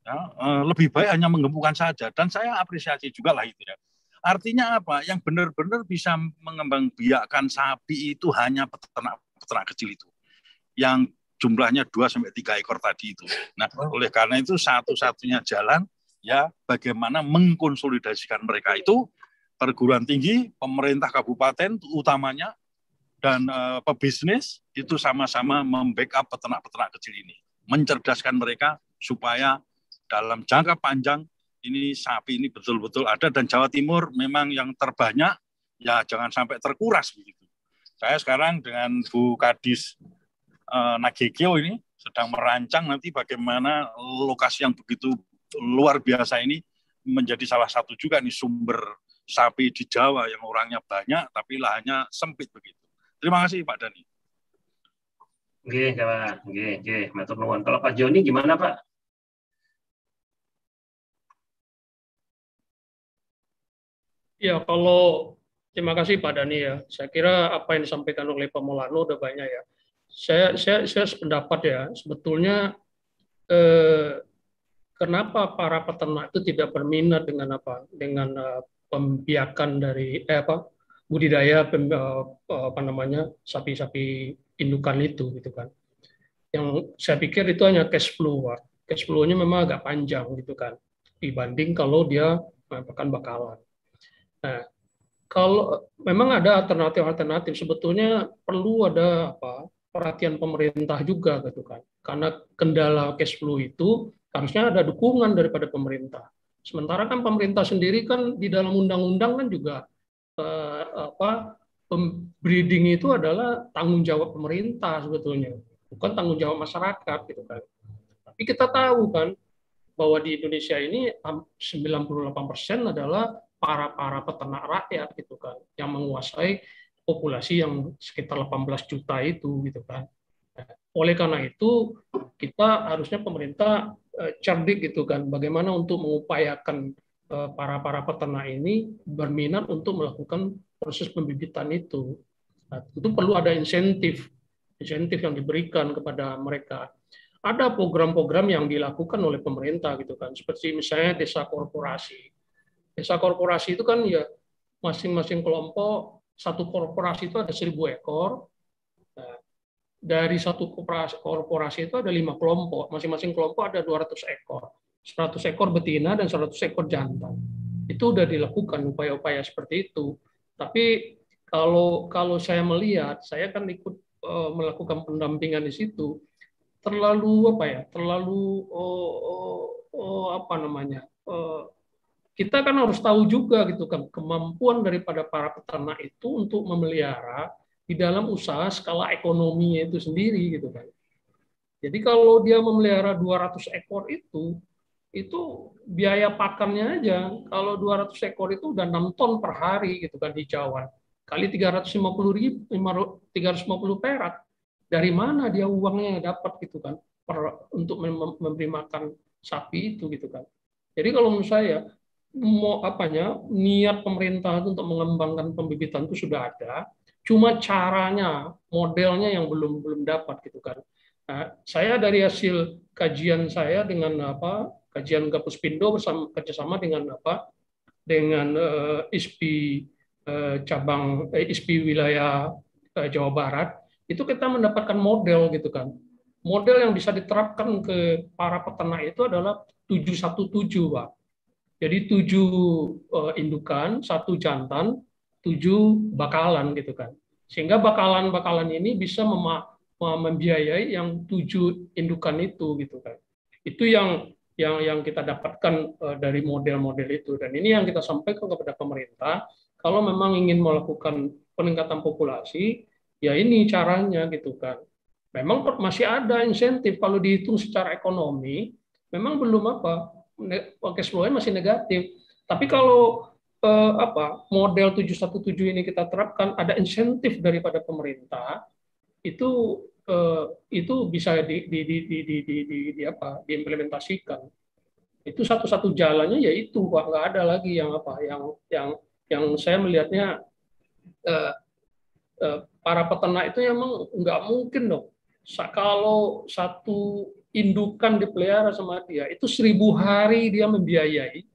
Ya, eh, lebih baik hanya menggemukkan saja. Dan saya apresiasi juga lah itu ya. Artinya apa? Yang benar-benar bisa mengembang biakan sapi itu hanya peternak-peternak kecil itu. Yang jumlahnya 2 sampai 3 ekor tadi itu. Nah, oleh karena itu satu-satunya jalan ya bagaimana mengkonsolidasikan mereka itu perguruan tinggi, pemerintah kabupaten utamanya dan uh, pebisnis itu sama-sama membackup peternak-peternak kecil ini, mencerdaskan mereka supaya dalam jangka panjang ini sapi ini betul-betul ada dan Jawa Timur memang yang terbanyak ya jangan sampai terkuras begitu. Saya sekarang dengan Bu Kadis uh, Nagekio ini sedang merancang nanti bagaimana lokasi yang begitu luar biasa ini menjadi salah satu juga nih sumber sapi di Jawa yang orangnya banyak tapi lahannya sempit begitu. Terima kasih Pak Dani. Oke, Pak. Oke, oke, matur nuwun. Kalau Pak Joni gimana, Pak? Ya, kalau terima kasih Pak Dani ya. Saya kira apa yang disampaikan oleh Pak Molano udah banyak ya. Saya saya saya sependapat ya. Sebetulnya eh, kenapa para peternak itu tidak berminat dengan apa? Dengan uh, pembiakan dari eh, apa? budidaya pem, uh, apa namanya? sapi-sapi indukan itu gitu kan. Yang saya pikir itu hanya cash flow. Cash flow-nya memang agak panjang gitu kan dibanding kalau dia melakukan bakalan. Nah, kalau memang ada alternatif-alternatif, sebetulnya perlu ada apa perhatian pemerintah juga gitu kan. Karena kendala cash flow itu harusnya ada dukungan daripada pemerintah. Sementara kan pemerintah sendiri kan di dalam undang-undang kan juga eh, apa breeding itu adalah tanggung jawab pemerintah sebetulnya, bukan tanggung jawab masyarakat gitu kan. Tapi kita tahu kan bahwa di Indonesia ini 98% adalah para para peternak rakyat gitu kan yang menguasai populasi yang sekitar 18 juta itu gitu kan. Oleh karena itu kita harusnya pemerintah eh, cerdik gitu kan bagaimana untuk mengupayakan eh, para para peternak ini berminat untuk melakukan proses pembibitan itu. Nah, itu perlu ada insentif insentif yang diberikan kepada mereka. Ada program-program yang dilakukan oleh pemerintah gitu kan, seperti misalnya desa korporasi Desa korporasi itu kan ya masing-masing kelompok satu korporasi itu ada seribu ekor. Nah, dari satu korporasi, korporasi itu ada lima kelompok, masing-masing kelompok ada 200 ekor. 100 ekor betina dan 100 ekor jantan. Itu sudah dilakukan upaya-upaya seperti itu. Tapi kalau kalau saya melihat, saya kan ikut uh, melakukan pendampingan di situ, terlalu apa ya? Terlalu oh, oh, oh, apa namanya? Uh, kita kan harus tahu juga gitu kan kemampuan daripada para peternak itu untuk memelihara di dalam usaha skala ekonominya itu sendiri gitu kan. Jadi kalau dia memelihara 200 ekor itu itu biaya pakannya aja. Kalau 200 ekor itu udah 6 ton per hari gitu kan di Jawa. Kali 350 ribu 350 perak. Dari mana dia uangnya dapat gitu kan per, untuk memberi makan sapi itu gitu kan. Jadi kalau menurut saya mau apanya niat pemerintah untuk mengembangkan pembibitan itu sudah ada, cuma caranya, modelnya yang belum belum dapat gitu kan. Nah, saya dari hasil kajian saya dengan apa kajian Gapus Pindo bersama kerjasama dengan apa dengan uh, ISPI uh, cabang uh, ISPI wilayah uh, Jawa Barat itu kita mendapatkan model gitu kan. Model yang bisa diterapkan ke para peternak itu adalah 717, Pak jadi tujuh uh, indukan, satu jantan, tujuh bakalan gitu kan. Sehingga bakalan-bakalan ini bisa membiayai yang tujuh indukan itu gitu kan. Itu yang yang yang kita dapatkan uh, dari model-model itu dan ini yang kita sampaikan kepada pemerintah kalau memang ingin melakukan peningkatan populasi ya ini caranya gitu kan. Memang masih ada insentif kalau dihitung secara ekonomi memang belum apa cash flow masih negatif. Tapi kalau eh, apa model 717 ini kita terapkan ada insentif daripada pemerintah itu eh, itu bisa di, di, di, di, di, di, di, di apa diimplementasikan. Itu satu-satu jalannya yaitu Pak nggak ada lagi yang apa yang yang yang saya melihatnya eh, eh, para peternak itu memang nggak mungkin dong kalau satu indukan dipelihara sama dia. Itu seribu hari dia membiayai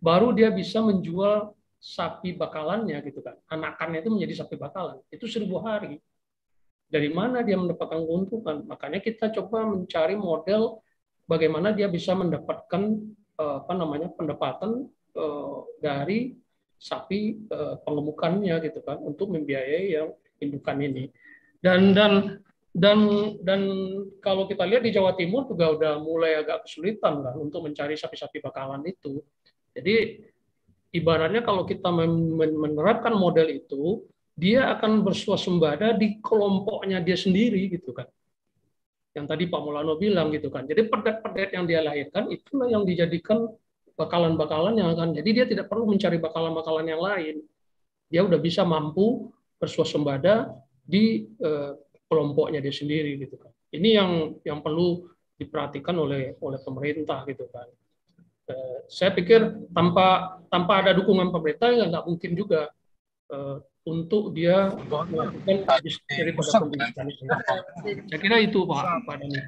baru dia bisa menjual sapi bakalannya gitu kan. Anakannya itu menjadi sapi bakalan. Itu seribu hari. Dari mana dia mendapatkan keuntungan? Makanya kita coba mencari model bagaimana dia bisa mendapatkan eh, apa namanya pendapatan eh, dari sapi eh, pengemukannya gitu kan untuk membiayai yang indukan ini. Dan dan dan dan kalau kita lihat di Jawa Timur juga udah mulai agak kesulitan kan untuk mencari sapi-sapi bakalan itu. Jadi ibaratnya kalau kita menerapkan model itu, dia akan bersuasembada di kelompoknya dia sendiri gitu kan. Yang tadi Pak Mulano bilang gitu kan. Jadi perdet-perdet yang dia lahirkan itulah yang dijadikan bakalan yang kan. Jadi dia tidak perlu mencari bakalan-bakalan yang lain. Dia udah bisa mampu bersuasembada di eh, kelompoknya dia sendiri gitu kan. Ini yang yang perlu diperhatikan oleh oleh pemerintah gitu kan. Eh, saya pikir tanpa tanpa ada dukungan pemerintah ya nggak mungkin juga eh, untuk dia melakukan daripada pendidikan itu. Saya kira itu Pak Pak Dani.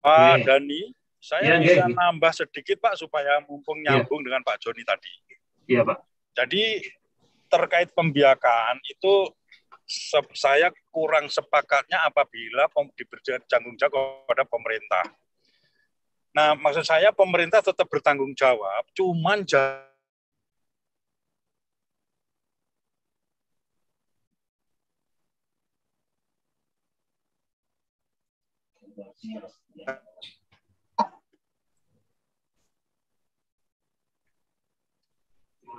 Pak Dani, saya ya, bisa ya. nambah sedikit Pak supaya mumpung iya. nyambung ya. dengan Pak Joni tadi. Iya Pak. Jadi terkait pembiakan itu saya kurang sepakatnya apabila diberi tanggung jawab kepada pemerintah. Nah, maksud saya pemerintah tetap bertanggung jawab, cuman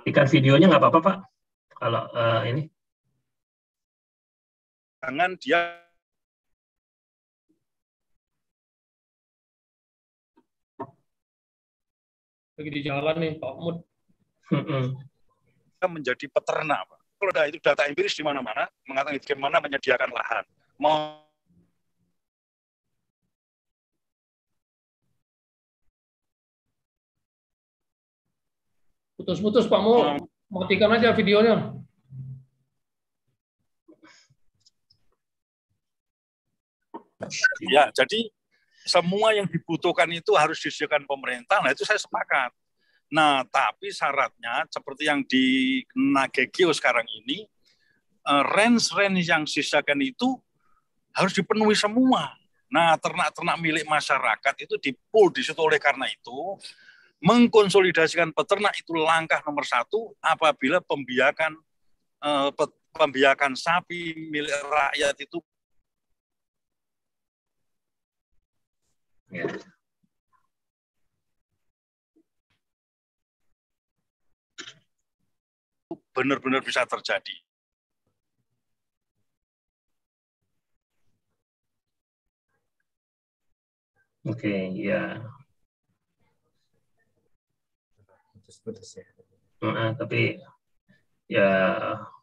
Ikan videonya nggak apa-apa, Pak kalau uh, ini? Jangan dia lagi di jalan nih Pak Mud. menjadi peternak, Pak. Kalau ada itu data empiris di mana-mana, mengatakan bagaimana menyediakan lahan. Mau Putus-putus Pak Mud. Matikan aja videonya. Ya, jadi semua yang dibutuhkan itu harus disediakan pemerintah. Nah, itu saya sepakat. Nah, tapi syaratnya seperti yang di Nagegio sekarang ini, eh, range-range yang disediakan itu harus dipenuhi semua. Nah, ternak-ternak milik masyarakat itu dipul di situ oleh karena itu mengkonsolidasikan peternak itu langkah nomor satu apabila pembiakan eh, pembiakan sapi milik rakyat itu ya. benar-benar bisa terjadi. Oke, okay, ya putus-putus ya. Uh, tapi ya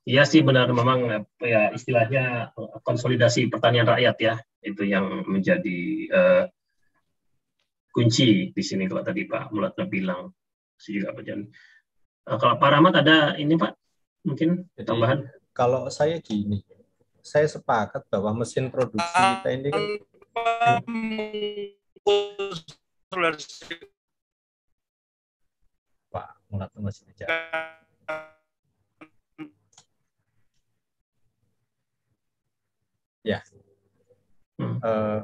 ya sih benar memang ya istilahnya konsolidasi pertanian rakyat ya itu yang menjadi uh, kunci di sini kalau tadi Pak Mulatna bilang juga Pak Jan. Uh, kalau Pak Rahmat ada ini Pak mungkin Jadi, tambahan? Kalau saya gini, saya sepakat bahwa mesin produksi kita ini kan Mulat masih bicara. Ya. Hmm. Uh,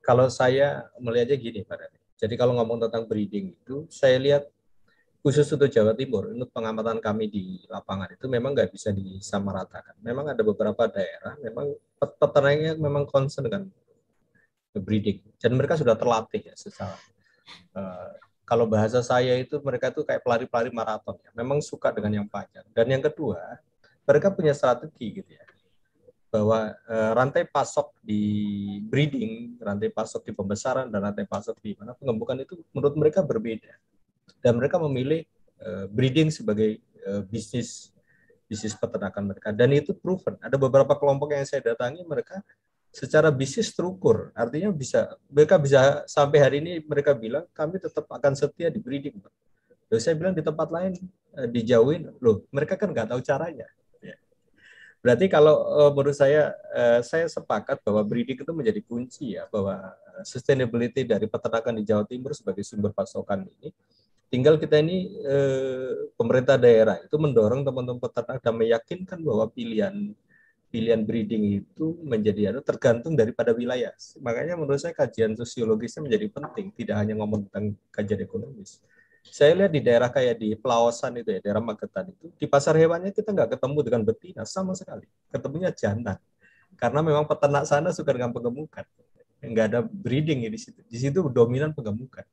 kalau saya melihatnya gini, Pak Dhani. Jadi kalau ngomong tentang breeding itu, saya lihat khusus untuk Jawa Timur, untuk pengamatan kami di lapangan itu memang nggak bisa disamaratakan. Memang ada beberapa daerah, memang peternaknya memang concern dengan breeding, dan mereka sudah terlatih ya secara uh, kalau bahasa saya itu mereka itu kayak pelari-pelari maraton ya. Memang suka dengan yang panjang. Dan yang kedua, mereka punya strategi gitu ya. Bahwa e, rantai pasok di breeding, rantai pasok di pembesaran dan rantai pasok di mana pengembukan itu menurut mereka berbeda. Dan mereka memilih e, breeding sebagai e, bisnis bisnis peternakan mereka dan itu proven. Ada beberapa kelompok yang saya datangi mereka secara bisnis struktur. Artinya bisa mereka bisa sampai hari ini mereka bilang kami tetap akan setia di breeding. Lalu saya bilang di tempat lain eh, dijauhin, loh mereka kan nggak tahu caranya. Ya. Berarti kalau uh, menurut saya, uh, saya sepakat bahwa breeding itu menjadi kunci ya, bahwa sustainability dari peternakan di Jawa Timur sebagai sumber pasokan ini. Tinggal kita ini pemerintah daerah itu mendorong teman-teman peternak dan meyakinkan bahwa pilihan pilihan breeding itu menjadi anu tergantung daripada wilayah. Makanya menurut saya kajian sosiologisnya menjadi penting, tidak hanya ngomong tentang kajian ekonomis saya lihat di daerah kayak di Pelawasan itu ya, daerah Magetan itu, di pasar hewannya kita nggak ketemu dengan betina sama sekali. Ketemunya jantan. Karena memang peternak sana suka dengan pengemukan. Nggak ada breeding ya di situ. Di situ dominan pengemukan.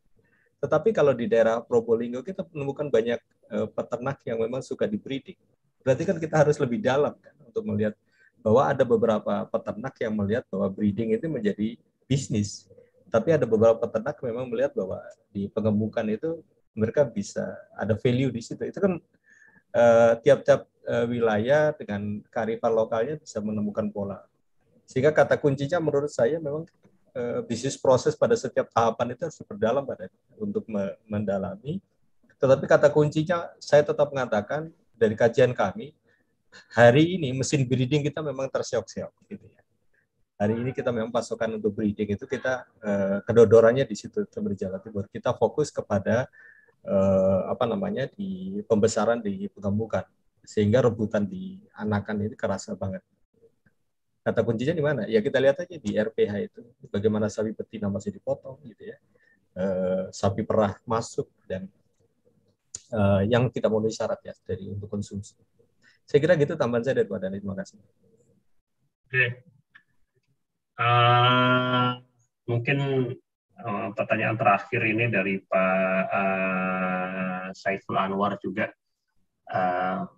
Tetapi kalau di daerah Probolinggo kita menemukan banyak uh, peternak yang memang suka di breeding. Berarti kan kita harus lebih dalam kan untuk melihat bahwa ada beberapa peternak yang melihat bahwa breeding itu menjadi bisnis. Tapi ada beberapa peternak memang melihat bahwa di pengemukan itu mereka bisa ada value di situ. Itu kan uh, tiap-tiap uh, wilayah dengan kearifan lokalnya bisa menemukan pola. Sehingga kata kuncinya menurut saya memang uh, bisnis proses pada setiap tahapan itu harus berdalam pada untuk me mendalami. Tetapi kata kuncinya saya tetap mengatakan dari kajian kami hari ini mesin breeding kita memang terseok-seok gitu ya. Hari ini kita memang pasokan untuk breeding itu kita eh, kedodorannya di situ Jawa Timur. Kita fokus kepada eh, apa namanya di pembesaran di pengembukan sehingga rebutan di anakan ini kerasa banget. Kata kuncinya di mana? Ya kita lihat aja di RPH itu bagaimana sapi betina masih dipotong gitu ya. Eh, sapi perah masuk dan eh, yang tidak memenuhi syarat ya dari untuk konsumsi. Saya kira gitu tambahan saya dari Pak Dhani. Terima kasih. Oke. Uh, mungkin uh, pertanyaan terakhir ini dari Pak uh, Saiful Anwar juga. Uh,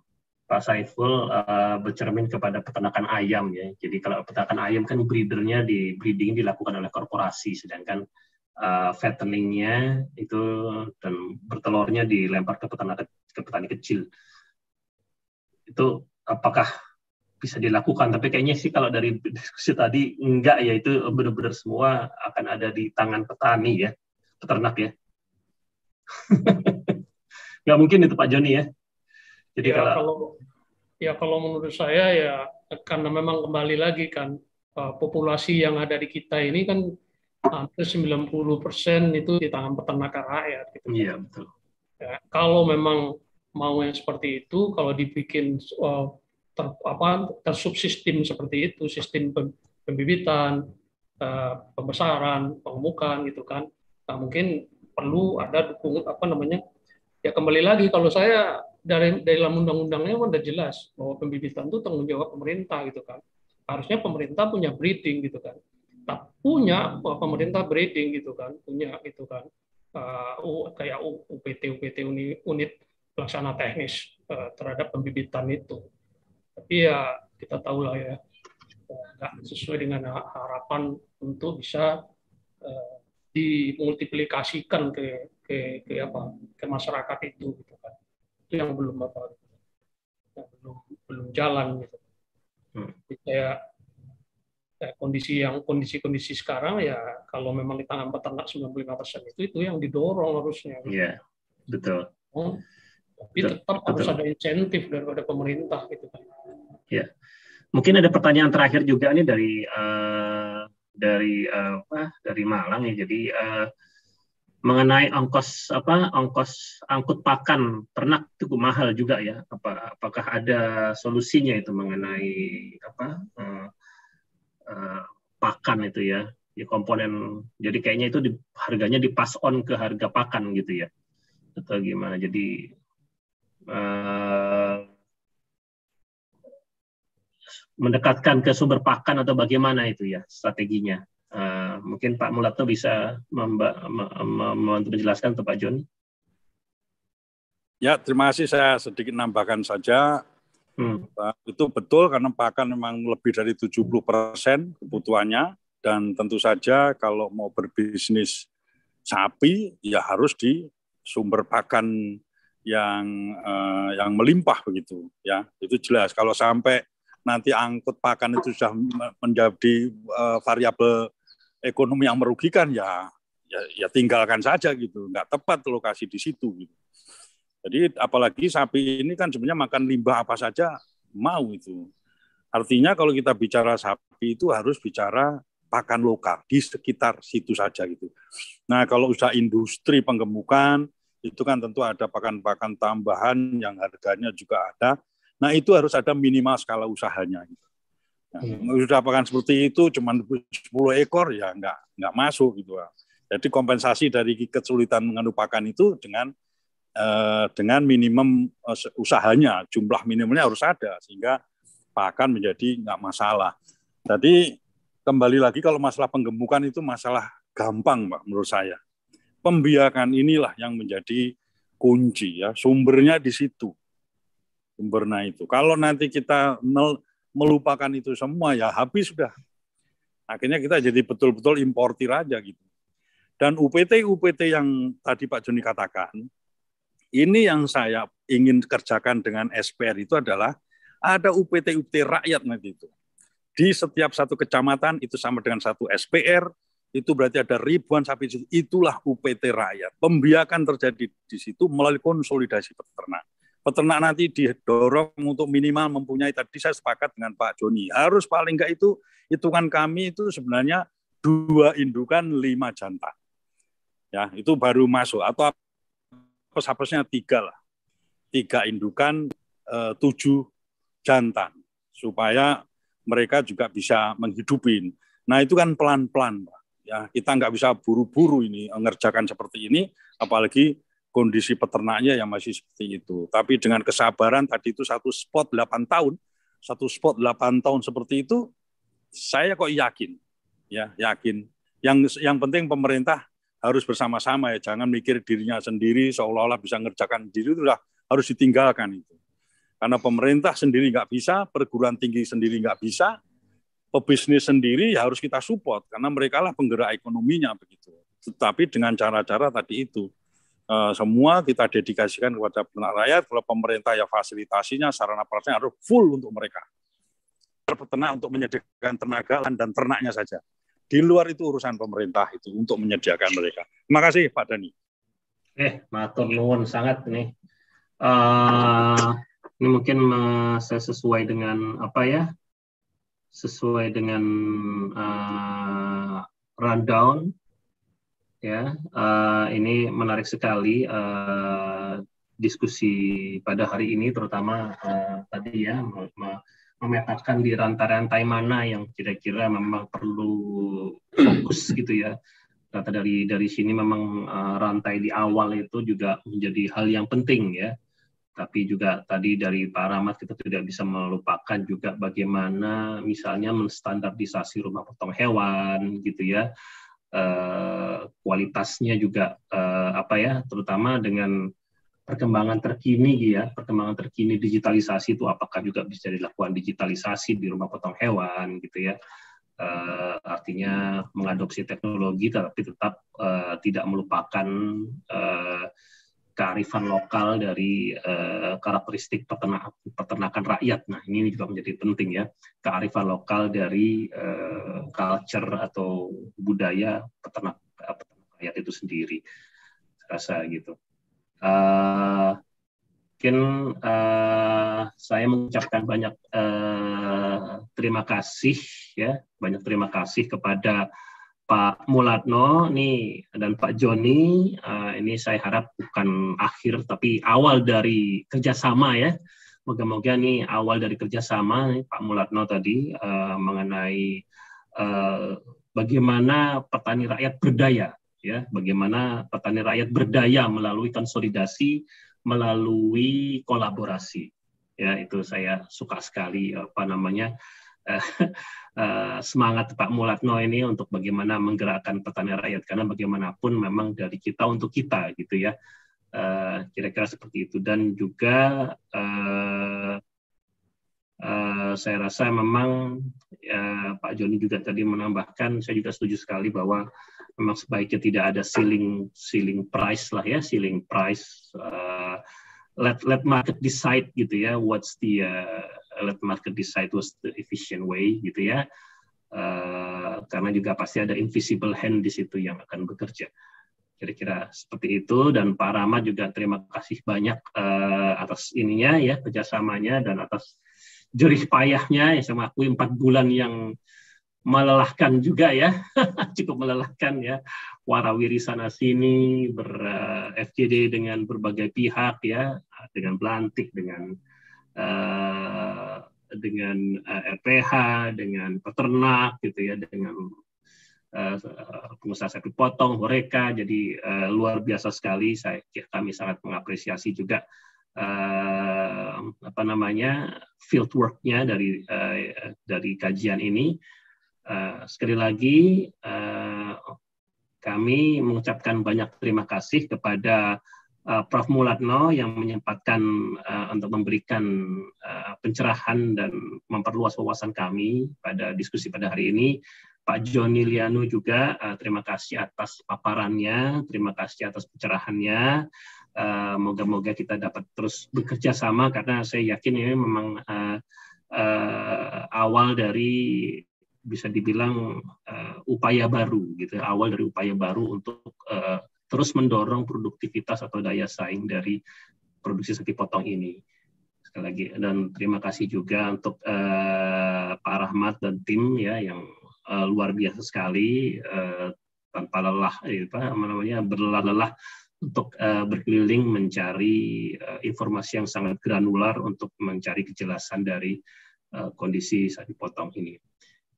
Pak Saiful uh, bercermin kepada peternakan ayam ya. Jadi kalau peternakan ayam kan breedernya di breeding dilakukan oleh korporasi, sedangkan uh, fatteningnya itu dan bertelurnya dilempar ke peternak ke petani kecil. Itu apakah bisa dilakukan. Tapi kayaknya sih kalau dari diskusi tadi enggak ya itu benar-benar semua akan ada di tangan petani ya, peternak ya. nggak mungkin itu Pak Joni ya. Jadi ya, kalau, kalau ya kalau menurut saya ya karena memang kembali lagi kan uh, populasi yang ada di kita ini kan hampir 90 persen itu di tangan peternakan rakyat. Gitu. Iya betul. Ya, kalau memang mau yang seperti itu, kalau dibikin uh, ter, apa tersubsistem seperti itu sistem pembibitan uh, pembesaran pengemukan gitu kan nah, mungkin perlu ada dukungan apa namanya ya kembali lagi kalau saya dari dalam undang-undangnya kan udah jelas bahwa pembibitan itu tanggung jawab pemerintah gitu kan. Harusnya pemerintah punya breeding gitu kan. Tak punya pemerintah breeding gitu kan punya gitu kan uh, kayak UPT UPT unit pelaksana teknis uh, terhadap pembibitan itu tapi ya kita tahu lah ya nggak sesuai dengan harapan untuk bisa uh, dimultiplikasikan ke ke ke apa ke masyarakat itu gitu kan itu yang belum apa yang belum belum jalan gitu hmm. saya ya, kondisi yang kondisi-kondisi sekarang ya kalau memang di tangan peternak 95% itu itu yang didorong harusnya. Iya, yeah, betul. Hmm. Tapi betul, tetap betul. harus ada insentif daripada pemerintah gitu kan. Ya, mungkin ada pertanyaan terakhir juga nih dari uh, dari uh, apa dari Malang ya. Jadi uh, mengenai ongkos apa ongkos angkut pakan ternak cukup mahal juga ya. Apa apakah ada solusinya itu mengenai apa uh, uh, pakan itu ya? Ya komponen. Jadi kayaknya itu di, harganya dipas on ke harga pakan gitu ya. Atau gimana? Jadi uh, mendekatkan ke sumber pakan atau bagaimana itu ya strateginya? Uh, mungkin Pak Mulatno bisa membantu menjelaskan untuk Pak Joni. Ya, terima kasih. Saya sedikit nambahkan saja. Hmm. Itu betul karena pakan memang lebih dari 70 persen kebutuhannya. Dan tentu saja kalau mau berbisnis sapi, ya harus di sumber pakan yang uh, yang melimpah begitu ya. Itu jelas. Kalau sampai nanti angkut pakan itu sudah menjadi uh, variabel ekonomi yang merugikan ya, ya ya tinggalkan saja gitu. Nggak tepat lokasi di situ gitu. Jadi apalagi sapi ini kan sebenarnya makan limbah apa saja mau itu. Artinya kalau kita bicara sapi itu harus bicara pakan lokal di sekitar situ saja gitu. Nah, kalau usaha industri penggemukan itu kan tentu ada pakan-pakan tambahan yang harganya juga ada. Nah, itu harus ada minimal skala usahanya gitu. Nah, hmm. Sudah pakan seperti itu cuma 10 ekor ya nggak nggak masuk gitu. Jadi kompensasi dari kesulitan mengandung pakan itu dengan eh, dengan minimum eh, usahanya, jumlah minimalnya harus ada sehingga pakan menjadi nggak masalah. Jadi kembali lagi kalau masalah penggemukan itu masalah gampang, Pak, menurut saya. Pembiakan inilah yang menjadi kunci ya, sumbernya di situ. Sumbernya itu. Kalau nanti kita melupakan itu semua ya habis sudah. Akhirnya kita jadi betul-betul importir aja gitu. Dan UPT UPT yang tadi Pak Joni katakan, ini yang saya ingin kerjakan dengan SPR itu adalah ada UPT UPT rakyat nanti itu di setiap satu kecamatan itu sama dengan satu SPR, itu berarti ada ribuan sapi situ. Itulah UPT rakyat. Pembiakan terjadi di situ melalui konsolidasi peternak. Peternak nanti didorong untuk minimal mempunyai tadi saya sepakat dengan Pak Joni harus paling enggak itu hitungan kami itu sebenarnya dua indukan lima jantan. Ya itu baru masuk atau apa tiga lah, tiga indukan eh, tujuh jantan supaya mereka juga bisa menghidupin. Nah itu kan pelan-pelan, Pak. Ya kita nggak bisa buru-buru ini mengerjakan seperti ini, apalagi kondisi peternaknya yang masih seperti itu. Tapi dengan kesabaran tadi itu satu spot 8 tahun, satu spot 8 tahun seperti itu, saya kok yakin, ya yakin. Yang yang penting pemerintah harus bersama-sama ya, jangan mikir dirinya sendiri seolah-olah bisa mengerjakan diri itu sudah harus ditinggalkan itu. Karena pemerintah sendiri nggak bisa, perguruan tinggi sendiri nggak bisa, pebisnis sendiri ya harus kita support karena mereka lah penggerak ekonominya begitu. Tetapi dengan cara-cara tadi itu eh, semua kita dedikasikan kepada peternak rakyat. Kalau pemerintah ya fasilitasinya, sarana prasarana harus full untuk mereka. Peternak untuk menyediakan tenaga dan ternaknya saja. Di luar itu urusan pemerintah itu untuk menyediakan mereka. Terima kasih Pak Dani. Eh, matur nuwun sangat nih. Uh, ini mungkin uh, saya sesuai dengan apa ya? Sesuai dengan uh, rundown ya. Uh, ini menarik sekali uh, diskusi pada hari ini terutama uh, tadi ya memetakan di rantai-rantai mana yang kira-kira memang perlu fokus gitu ya data dari dari sini memang uh, rantai di awal itu juga menjadi hal yang penting ya tapi juga tadi dari Pak Rahmat kita tidak bisa melupakan juga bagaimana misalnya menstandardisasi rumah potong hewan gitu ya. Eh, kualitasnya juga eh, apa ya terutama dengan perkembangan terkini gitu ya. Perkembangan terkini digitalisasi itu apakah juga bisa dilakukan digitalisasi di rumah potong hewan gitu ya. Uh, artinya mengadopsi teknologi tapi tetap tidak melupakan kearifan lokal dari uh, karakteristik peternak, peternakan rakyat. Nah, ini juga menjadi penting ya, kearifan lokal dari uh, culture atau budaya peternak, peternak rakyat itu sendiri. Rasa gitu. Uh, mungkin uh, saya mengucapkan banyak uh, terima kasih ya, banyak terima kasih kepada Pak Mulatno nih dan Pak Joni uh, ini saya harap bukan akhir tapi awal dari kerjasama ya. Moga-moga nih awal dari kerjasama nih, Pak Mulatno tadi uh, mengenai uh, bagaimana petani rakyat berdaya ya. Bagaimana petani rakyat berdaya melalui konsolidasi melalui kolaborasi. Ya itu saya suka sekali apa namanya Eh, eh, semangat Pak Mulatno ini untuk bagaimana menggerakkan petani rakyat. Karena bagaimanapun memang dari kita untuk kita gitu ya. Eh, kira-kira seperti itu. Dan juga saya rasa memang ya, Pak Joni juga tadi menambahkan saya juga setuju sekali bahwa memang sebaiknya tidak ada ceiling ceiling price lah ya ceiling price let let market decide gitu ya what's the let market decide was the efficient way gitu ya. Uh, karena juga pasti ada invisible hand di situ yang akan bekerja. Kira-kira seperti itu dan Pak Rama juga terima kasih banyak uh, atas ininya ya kerjasamanya dan atas jerih payahnya, ya saya mengakui empat bulan yang melelahkan juga ya, cukup melelahkan ya. Warawiri sana sini ber eh, FGD dengan berbagai pihak ya, dengan Belantik, dengan uh, dengan uh, RPH, dengan peternak gitu ya, dengan uh, pengusaha sapi potong, mereka jadi uh, luar biasa sekali. Saya kami sangat mengapresiasi juga uh, apa namanya field worknya dari uh, dari kajian ini Uh, sekali lagi uh, kami mengucapkan banyak terima kasih kepada uh, Prof. Mulatno yang menyempatkan uh, untuk memberikan uh, pencerahan dan memperluas wawasan kami pada diskusi pada hari ini. Pak Joni Liano juga uh, terima kasih atas paparannya, terima kasih atas pencerahannya. Moga-moga uh, kita dapat terus bekerja sama karena saya yakin ini memang uh, uh, awal dari bisa dibilang uh, upaya baru gitu awal dari upaya baru untuk uh, terus mendorong produktivitas atau daya saing dari produksi sapi potong ini. Sekali lagi dan terima kasih juga untuk uh, Pak Rahmat dan tim ya yang uh, luar biasa sekali uh, tanpa lelah apa namanya berlelah-lelah untuk uh, berkeliling mencari uh, informasi yang sangat granular untuk mencari kejelasan dari uh, kondisi sapi potong ini.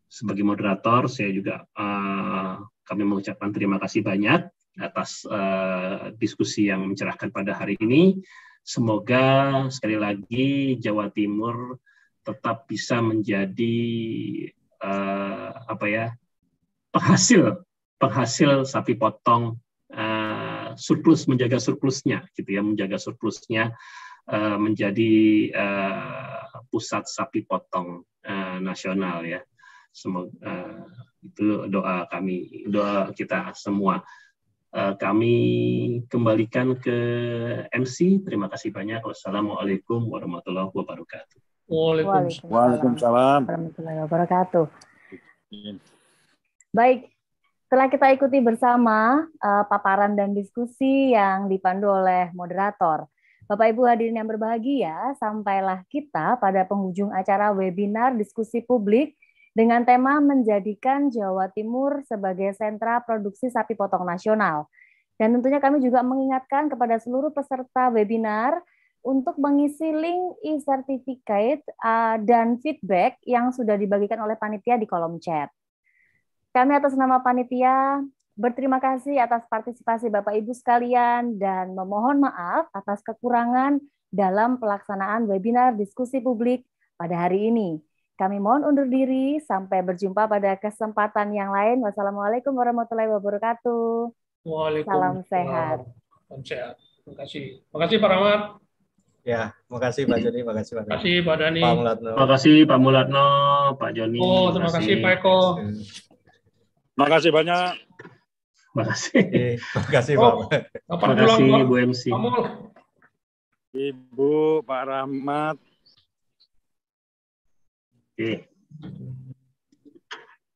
Sebagai moderator saya juga uh, kami mengucapkan terima kasih banyak atas uh, diskusi yang mencerahkan pada hari ini. Semoga sekali lagi Jawa Timur tetap bisa menjadi uh, apa ya penghasil penghasil sapi potong uh, surplus menjaga surplusnya gitu ya menjaga surplusnya uh, menjadi uh, pusat sapi potong uh, nasional ya Semoga uh, itu doa kami, doa kita semua. Uh, kami kembalikan ke MC. Terima kasih banyak. Wassalamualaikum warahmatullahi wabarakatuh. Waalaikumsalam. Waalaikumsalam warahmatullahi wabarakatuh. Baik, setelah kita ikuti bersama uh, paparan dan diskusi yang dipandu oleh moderator, Bapak Ibu hadirin yang berbahagia, sampailah kita pada penghujung acara webinar diskusi publik dengan tema menjadikan Jawa Timur sebagai sentra produksi sapi potong nasional. Dan tentunya kami juga mengingatkan kepada seluruh peserta webinar untuk mengisi link e-certificate uh, dan feedback yang sudah dibagikan oleh panitia di kolom chat. Kami atas nama panitia berterima kasih atas partisipasi Bapak Ibu sekalian dan memohon maaf atas kekurangan dalam pelaksanaan webinar diskusi publik pada hari ini. Kami mohon undur diri. Sampai berjumpa pada kesempatan yang lain. Wassalamualaikum warahmatullahi wabarakatuh. Salam sehat. Salam sehat. Terima kasih. Terima kasih Pak Rahmat. Ya, terima kasih Pak Joni, terima kasih Pak Terima kasih Pak Dani. Pak Mulatno. Terima kasih Pak Mulatno, Pak Joni. Oh, terima kasih Pak Eko. Terima kasih banyak. Terima kasih. Terima kasih Pak. Oh, terima kasih Bu MC. Ibu, Pak Rahmat, Okay.